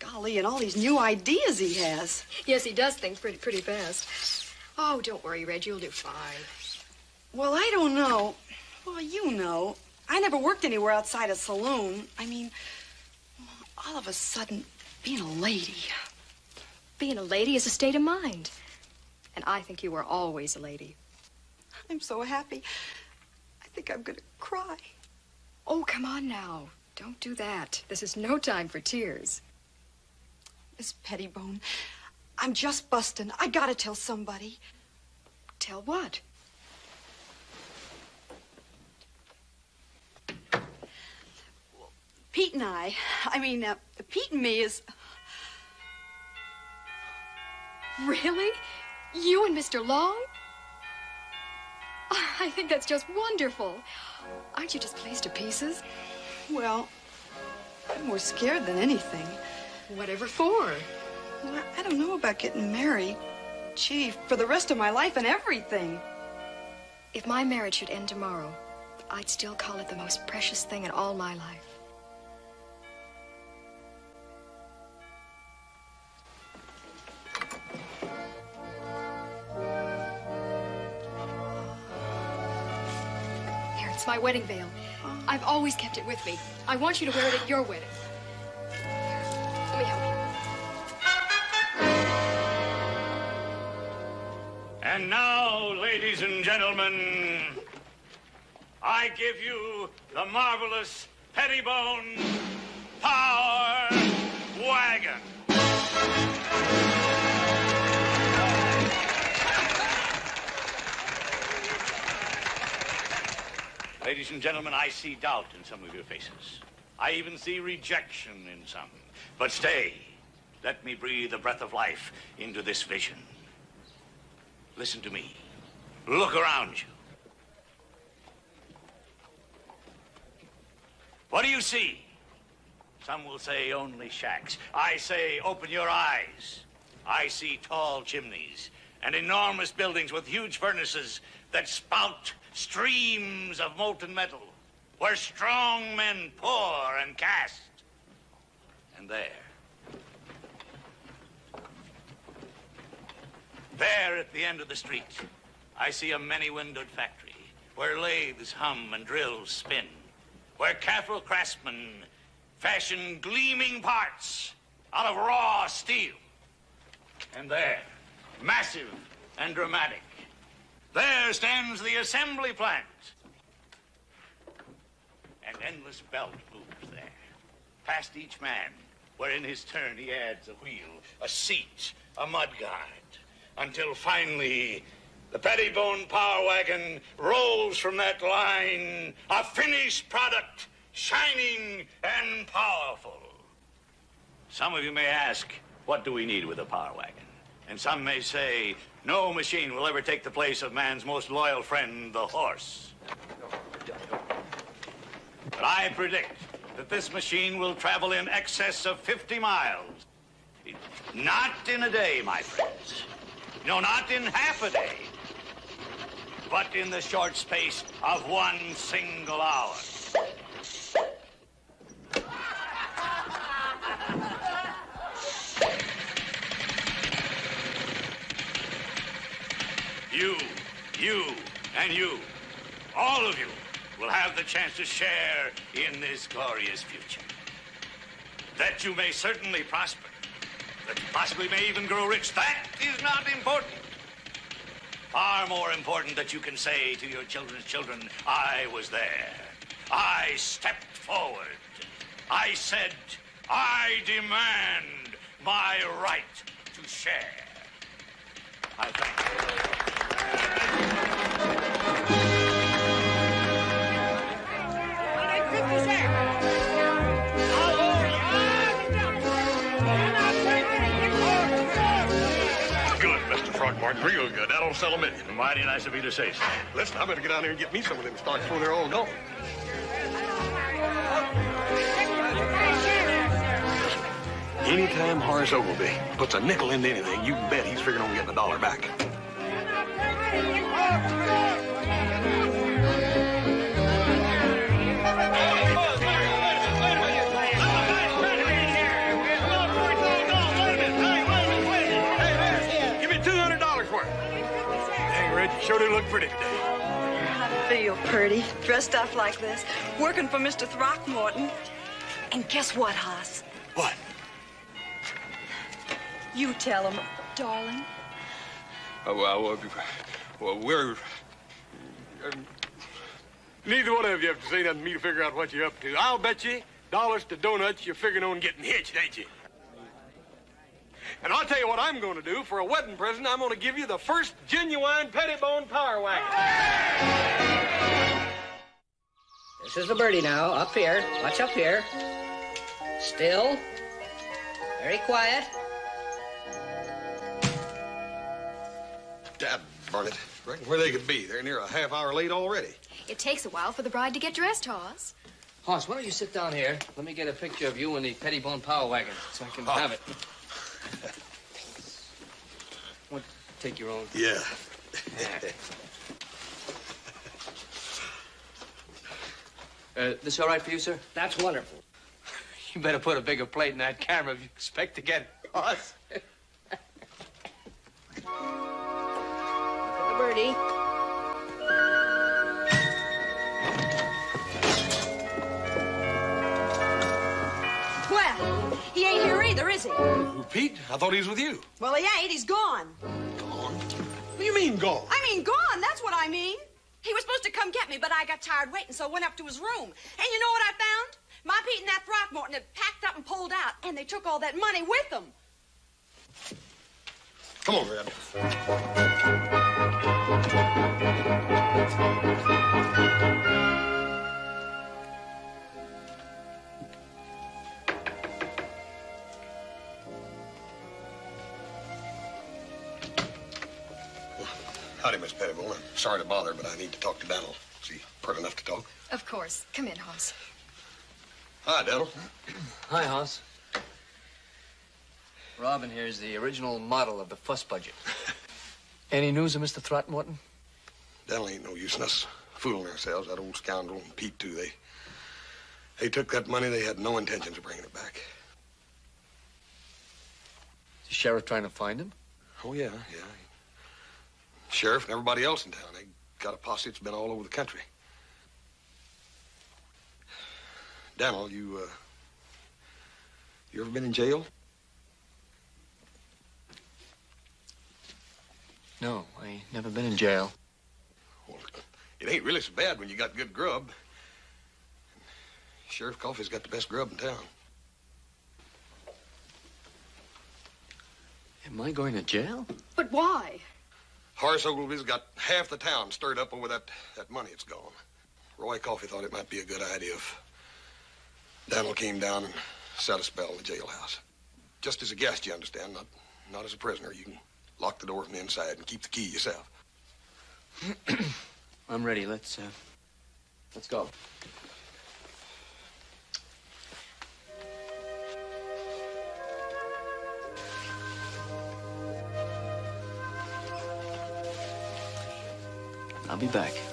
Golly, and all these new ideas he has. Yes, he does think pretty, pretty fast. Oh, don't worry, Red. You'll do fine. Well, I don't know. Well, you know. I never worked anywhere outside a saloon. I mean, all of a sudden, being a lady. Being a lady is a state of mind. And I think you were always a lady. I'm so happy. I think I'm gonna cry. Oh, come on now. Don't do that. This is no time for tears. Miss Pettibone, I'm just busting. I gotta tell somebody. Tell what? Pete and I, I mean, uh, Pete and me is. Really? You and Mr. Long? I think that's just wonderful. Aren't you just pleased to pieces? Well, I'm more scared than anything. Whatever for? Well, I don't know about getting married. Gee, for the rest of my life and everything. If my marriage should end tomorrow, I'd still call it the most precious thing in all my life. Here, it's my wedding veil. Oh. I've always kept it with me. I want you to wear it at your wedding. And now, ladies and gentlemen, I give you the marvelous Pettibone Power Wagon. Ladies and gentlemen, I see doubt in some of your faces. I even see rejection in some. But stay. Let me breathe a breath of life into this vision. Listen to me. Look around you. What do you see? Some will say only shacks. I say open your eyes. I see tall chimneys and enormous buildings with huge furnaces that spout streams of molten metal where strong men pour and cast. And there, There at the end of the street, I see a many windowed factory where lathes hum and drills spin, where careful craftsmen fashion gleaming parts out of raw steel. And there, massive and dramatic, there stands the assembly plant. An endless belt moves there, past each man, where in his turn he adds a wheel, a seat, a mud guard until finally the Pettibone Power Wagon rolls from that line, a finished product, shining and powerful. Some of you may ask, what do we need with a power wagon? And some may say, no machine will ever take the place of man's most loyal friend, the horse. But I predict that this machine will travel in excess of 50 miles. Not in a day, my friends. No, not in half a day, but in the short space of one single hour. You, you, and you, all of you, will have the chance to share in this glorious future. That you may certainly prosper that possibly may even grow rich. That is not important. Far more important that you can say to your children's children, I was there. I stepped forward. I said, I demand my right to share. I thank you. Martin, real good. That'll sell a million. Mighty nice of you to say so. Listen, I better get down here and get me some of them stocks before they're all gone. Anytime Horace Ogilvy puts a nickel into anything, you bet he's figuring on getting a dollar back. Sure do look pretty today. I feel pretty, dressed up like this, working for Mr. Throckmorton. And guess what, Hoss? What? You tell him, darling. Oh, well, well, well we're. um, neither one of you have to say nothing to me to figure out what you're up to. I'll bet you, dollars to donuts, you're figuring on getting hitched, ain't you? And I'll tell you what I'm going to do. For a wedding present, I'm going to give you the first genuine Pettibone Power Wagon. This is the birdie now, up here. Watch up here. Still. Very quiet. Dad, burn it. Reckon where they could be. They're near a half hour late already. It takes a while for the bride to get dressed, Hoss. Hoss, why don't you sit down here? Let me get a picture of you in the Pettibone Power Wagon so I can Oh. have it. *laughs* Want to take your own? Yeah. *laughs* Uh, this all right for you, sir? That's wonderful. *laughs* You better put a bigger plate in that camera if you expect to get it. Hoss. Look at the birdie. Either, is he? Who, Pete? I thought he was with you. Well, he ain't. He's gone. Gone? What do you mean gone? I mean, gone. That's what I mean. He was supposed to come get me, but I got tired waiting, so I went up to his room. And you know what I found? My Pete and that Throckmorton had packed up and pulled out, and they took all that money with them. Come on, Red. Howdy, Miss Pettibone. I'm sorry to bother, but I need to talk to Daniel. Is he pert enough to talk? Of course. Come in, Hoss. Hi, Daniel. *clears throat* Hi, Hoss. Robin here is the original model of the fuss budget. *laughs* Any news of Mr. Throckmorton? Daniel ain't no use in us fooling ourselves. That old scoundrel and Pete, too. They, they took that money. They had no intentions of bringing it back. Is the sheriff trying to find him? Oh, yeah, yeah. Sheriff and everybody else in town. They got a posse that's been all over the country. Daniel, you, uh, you ever been in jail? No, I never been in jail. Well, It ain't really so bad when you got good grub. Sheriff Coffee's got the best grub in town. Am I going to jail? But why? Horace Ogilvy's got half the town stirred up over that, that money it's gone. Roy Coffee thought it might be a good idea if Daniel came down and set a spell in the jailhouse. Just as a guest, you understand, not, not as a prisoner. You can lock the door from the inside and keep the key yourself. *clears throat* I'm ready. Let's, uh, let's go. I'll be back.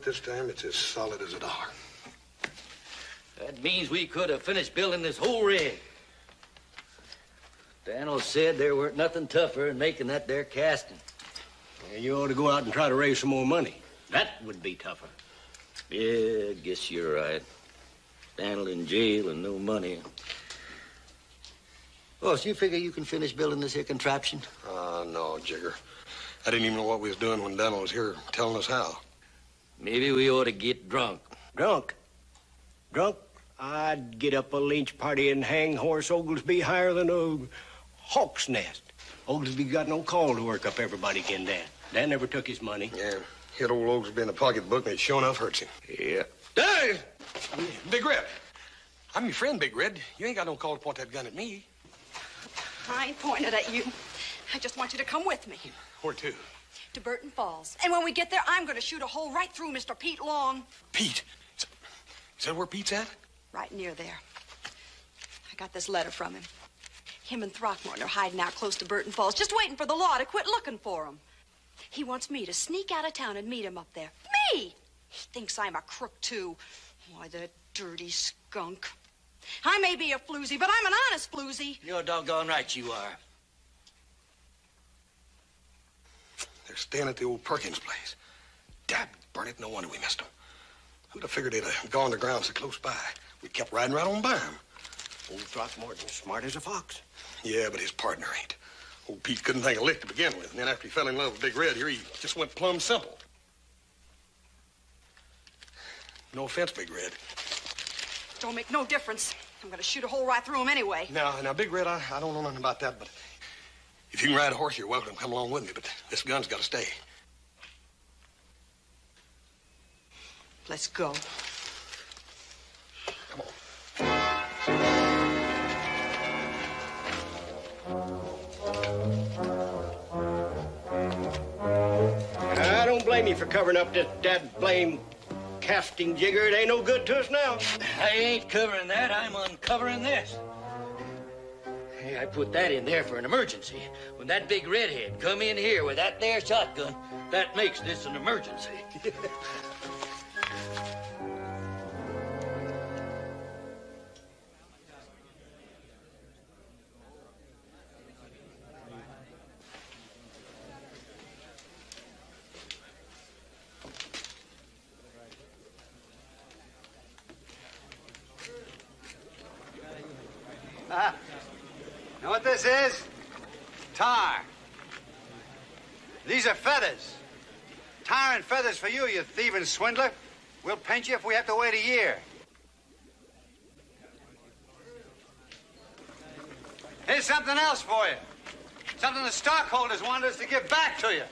Wouldn't you know it, this time it's as solid as a dollar. That means we could have finished building this whole rig. Daniel said there weren't nothing tougher than making that there casting. you ought to go out and try to raise some more money. That would be tougher. Yeah, guess you're right. Daniel in jail and no money. Boss, you figure you can finish building this here contraption? Uh, no, Jigger. I didn't even know what we was doing when Daniel was here telling us how. Maybe we ought to get drunk. Drunk? Drunk? I'd get up a lynch party and hang Horace Ogilvy higher than a hawk's nest. Ogilvy got no call to work up everybody again Dan. Dan never took his money. Yeah, hit old Ogilvy in the pocketbook and it sure enough hurts him. Yeah. Hey! Big Red. I'm your friend, Big Red. You ain't got no call to point that gun at me. I ain't pointing it at you. I just want you to come with me Where to? To Burton Falls. And when we get there, I'm going to shoot a hole right through Mr. Pete Long. Pete? Is is that where Pete's at? Right near there. I got this letter from him. Him and Throckmorton are hiding out close to Burton Falls, just waiting for the law to quit looking for him. He wants me to sneak out of town and meet him up there. Me! He thinks I'm a crook, too. Why, the dirty skunk. I may be a floozy, but I'm an honest floozy. You're doggone right you are. They're staying at the old Perkins place. Dad, burn it, no wonder we missed them. Who'd have figured they'd have gone to ground so close by? We kept riding right on by by 'em. Old Throckmorton's smart as a fox. Yeah, but his partner ain't. Old Pete couldn't think a lick to begin with, and then after he fell in love with Big Red here, he just went plumb simple. No offense, Big Red. Don't make no difference. I'm going to shoot a hole right through him anyway. Now, now, Big Red, I, I don't know nothing about that, but if you can ride a horse, you're welcome to come along with me, but this gun's got to stay. Let's go. Come on. I don't blame you for covering up this dad blame casting jigger. It ain't no good to us now. I ain't covering that. I'm uncovering this. Hey, I put that in there for an emergency. When that big redhead come in here with that there shotgun, that makes this an emergency. *laughs* Tar. These are feathers. Tar and feathers for you, you thieving swindler. We'll paint you if we have to wait a year. Here's something else for you. Something the stockholders wanted us to give back to you.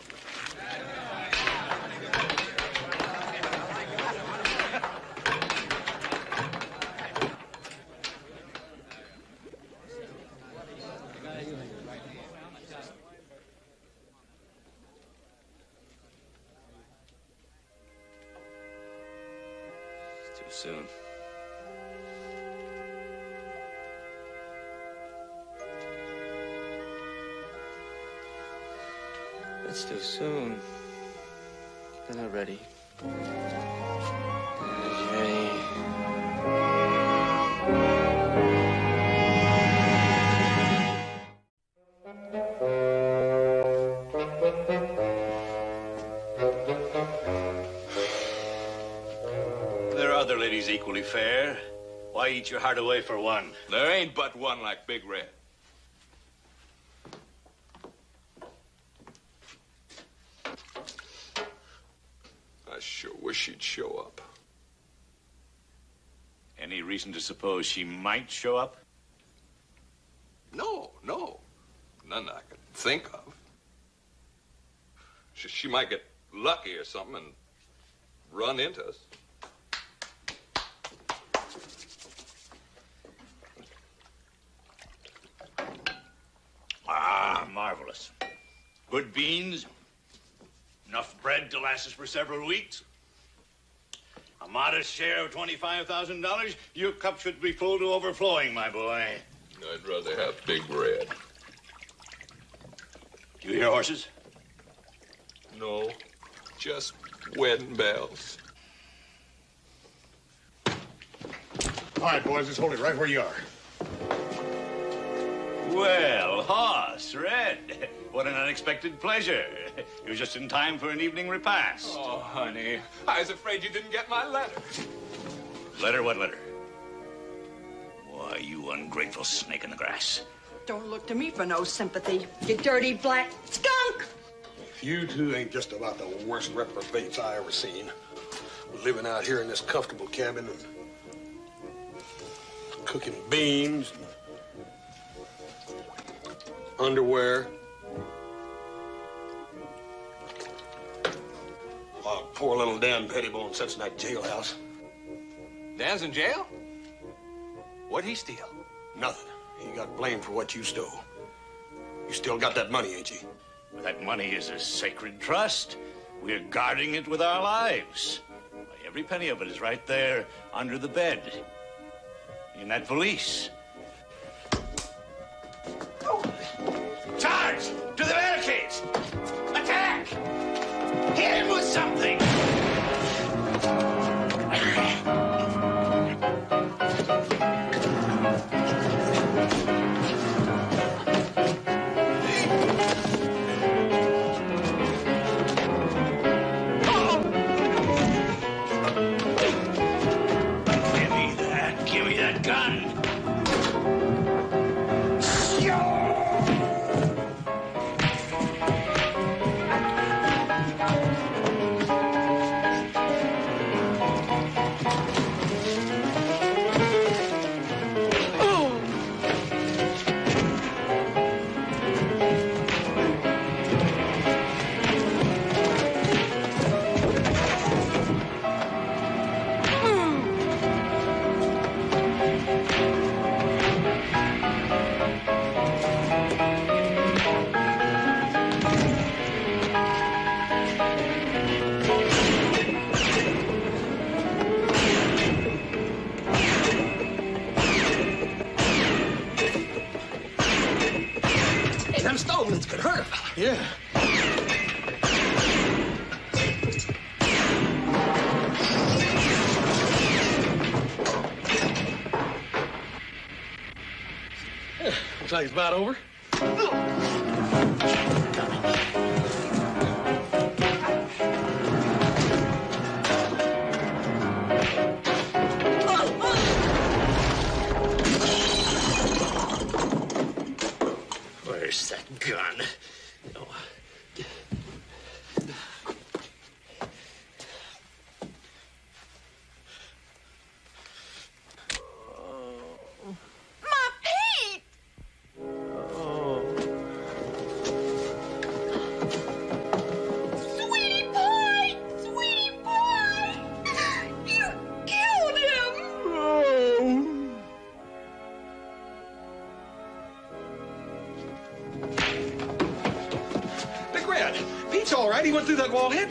Too soon. It's too soon. They're not ready. They're not ready. Fair. Why eat your heart away for one? There ain't but one like Big Red. I sure wish she'd show up. Any reason to suppose she might show up? No, no. None I can think of. She, she might get lucky or something and run into us. Ah, marvelous. Good beans, enough bread to last us for several weeks. A modest share of $25,000. Your cup should be full to overflowing, my boy. I'd rather have Big Red. Do you hear horses? No, just wedding bells. All right, boys, let's hold it right where you are. Well, Hoss, Red, what an unexpected pleasure. You're just in time for an evening repast. Oh, honey, I was afraid you didn't get my letter. Letter? What letter? Why, you ungrateful snake in the grass. Don't look to me for no sympathy, you dirty black skunk! You two ain't just about the worst reprobates I ever seen. We're Living out here in this comfortable cabin and cooking beans, and underwear. While poor little Dan Pettibone sits in that jailhouse. Dan's in jail? What'd he steal? Nothing. He got blamed for what you stole. You still got that money, ain't you? That money is a sacred trust. We're guarding it with our lives. Every penny of it is right there under the bed. In that valise. Charge! To the barricades! Attack! Hit him with something! Yeah. Looks like it's about over. Where's that gun?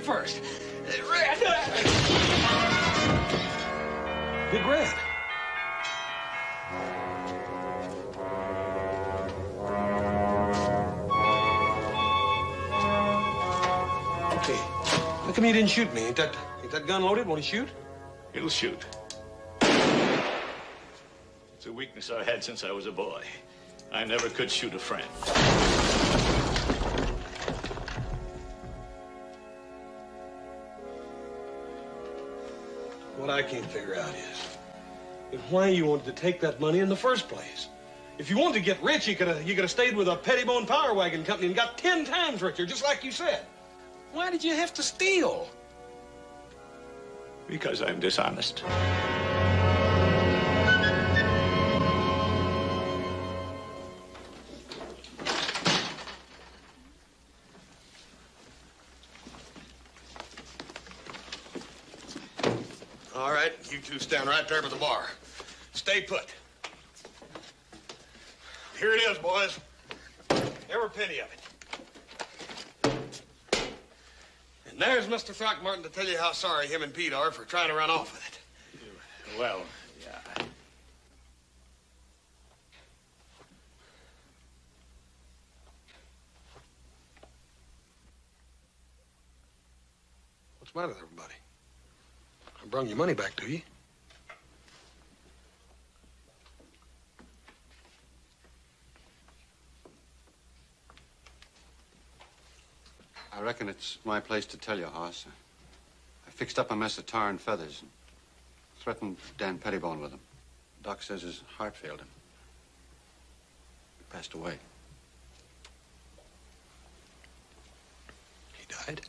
First. Red! Big Red. Okay. How come you didn't shoot me? Ain't that, ain't that gun loaded? Won't he shoot? It'll shoot. It's a weakness I had since I was a boy. I never could shoot a friend. What I can't figure out is, why you wanted to take that money in the first place. If you wanted to get rich, you could have you could have stayed with a Pettibone Power Wagon Company and got ten times richer, just like you said. Why did you have to steal? Because I'm dishonest. You stand right there by the bar. Stay put. Here it is, boys. Every penny of it. And there's Mr. Throckmorton to tell you how sorry him and Pete are for trying to run off with it. Well, yeah. What's the matter with everybody? I brung your money back to you. I reckon it's my place to tell you, Hoss. I fixed up a mess of tar and feathers and threatened Dan Pettibone with them. Doc says his heart failed him. He passed away. He died?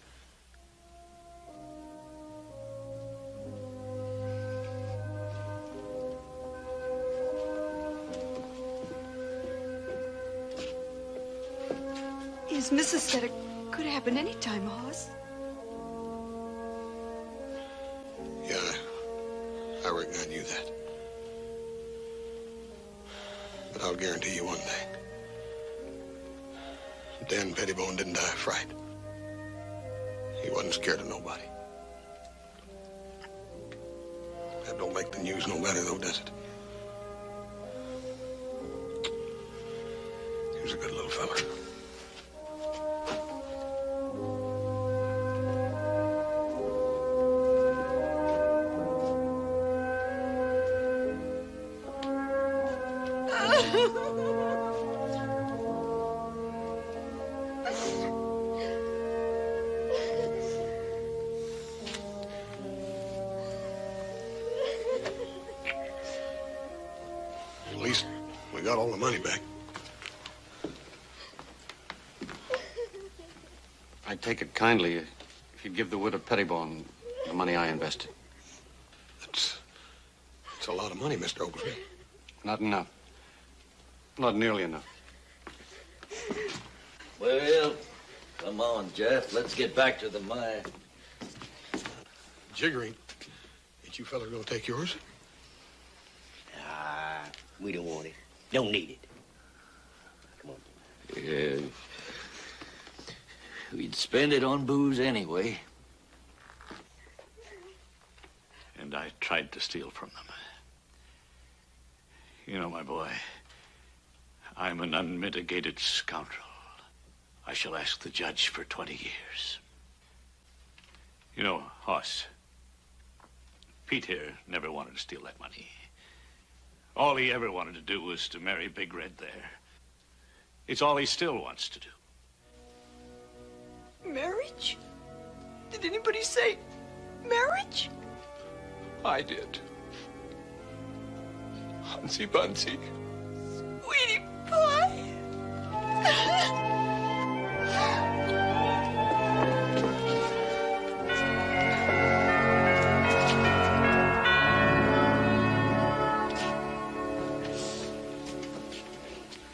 Is missus said it could happen any time, Hoss. Yeah, I reckon I knew that. But I'll guarantee you one thing. Dan Pettibone didn't die of fright. He wasn't scared of nobody. That don't make the news no better, though, does it? He was a good little fella. Take it kindly if you'd give the widow Pettibone the money I invested. That's, that's a lot of money, Mr. Ogilvy. Not enough. Not nearly enough. Well, come on, Jeff. Let's get back to the mine. Jigger, ain't, ain't you fellas gonna take yours? Ah, we don't want it. Don't need it. Yeah. We'd spend it on booze anyway. And I tried to steal from them. You know, my boy, I'm an unmitigated scoundrel. I shall ask the judge for 20 years. You know, Hoss, Pete here never wanted to steal that money. All he ever wanted to do was to marry Big Red there. It's all he still wants to do. Marriage? Did anybody say marriage? I did. Hansi Bunsy. Sweetie pie.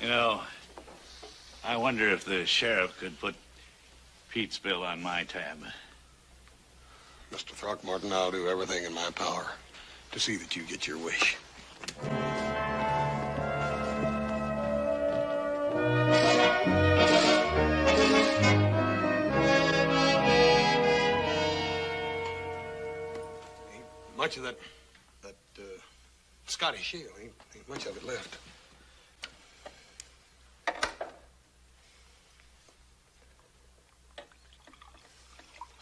You know, I wonder if the sheriff could put Pete's bill on my tab. Mr. Throckmorton, I'll do everything in my power to see that you get your wish. Ain't much of that, that uh, Scotty shale, ain't, ain't much of it left.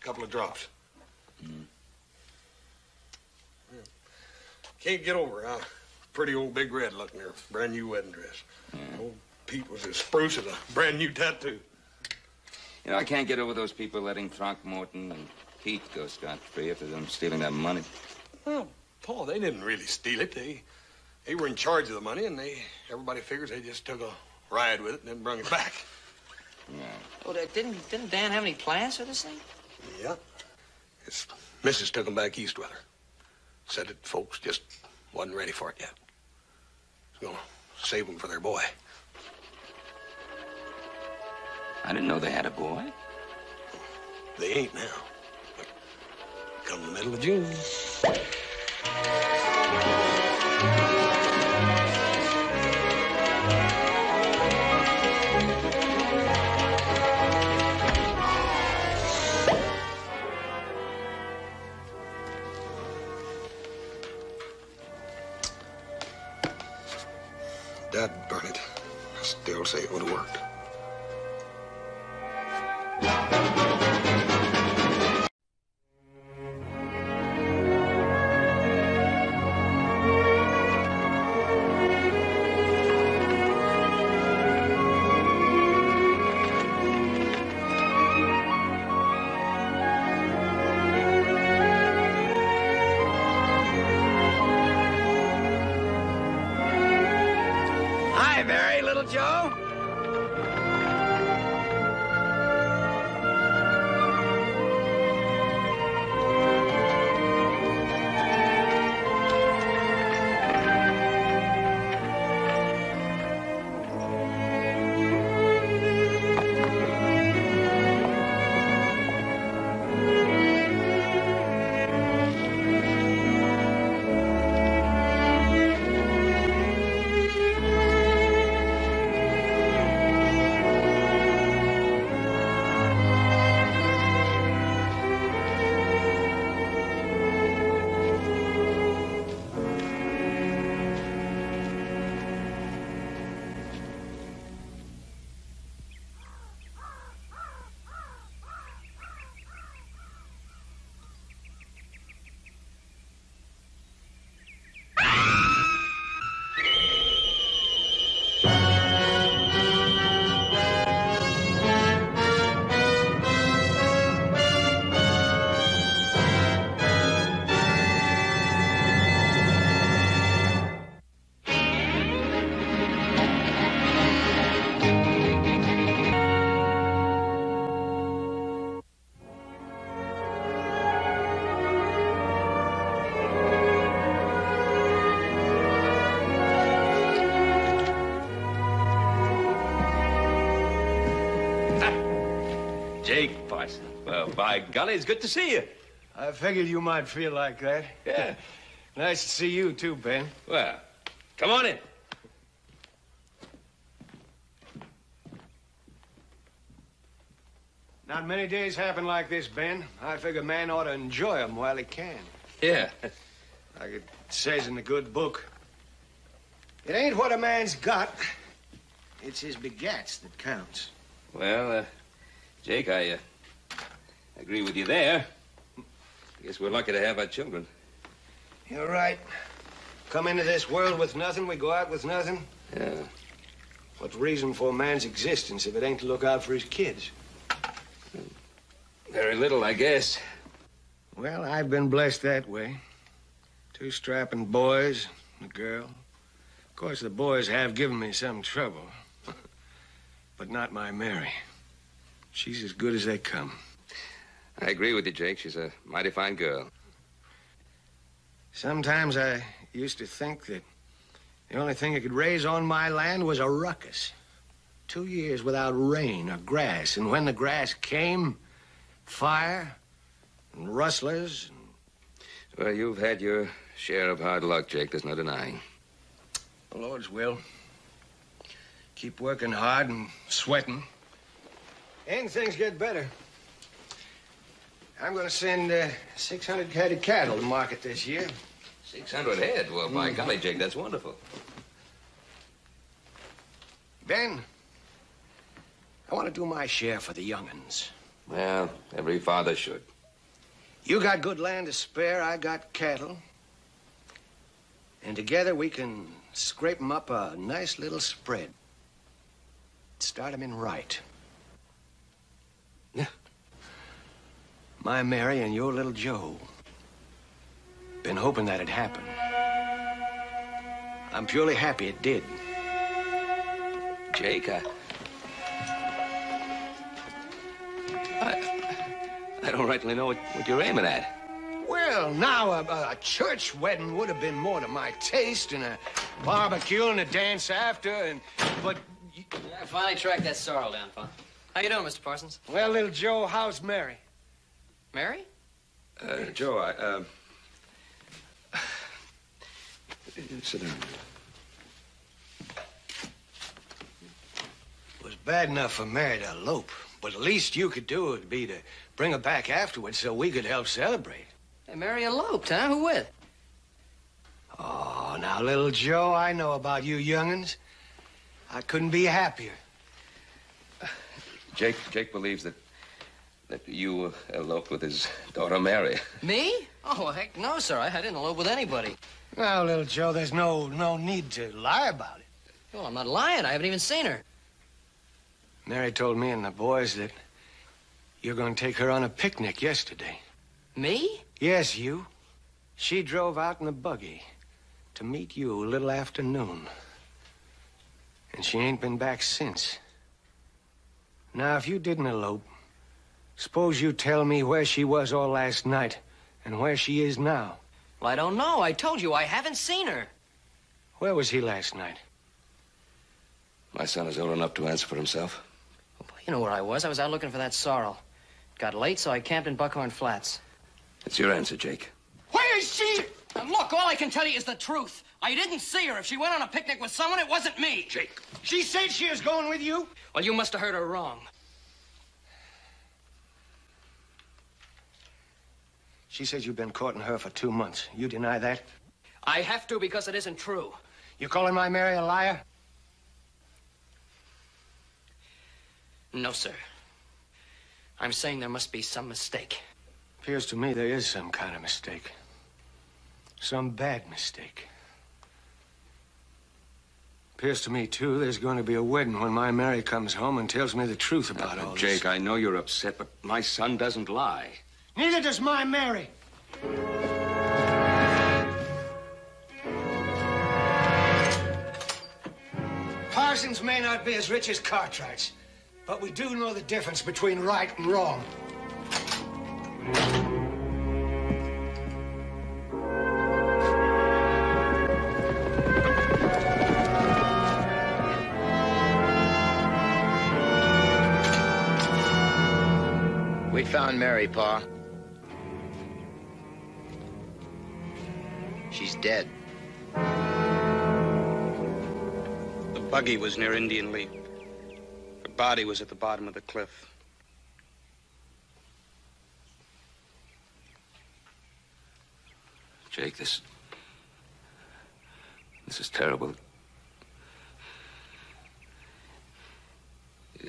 Couple of drops. Mm-hmm. Can't get over how pretty old Big Red looked in her brand new wedding dress. Old Pete was as spruce as a brand new tattoo. You know, I can't get over those people letting Throckmorton and Pete go scot-free after them stealing that money. Well, Paul, they didn't really steal it. They they were in charge of the money, and they everybody figures they just took a ride with it and then brung it back. Yeah. Oh, that- didn't didn't Dan have any plans for this thing? Yeah. His missus took him back east with her. Said that folks just wasn't ready for it yet. Was gonna save them for their boy. I didn't know they had a boy. They ain't now. But come the middle of June. Still say it would have worked. It's good to see you. I figured you might feel like that. Yeah. *laughs* Nice to see you, too, Ben. Well, come on in. Not many days happen like this, Ben. I figure a man ought to enjoy 'em while he can. Yeah. *laughs* Like it says in the good book. It ain't what a man's got, it's his begats that counts. Well, uh, Jake, I uh, agree with you there. I guess we're lucky to have our children. You're right. Come into this world with nothing, we go out with nothing. Yeah. What reason for a man's existence if it ain't to look out for his kids? Very little, I guess. Well, I've been blessed that way. Two strapping boys, a girl. Of course, the boys have given me some trouble. but not my Mary. She's as good as they come. I agree with you, Jake. She's a mighty fine girl. Sometimes I used to think that the only thing that could raise on my land was a ruckus. Two years without rain or grass, and when the grass came, fire and rustlers. Well, you've had your share of hard luck, Jake. There's no denying. The Lord's will. Keep working hard and sweating. And things get better. I'm going to send uh, 600 head of cattle to market this year. 600 head? Well, by Mhm. golly, Jake, that's wonderful. Ben, I want to do my share for the young'uns. Well, every father should. You got good land to spare, I got cattle. And together we can scrape 'em up a nice little spread. Start 'em in right. My Mary and your little Joe. Been hoping that'd happen. I'm purely happy it did. Jake, I. I, I don't rightly know what, what you're aiming at. Well, now a, a church wedding would have been more to my taste, and a barbecue and a dance after, and but I finally tracked that sorrel down, Fon. How you doing, Mr. Parsons? well, little Joe, how's Mary? Mary? Uh, Joe, I, uh... Sit down. It was bad enough for Mary to elope, but the least you could do would be to bring her back afterwards so we could help celebrate. Hey, Mary eloped, huh? Who with? Oh, now, little Joe, I know about you young'uns. I couldn't be happier. Jake, Jake believes that that you uh, eloped with his daughter Mary. Me? Oh, well, heck no, sir. I, I didn't elope with anybody. Now, little Joe, there's no no need to lie about it. Well, I'm not lying. I haven't even seen her. Mary told me and the boys that you're going to take her on a picnic yesterday. Me? Yes, you. She drove out in the buggy to meet you a little after noon. And she ain't been back since. Now, if you didn't elope, suppose you tell me where she was all last night and where she is now. Well, I don't know. I told you I haven't seen her. Where was he last night? My son is old enough to answer for himself. Oh, you know where I was. I was out looking for that sorrel. Got late, so I camped in Buckhorn Flats. It's your answer, Jake. Where is she? And look, all I can tell you is the truth. I didn't see her. If she went on a picnic with someone, it wasn't me. Jake. She said she was going with you? Well, you must have heard her wrong. She says you've been courting her for two months. You deny that? I have to because it isn't true. You calling my Mary a liar? No, sir. I'm saying there must be some mistake. Appears to me there is some kind of mistake. Some bad mistake. Appears to me, too, there's going to be a wedding when my Mary comes home and tells me the truth about uh, all Jake, I know you're upset, but my son doesn't lie. Neither does my Mary. Parsons may not be as rich as Cartwright's, but we do know the difference between right and wrong. We, found Mary, Pa. She's dead. The buggy was near Indian Leap. Her body was at the bottom of the cliff. Jake, this. This is terrible.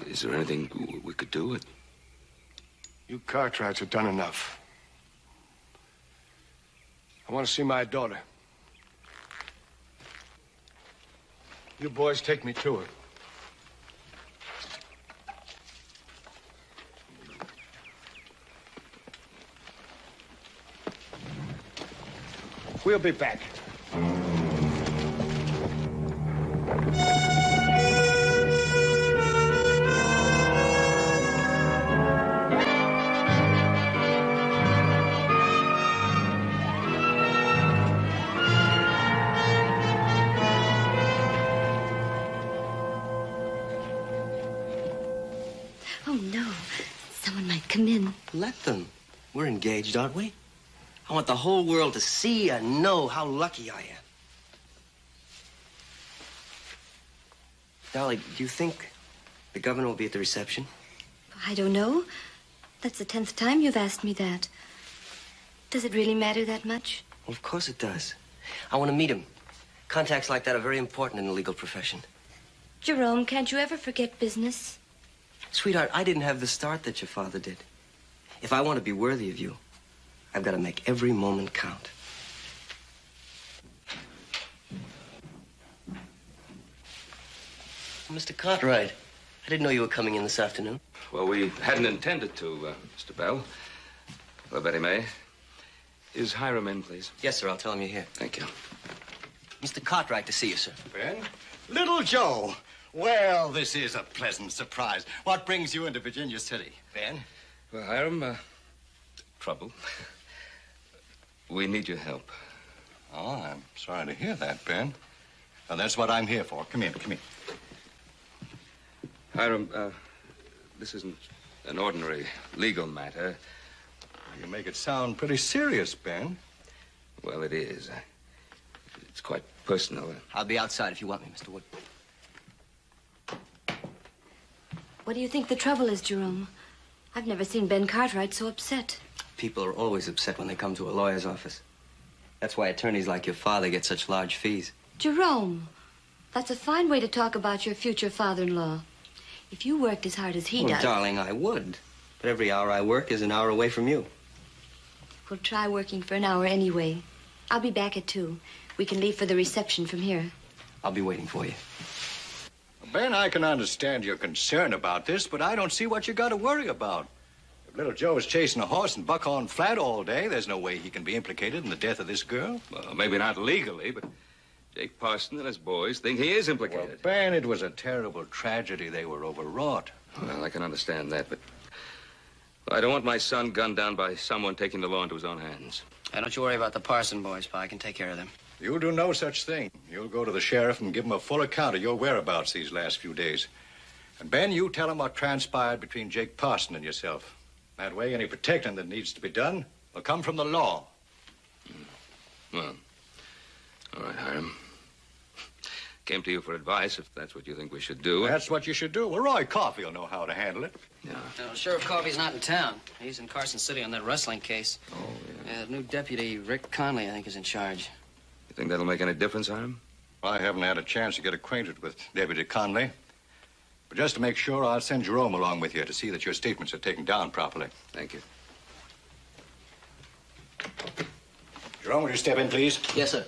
Is there anything we could do? It. You Cartwrights have done enough. I want to see my daughter. You boys take me to her. We'll be back. Engaged, aren't we? I want the whole world to see and know how lucky I am. Dolly, do you think the governor will be at the reception? I don't know. That's the tenth time you've asked me that. Does it really matter that much? Well, of course it does. I want to meet him. Contacts like that are very important in the legal profession. Jerome, can't you ever forget business? Sweetheart, I didn't have the start that your father did. If I want to be worthy of you, I've got to make every moment count. Mr. Cartwright, I didn't know you were coming in this afternoon. Well, we hadn't intended to, uh, Mr. Bell. Well, Betty May. Is Hiram in, please? Yes, sir. I'll tell him you're here. Thank you. Mr. Cartwright to see you, sir. Ben? Little Joe. Well, this is a pleasant surprise. What brings you into Virginia City, Ben? Well, Hiram, uh, trouble. We need your help. Oh, I'm sorry to hear that, Ben. Now, that's what I'm here for. Come in, come in. Hiram, uh, this isn't an ordinary legal matter. You make it sound pretty serious, Ben. Well, it is. It's quite personal. I'll be outside if you want me, Mr. Wood. What do you think the trouble is, Jerome? I've never seen Ben Cartwright so upset. People are always upset when they come to a lawyer's office. That's why attorneys like your father get such large fees. Jerome, that's a fine way to talk about your future father-in-law. If you worked as hard as he oh, does, darling, I would. But every hour I work is an hour away from you. we'll try working for an hour anyway. I'll be back at two. We can leave for the reception from here. I'll be waiting for you. Ben, I can understand your concern about this, but I don't see what you got to worry about. If little Joe is chasing a horse in Buckhorn Flat all day, there's no way he can be implicated in the death of this girl. Well, maybe not legally, but Jake Parson and his boys think he is implicated. Well, Ben, it was a terrible tragedy. They were overwrought. Well, I can understand that, but I don't want my son gunned down by someone taking the law into his own hands. Hey, don't you worry about the Parson boys, Pa. I can take care of them. You'll do no such thing. You'll go to the sheriff and give him a full account of your whereabouts these last few days. And Ben, you tell him what transpired between Jake Parson and yourself. That way, any protecting that needs to be done will come from the law. Well, all right, Hiram. Came to you for advice, if that's what you think we should do. That's what you should do. Well, Roy Coffee will know how to handle it. Yeah. Uh, Sheriff Coffee's not in town. He's in Carson City on that wrestling case. Oh, yeah. new deputy, Rick Conley, I think, is in charge. You think that'll make any difference, Hiram? I haven't had a chance to get acquainted with Deputy Conley. But just to make sure, I'll send Jerome along with you to see that your statements are taken down properly. Thank you. Jerome, will you step in, please? Yes, sir.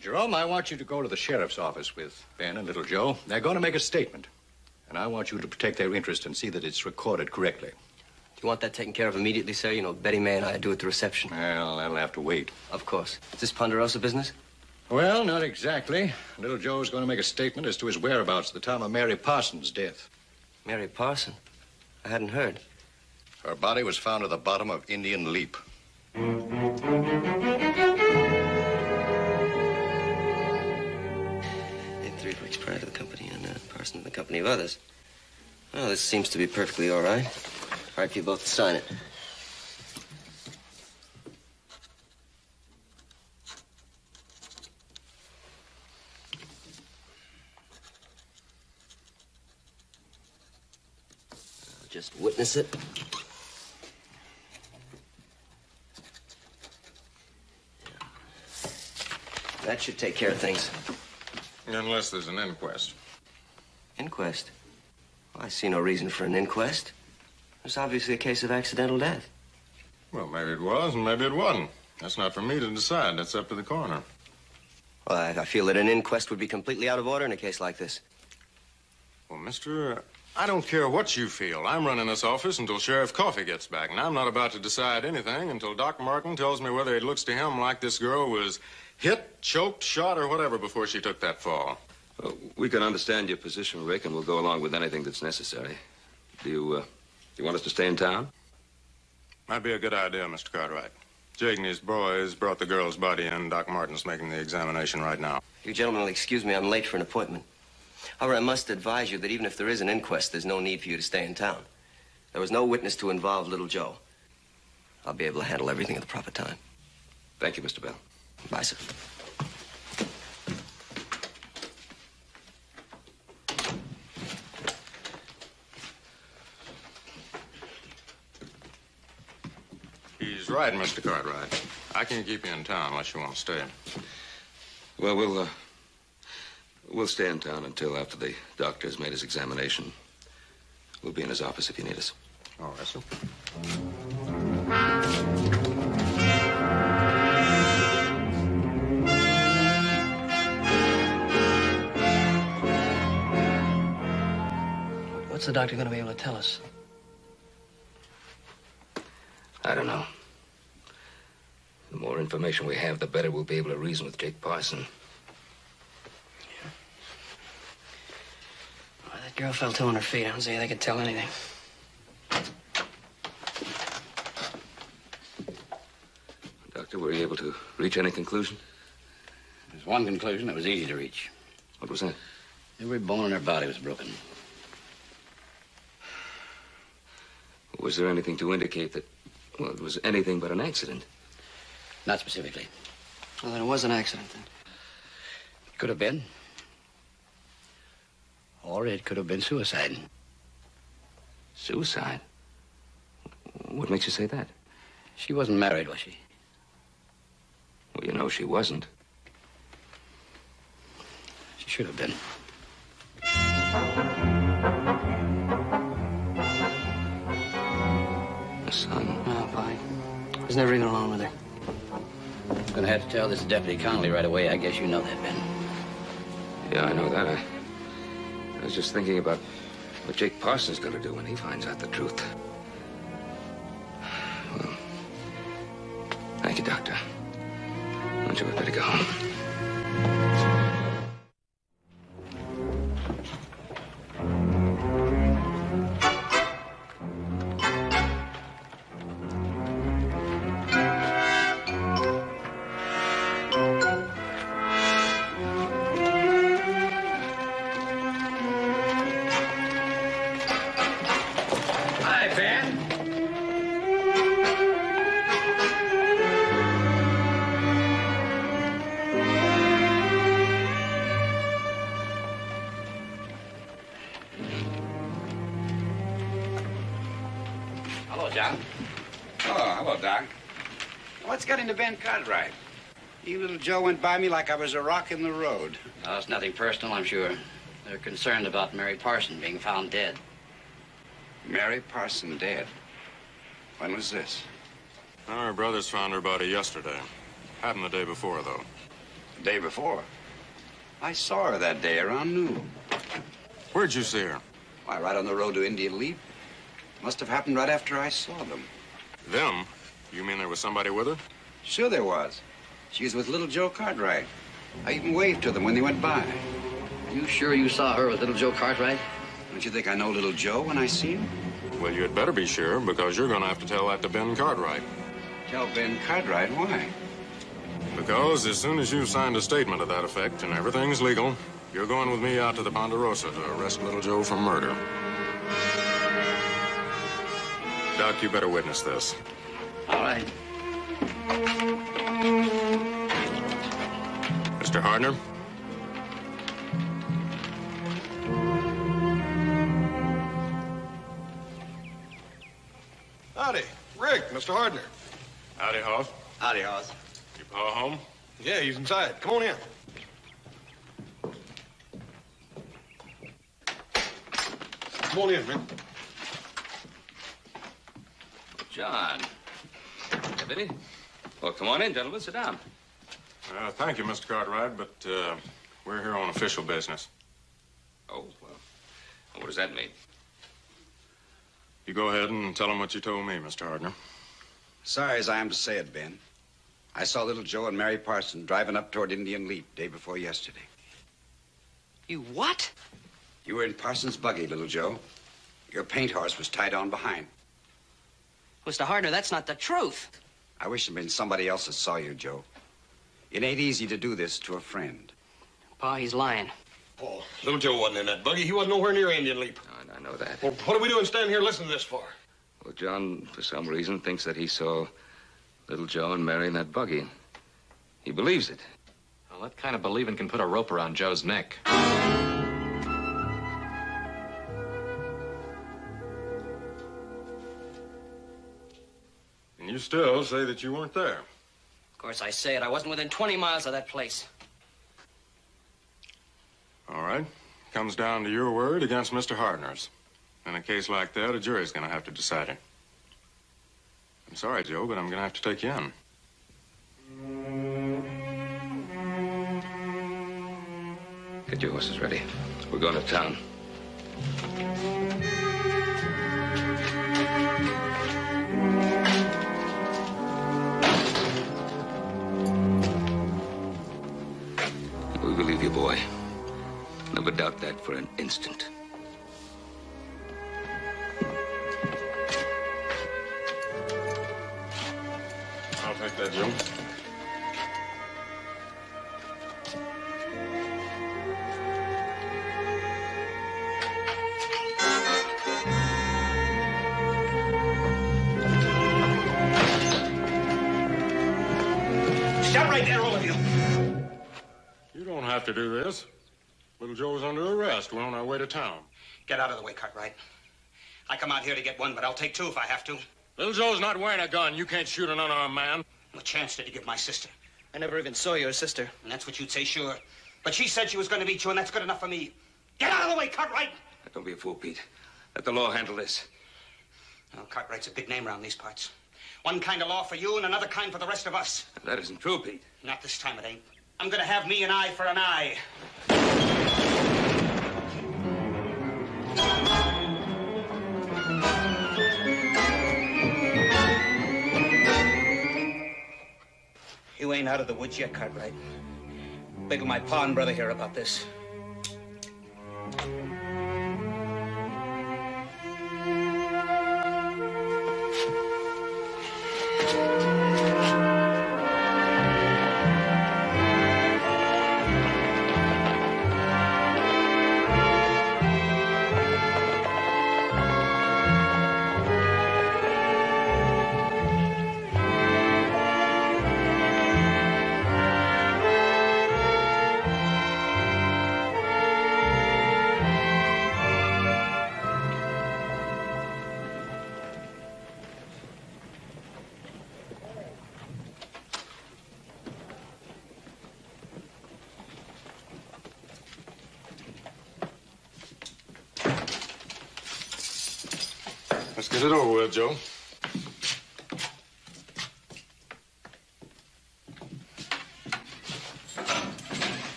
Jerome, I want you to go to the sheriff's office with Ben and little Joe. They're going to make a statement. And I want you to protect their interest and see that it's recorded correctly. Do you want that taken care of immediately, sir? You know, Betty May and I do at the reception. Well, that'll have to wait. Of course. Is this Ponderosa business? Well, not exactly. Little Joe's going to make a statement as to his whereabouts at the time of Mary Parsons' death. Mary Parson? I hadn't heard. Her body was found at the bottom of Indian Leap. In three weeks prior to the company and uh, Parson in the company of others. Well, this seems to be perfectly all right. All right you both sign it. Just witness it. That should take care of things. Unless there's an inquest. Inquest? Well, I see no reason for an inquest. It's obviously a case of accidental death. Well, maybe it was, and maybe it wasn't. That's not for me to decide. That's up to the coroner. Well, I, I feel that an inquest would be completely out of order in a case like this. Well, mister, I don't care what you feel. I'm running this office until Sheriff Coffee gets back, and I'm not about to decide anything until Doc Martin tells me whether it looks to him like this girl was hit, choked, shot, or whatever before she took that fall. Well, we can understand your position, Rick, and we'll go along with anything that's necessary. Do you, uh, you want us to stay in town? Might be a good idea, Mr. Cartwright. Jake and his boys brought the girl's body in. Doc Martin's making the examination right now. You gentlemen will excuse me, I'm late for an appointment. However, I must advise you that even if there is an inquest, there's no need for you to stay in town. There was no witness to involve little Joe. I'll be able to handle everything at the proper time. Thank you, Mr. Bell. Bye, sir. He's right, Mr. Cartwright. I can't keep you in town unless you want to stay. Well, we'll, uh, we'll stay in town until after the doctor has made his examination. We'll be in his office if you need us. All right, sir. What's the doctor going to be able to tell us? I don't know. The more information we have, the better we'll be able to reason with Jake Parson. Well, that girl fell two on her feet. I don't see how they could tell anything. Doctor, were you able to reach any conclusion? There's one conclusion that was easy to reach. What was that? Every bone in her body was broken. Was there anything to indicate that, well, it was anything but an accident? Not specifically. Well, then it was an accident, then. It Could have been. Or it could have been suicide. Suicide? What makes you say that? She wasn't married, was she? Well, you know she wasn't. She should have been. A son. Oh, fine. I was never even alone with her. I'm gonna have to tell this Deputy Connolly right away. I guess you know that, Ben. Yeah, I know that. I, I was just thinking about what Jake Parsons going to do when he finds out the truth. Well, thank you, Doctor. Don't you we better go home? Little Joe went by me like I was a rock in the road. No, it's nothing personal, I'm sure. They're concerned about Mary Parson being found dead. Mary Parson dead. When was this? Our brothers found her body yesterday. Happened the day before, though. The day before. I saw her that day around noon. Where'd you see her? Why, right on the road to Indian Leap. Must have happened right after I saw them. Them? You mean there was somebody with her? Sure there was. She was with little Joe Cartwright. I even waved to them when they went by. Are you sure you saw her with little Joe Cartwright? Don't you think I know little Joe when I see him? Well, you'd better be sure, because you're going to have to tell that to Ben Cartwright. Tell Ben Cartwright why? Because as soon as you've signed a statement to that effect and everything's legal, you're going with me out to the Ponderosa to arrest little Joe for murder. Doc, you better witness this. All right. Mr. Hardner? Howdy. Rick, Mr. Hardner. Howdy, Hoss. Howdy, Hoss. Your pa home? Yeah, he's inside. Come on in. Come on in, Rick. John. Deputy. Well, come on in, gentlemen. Sit down. Uh, thank you, Mr. Cartwright, but uh, we're here on official business. Oh, well. What does that mean? You go ahead and tell him what you told me, Mr. Hardner. Sorry as I am to say it, Ben. I saw little Joe and Mary Parson driving up toward Indian Leap day before yesterday. You what? You were in Parson's buggy, little Joe. Your paint horse was tied on behind. Mr. Hardner, that's not the truth. I wish it'd been somebody else that saw you, Joe. It ain't easy to do this to a friend. Pa, he's lying. Pa, little Joe wasn't in that buggy. He wasn't nowhere near Indian Leap. Oh, I, I know that. Well, what are we doing standing here listening to this for? Well, John, for some reason, thinks that he saw little Joe and Mary in that buggy. He believes it. Well, that kind of believing can put a rope around Joe's neck. And you still say that you weren't there. Of course, I say it. I wasn't within 20 miles of that place. All right. Comes down to your word against Mr. Hardner's. In a case like that, a jury's going to have to decide it. I'm sorry, Joe, but I'm going to have to take you in. Get your horses ready. We're going to town. Boy. Never doubt that for an instant. I'll take that, Joe. To do this. Little Joe's under arrest. We're on our way to town. Get out of the way, Cartwright. I come out here to get one, but I'll take two if I have to. Little Joe's not wearing a gun. You can't shoot an unarmed man. What chance did he give my sister? I never even saw your sister. And that's what you'd say, sure. But she said she was going to meet you, and that's good enough for me. Get out of the way, Cartwright! Don't be a fool, Pete. Let the law handle this. Cartwright's a big name around these parts. One kind of law for you and another kind for the rest of us. That isn't true, Pete. Not this time, it ain't. I'm to have me an eye for an eye. You ain't out of the woods yet, Cartwright. Wait till my pawn brother hear about this.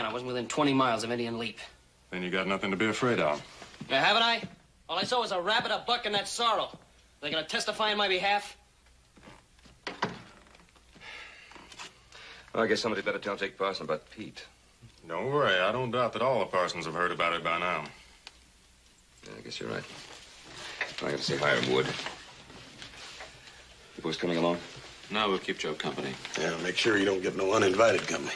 Again. I wasn't within 20 miles of Indian Leap. Then you got nothing to be afraid of. Now, haven't I? All I saw was a rabbit, a buck, and that sorrel. Are They gonna testify in my behalf? Well, I guess somebody better tell Jake Parson about Pete. Don't worry. I don't doubt that all the Parsons have heard about it by now. Yeah, I guess you're right. I gotta say Hiram Wood. You boys coming along? No, we'll keep Joe company. Yeah, make sure you don't get no uninvited company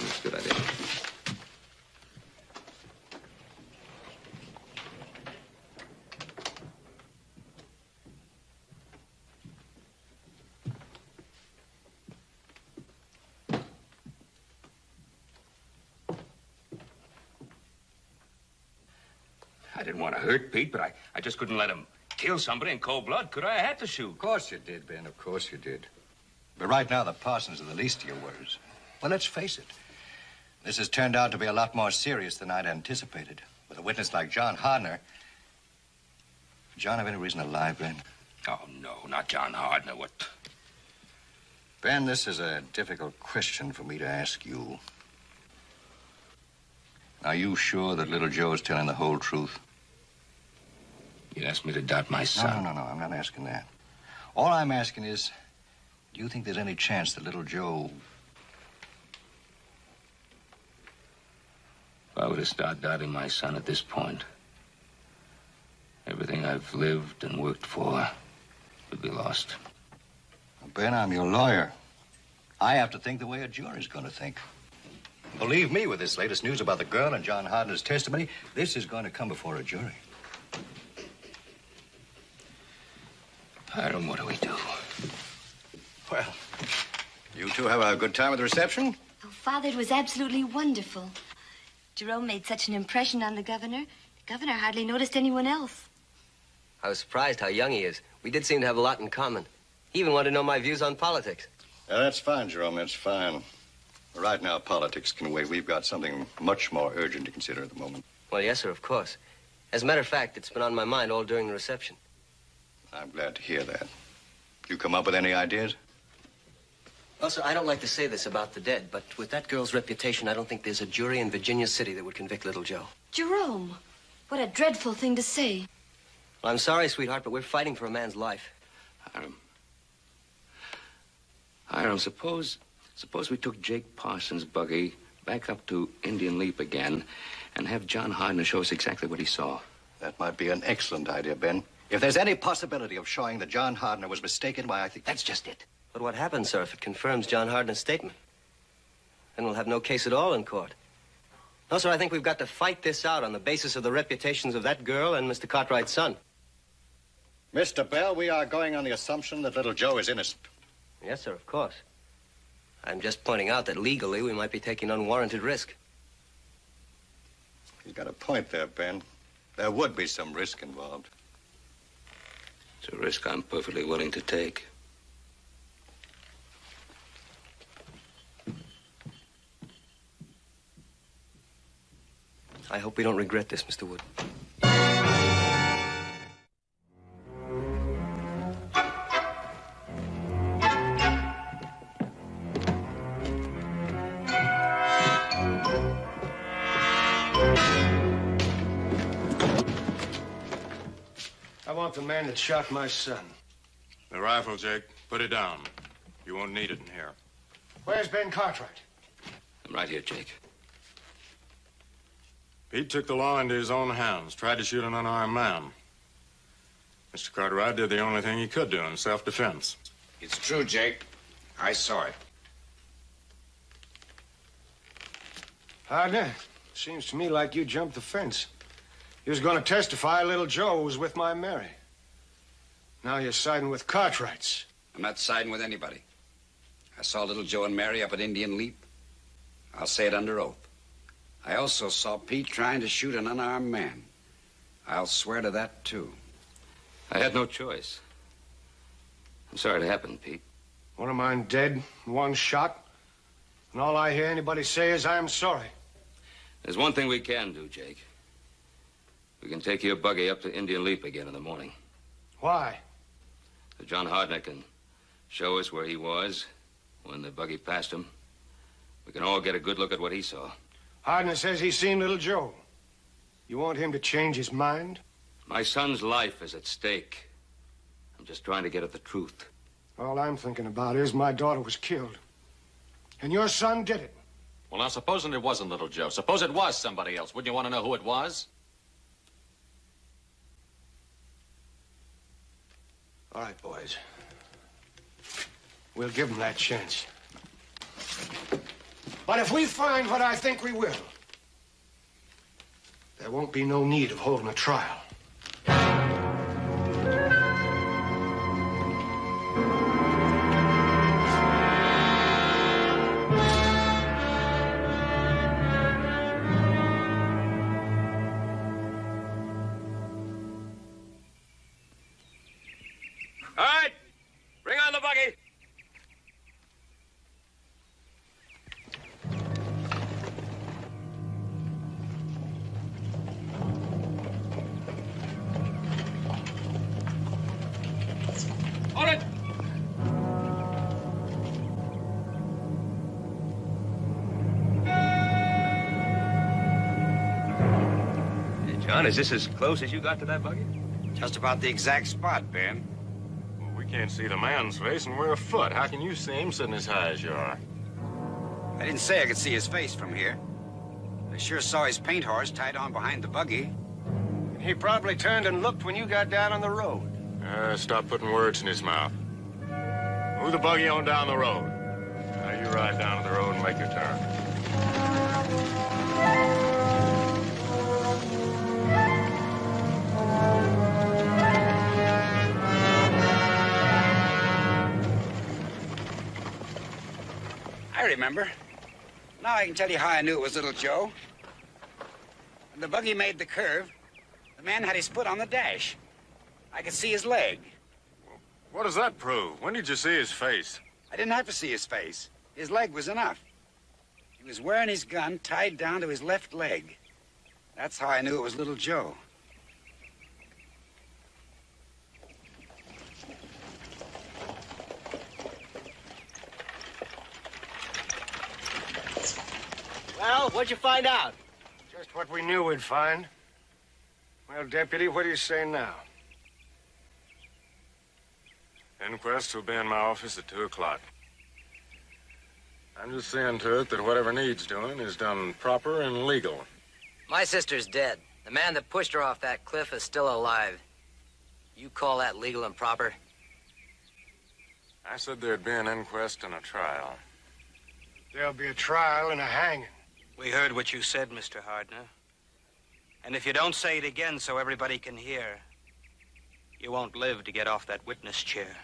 that's a good idea. I didn't want to hurt Pete, but I, I just couldn't let him kill somebody in cold blood, could I? I had to shoot. Of course you did, Ben. Of course you did. But right now, the Parsons are the least of your worries. Well, let's face it. This has turned out to be a lot more serious than I'd anticipated. With a witness like John Hardner. John have any reason to lie, Ben? Oh, no, not John Hardner. What? Ben, this is a difficult question for me to ask you. Are you sure that little Joe is telling the whole truth? You asked me to doubt my son. No, no, no, no. I'm not asking that. All I'm asking is, do you think there's any chance that little Joe... If I were to start doubting my son at this point, everything I've lived and worked for would be lost. Ben, I'm your lawyer. I have to think the way a jury's going to think. Believe me, with this latest news about the girl and John Hardner's testimony, this is going to come before a jury. Hiram, what do we do? Well, you two have a good time at the reception? Oh, Father, it was absolutely wonderful. Jerome made such an impression on the governor. The governor hardly noticed anyone else. I was surprised how young he is. We did seem to have a lot in common. He even wanted to know my views on politics. Yeah, that's fine, Jerome. That's fine. Right now, politics can wait. We've got something much more urgent to consider at the moment. Well, yes, sir, of course. As a matter of fact, it's been on my mind all during the reception. I'm glad to hear that. You come up with any ideas? Well, sir, I don't like to say this about the dead, but with that girl's reputation, I don't think there's a jury in Virginia City that would convict little Joe. Jerome, what a dreadful thing to say. Well, I'm sorry, sweetheart, but we're fighting for a man's life. Hiram. Hiram, suppose, suppose we took Jake Parsons' buggy back up to Indian Leap again and have John Hardner show us exactly what he saw. That might be an excellent idea, Ben. If there's any possibility of showing that John Hardner was mistaken, why, I think that's just it. But what happens, sir, if it confirms John Hardner's statement? Then we'll have no case at all in court. No, sir, I think we've got to fight this out on the basis of the reputations of that girl and Mr. Cartwright's son. Mr. Bell, we are going on the assumption that little Joe is innocent. Yes, sir, of course. I'm just pointing out that legally we might be taking unwarranted risk. You've got a point there, Ben. There would be some risk involved. It's a risk I'm perfectly willing to take. I hope we don't regret this, Mr. Wood. I want the man that shot my son. The rifle, Jake. Put it down. You won't need it in here. Where's Ben Cartwright? I'm right here, Jake. Pete took the law into his own hands, tried to shoot an unarmed man. Mr. Cartwright did the only thing he could do in self-defense. It's true, Jake. I saw it. Hardner, seems to me like you jumped the fence. You was going to testify little Joe was with my Mary. Now you're siding with Cartwright's. I'm not siding with anybody. I saw little Joe and Mary up at Indian Leap. I'll say it under oath. I also saw Pete trying to shoot an unarmed man. I'll swear to that, too. I had no choice. I'm sorry it happened, Pete. One of mine dead, one shot. And all I hear anybody say is, I'm sorry. There's one thing we can do, Jake. We can take your buggy up to Indian Leap again in the morning. Why? So John Hardner can show us where he was when the buggy passed him. We can all get a good look at what he saw. Hardner says he's seen little Joe. You want him to change his mind? My son's life is at stake. I'm just trying to get at the truth. All I'm thinking about is my daughter was killed. And your son did it. Well, now, supposing it wasn't little Joe. Suppose it was somebody else. Wouldn't you want to know who it was? All right, boys. We'll give him that chance. But if we find what I think we will, there won't be no need of holding a trial. Hey, John, is this as close as you got to that buggy? Just about the exact spot, Ben. Well, we can't see the man's face, and we're a foot. How can you see him sitting as high as you are? I didn't say I could see his face from here. I sure saw his paint horse tied on behind the buggy. He probably turned and looked when you got down on the road. Uh, stop putting words in his mouth. Move the buggy on down the road. Now you ride down to the road and make your turn. Remember. Now I can tell you how I knew it was Little Joe. When the buggy made the curve, the man had his foot on the dash. I could see his leg. What does that prove? When did you see his face? I didn't have to see his face. His leg was enough. He was wearing his gun tied down to his left leg. That's how I knew it was Little Joe. Well, what'd you find out? Just what we knew we'd find. Well, Deputy, what do you say now? Inquest will be in my office at 2 o'clock. I'm just seeing to it that whatever needs doing is done proper and legal. My sister's dead. The man that pushed her off that cliff is still alive. You call that legal and proper? I said there'd be an inquest and a trial. There'll be a trial and a hanging. We heard what you said, Mr. Hardner. And if you don't say it again so everybody can hear, you won't live to get off that witness chair.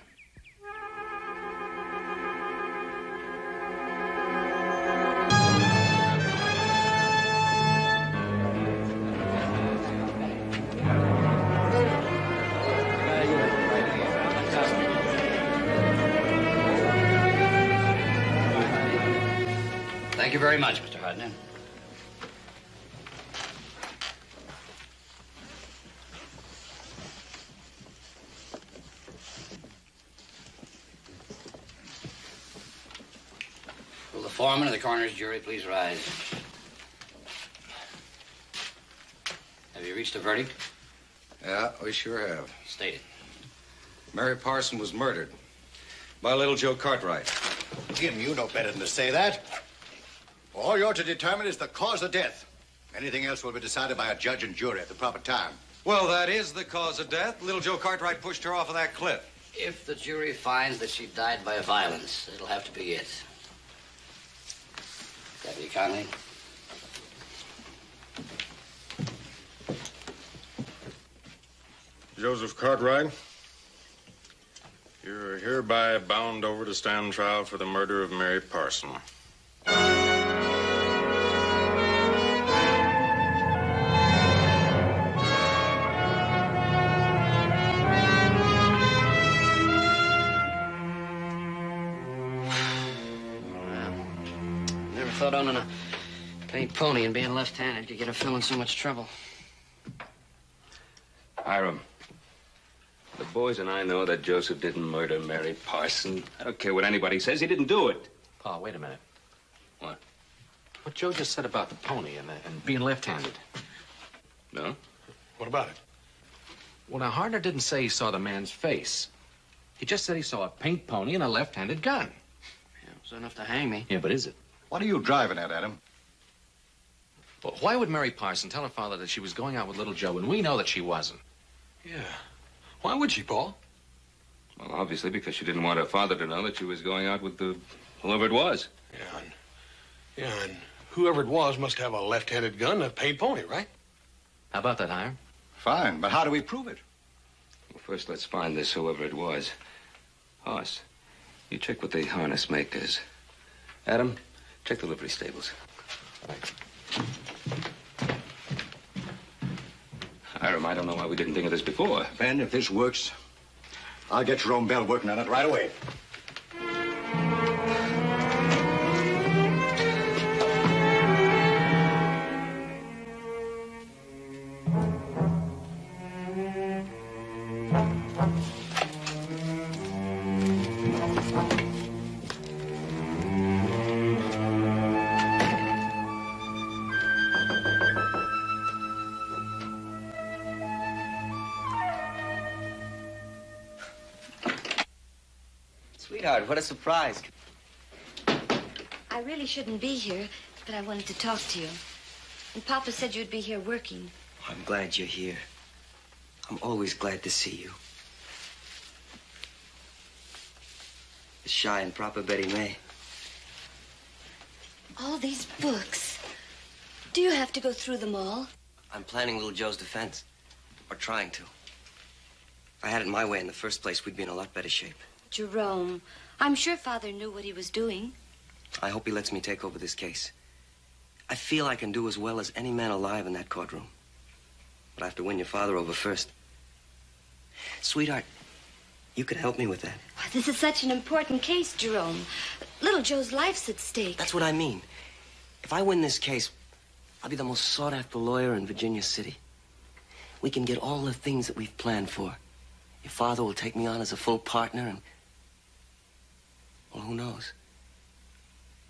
Thank you very much, Mr. Hardner. Will the foreman of the coroner's jury please rise? Have you reached a verdict? Yeah, we sure have. State it. Mary Parson was murdered by little Joe Cartwright. Jim, you know better than to say that. All you're to determine is the cause of death. Anything else will be decided by a judge and jury at the proper time. Well, that is the cause of death. Little Joe Cartwright pushed her off of that cliff. If the jury finds that she died by violence, it'll have to be it. Deputy Conley. Joseph Cartwright, you're hereby bound over to stand trial for the murder of Mary Parson. Pony and being left-handed could get a fellow in so much trouble. Hiram, the boys and I know that Joseph didn't murder Mary Parson. I don't care what anybody says. He didn't do it. Pa, wait a minute. What? What Joe just said about the pony and, and being left-handed. No? What about it? Well, now, Hardner didn't say he saw the man's face. He just said he saw a paint pony and a left-handed gun. Yeah, it was enough to hang me. Yeah, but is it? What are you driving at, Adam? Well, why would Mary Parson tell her father that she was going out with little Joe when we know that she wasn't? Yeah. Why would she, Pa? Well, obviously because she didn't want her father to know that she was going out with the whoever it was. Yeah, and, yeah, and whoever it was must have a left-handed gun and a paid pony, right? How about that, Hiram? Fine, but how do we prove it? Well, first, let's find this whoever it was. Hoss, you check with the harness makers. Adam, check the livery stables. Hiram, I don't know why we didn't think of this before. Ben, if this works, I'll get Jerome Bell working on it right away. Sweetheart, what a surprise. I really shouldn't be here, but I wanted to talk to you. And Papa said you'd be here working. I'm glad you're here. I'm always glad to see you. The shy and proper Betty May. All these books. Do you have to go through them all? I'm planning little Joe's defense. Or trying to. If I had it my way in the first place, we'd be in a lot better shape. Jerome, I'm sure Father knew what he was doing. I hope he lets me take over this case. I feel I can do as well as any man alive in that courtroom. But I have to win your father over first. Sweetheart, you could help me with that. Why, This is such an important case, Jerome. Little Joe's life's at stake. That's what I mean. If I win this case, I'll be the most sought after lawyer in Virginia City. We can get all the things that we've planned for. Your father will take me on as a full partner, and. Well, who knows?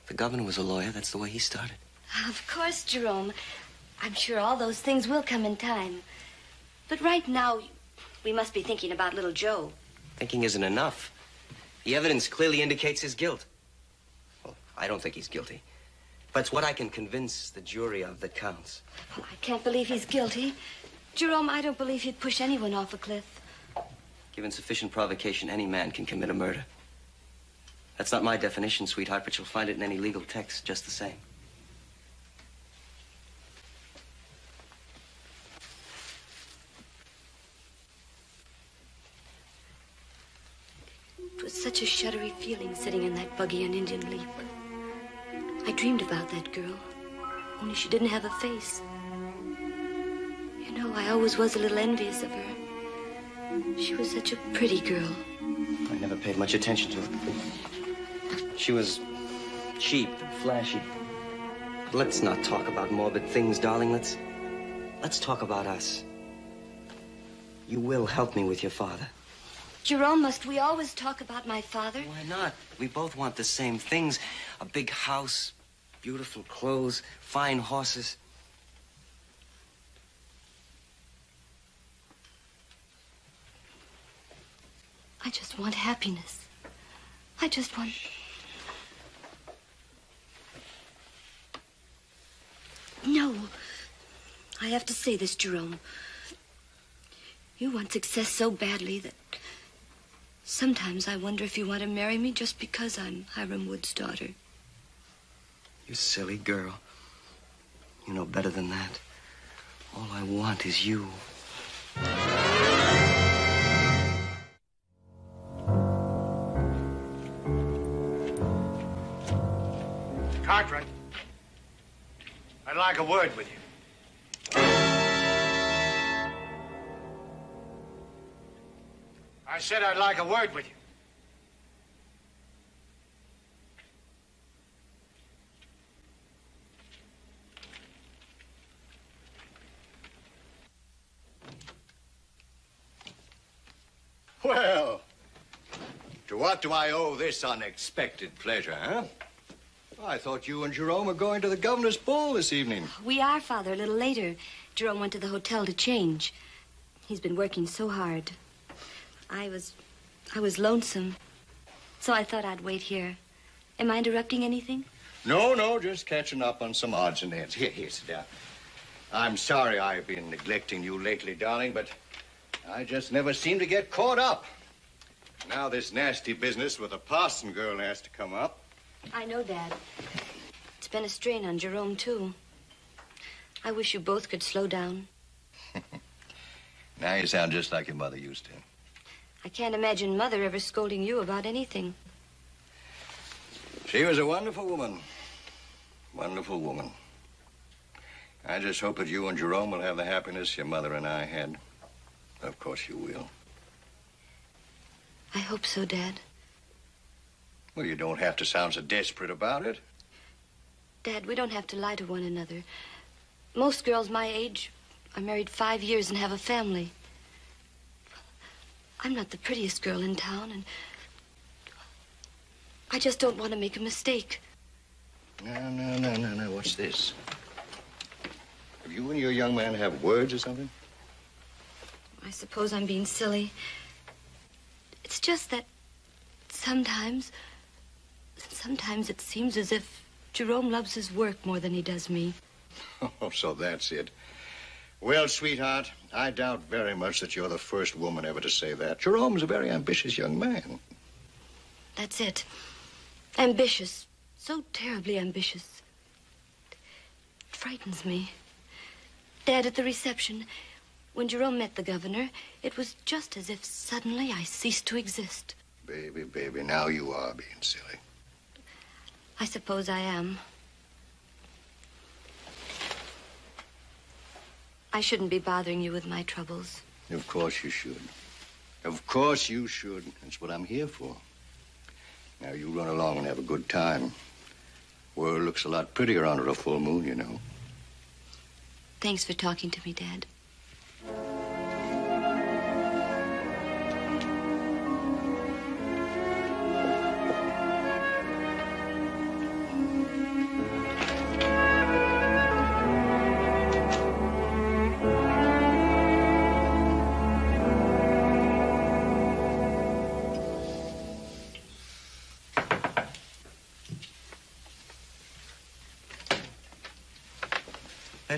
The governor was a lawyer, that's the way he started. Of course, Jerome. I'm sure all those things will come in time. But right now, we must be thinking about little Joe. Thinking isn't enough. The evidence clearly indicates his guilt. Well, I don't think he's guilty. But it's what I can convince the jury of that counts. Oh, I can't believe he's guilty. Jerome, I don't believe he'd push anyone off a cliff. Given sufficient provocation, any man can commit a murder. That's not my definition, sweetheart, but you'll find it in any legal text just the same. It was such a shuddery feeling sitting in that buggy on Indian Leap. I dreamed about that girl, only she didn't have a face. You know, I always was a little envious of her. She was such a pretty girl. I never paid much attention to her. She was cheap and flashy. Let's not talk about morbid things, darling. Let's let's talk about us. You will help me with your father. Jerome, must we always talk about my father? Why not? We both want the same things. A big house, beautiful clothes, fine horses. I just want happiness. I just want. No. I have to say this, Jerome. You want success so badly that sometimes I wonder if you want to marry me just because I'm Hiram Wood's daughter. You silly girl. You know better than that. All I want is you. A word with you. I said I'd like a word with you. Well, to what do I owe this unexpected pleasure, huh? I thought you and Jerome were going to the governor's ball this evening. We are, Father, a little later. Jerome went to the hotel to change. He's been working so hard. I was. I was lonesome. So I thought I'd wait here. Am I interrupting anything? No, no, just catching up on some odds and ends. Here, here, sit down. I'm sorry I've been neglecting you lately, darling, but I just never seem to get caught up. Now this nasty business with the Parson girl has to come up. I know, Dad. It's been a strain on Jerome, too. I wish you both could slow down. *laughs* Now you sound just like your mother used to. I can't imagine Mother ever scolding you about anything. She was a wonderful woman. Wonderful woman. I just hope that you and Jerome will have the happiness your mother and I had. Of course you will. I hope so, Dad. Well, you don't have to sound so desperate about it. Dad, we don't have to lie to one another. Most girls my age are married five years and have a family. I'm not the prettiest girl in town, and I just don't want to make a mistake. No, no, no, no, no. What's this? Have you and your young man have words or something? I suppose I'm being silly. It's just that sometimes, sometimes it seems as if Jerome loves his work more than he does me. *laughs* Oh, so that's it. Well, sweetheart, I doubt very much that you're the first woman ever to say that. Jerome's a very ambitious young man. That's it. Ambitious. So terribly ambitious. It frightens me. Dad, at the reception, when Jerome met the governor, it was just as if suddenly I ceased to exist. Baby, baby, now you are being silly. I suppose I am. I shouldn't be bothering you with my troubles. Of course you should. Of course you should. That's what I'm here for. Now, you run along and have a good time. World looks a lot prettier under a full moon, you know. Thanks for talking to me, Dad.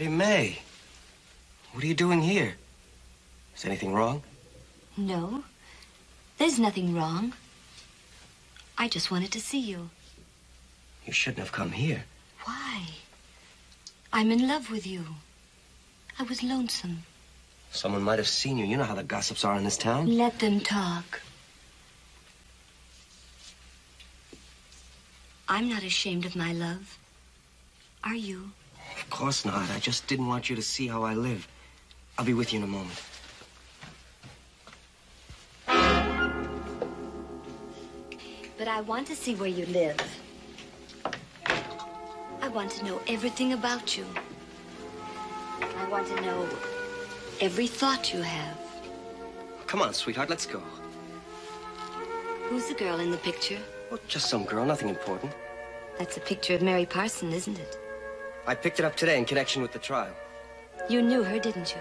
Betty May, what are you doing here? Is anything wrong? No, there's nothing wrong. I just wanted to see you. You shouldn't have come here. Why? I'm in love with you. I was lonesome. Someone might have seen you. You know how the gossips are in this town. Let them talk. I'm not ashamed of my love. Are you? Of course not. I just didn't want you to see how I live. I'll be with you in a moment. But I want to see where you live. I want to know everything about you. I want to know every thought you have. Come on, sweetheart, let's go. Who's the girl in the picture? Oh, just some girl, nothing important. That's a picture of Mary Parson, isn't it? I picked it up today in connection with the trial. You knew her, didn't you?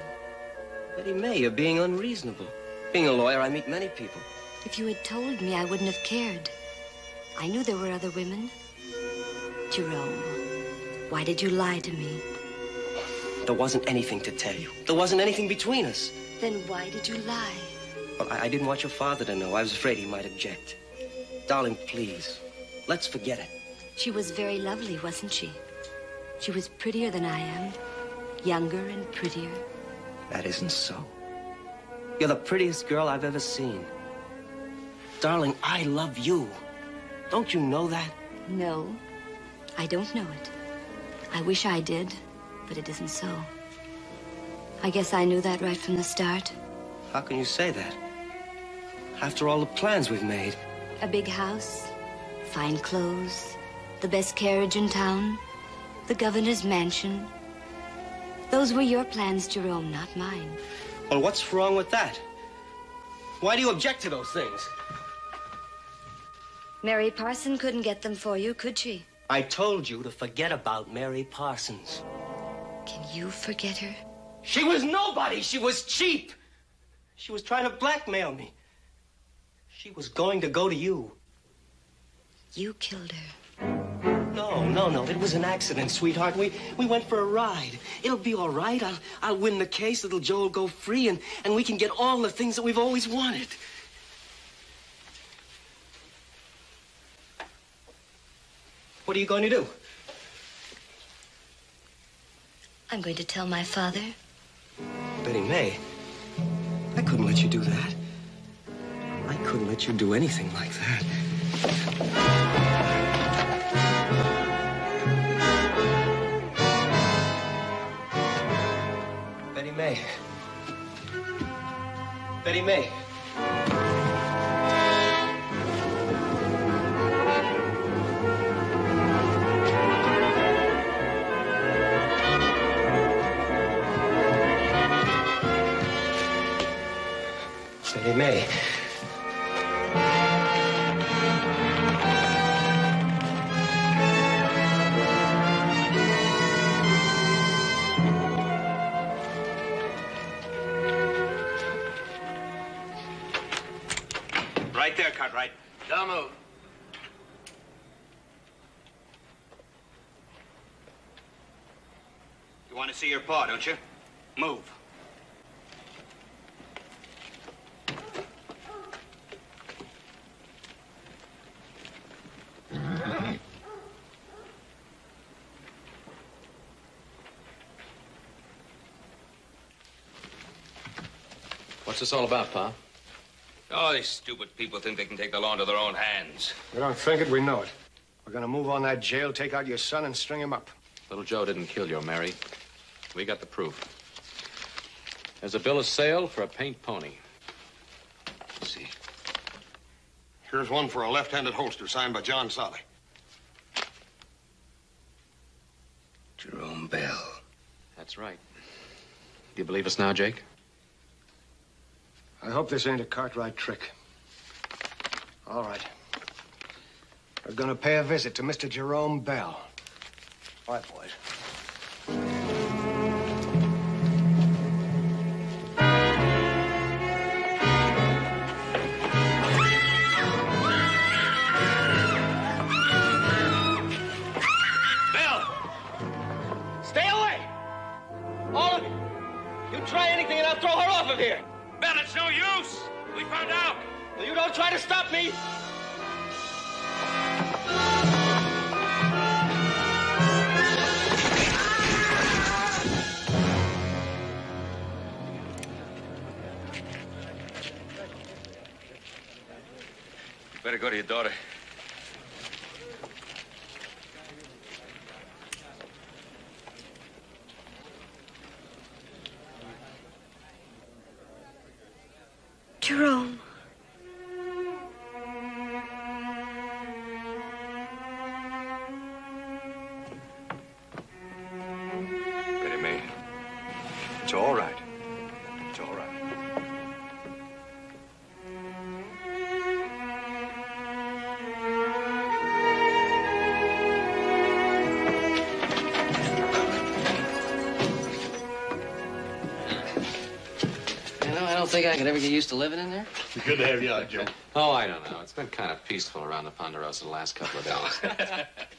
Betty May, you're being unreasonable. Being a lawyer, I meet many people. If you had told me, I wouldn't have cared. I knew there were other women. Jerome, why did you lie to me? There wasn't anything to tell you. There wasn't anything between us. Then why did you lie? Well, I, I didn't want your father to know. I was afraid he might object. Darling, please, let's forget it. She was very lovely, wasn't she? She was prettier than I am, younger and prettier. That isn't so. You're the prettiest girl I've ever seen. Darling, I love you. Don't you know that? No, I don't know it. I wish I did, but it isn't so. I guess I knew that right from the start. How can you say that? After all the plans we've made. A big house, fine clothes, the best carriage in town, the governor's mansion. Those were your plans, Jerome, not mine. Well, what's wrong with that? Why do you object to those things? Mary Parson couldn't get them for you, could she? I told you to forget about Mary Parsons. Can you forget her? She was nobody. She was cheap. She was trying to blackmail me. She was going to go to you. You killed her. No, no, no. It was an accident, sweetheart. We we went for a ride. It'll be all right. I'll I'll win the case. Little Joe will go free, and and we can get all the things that we've always wanted. What are you going to do? I'm going to tell my father. Betty May, I couldn't let you do that. I couldn't let you do anything like that. Betty May. Betty May. Betty May. Right there, Cartwright. Don't move. You want to see your paw, don't you? Move. What's this all about, Pa? Oh, these stupid people think they can take the law into their own hands. We don't think it, we know it. We're gonna move on that jail, take out your son, and string him up. Little Joe didn't kill your Mary. We got the proof. There's a bill of sale for a paint pony. see. Here's one for a left-handed holster signed by John Solly. Jerome Bell. That's right. Do you believe us now, Jake? I hope this ain't a Cartwright trick. All right. We're gonna pay a visit to Mr. Jerome Bell. All right, boys. Don't try to stop me! You better go to your daughter. Jerome. Get used to living in there. Good to have you out, Joe. Oh, I don't know. It's been kind of peaceful around the Ponderosa the last couple of days. *laughs*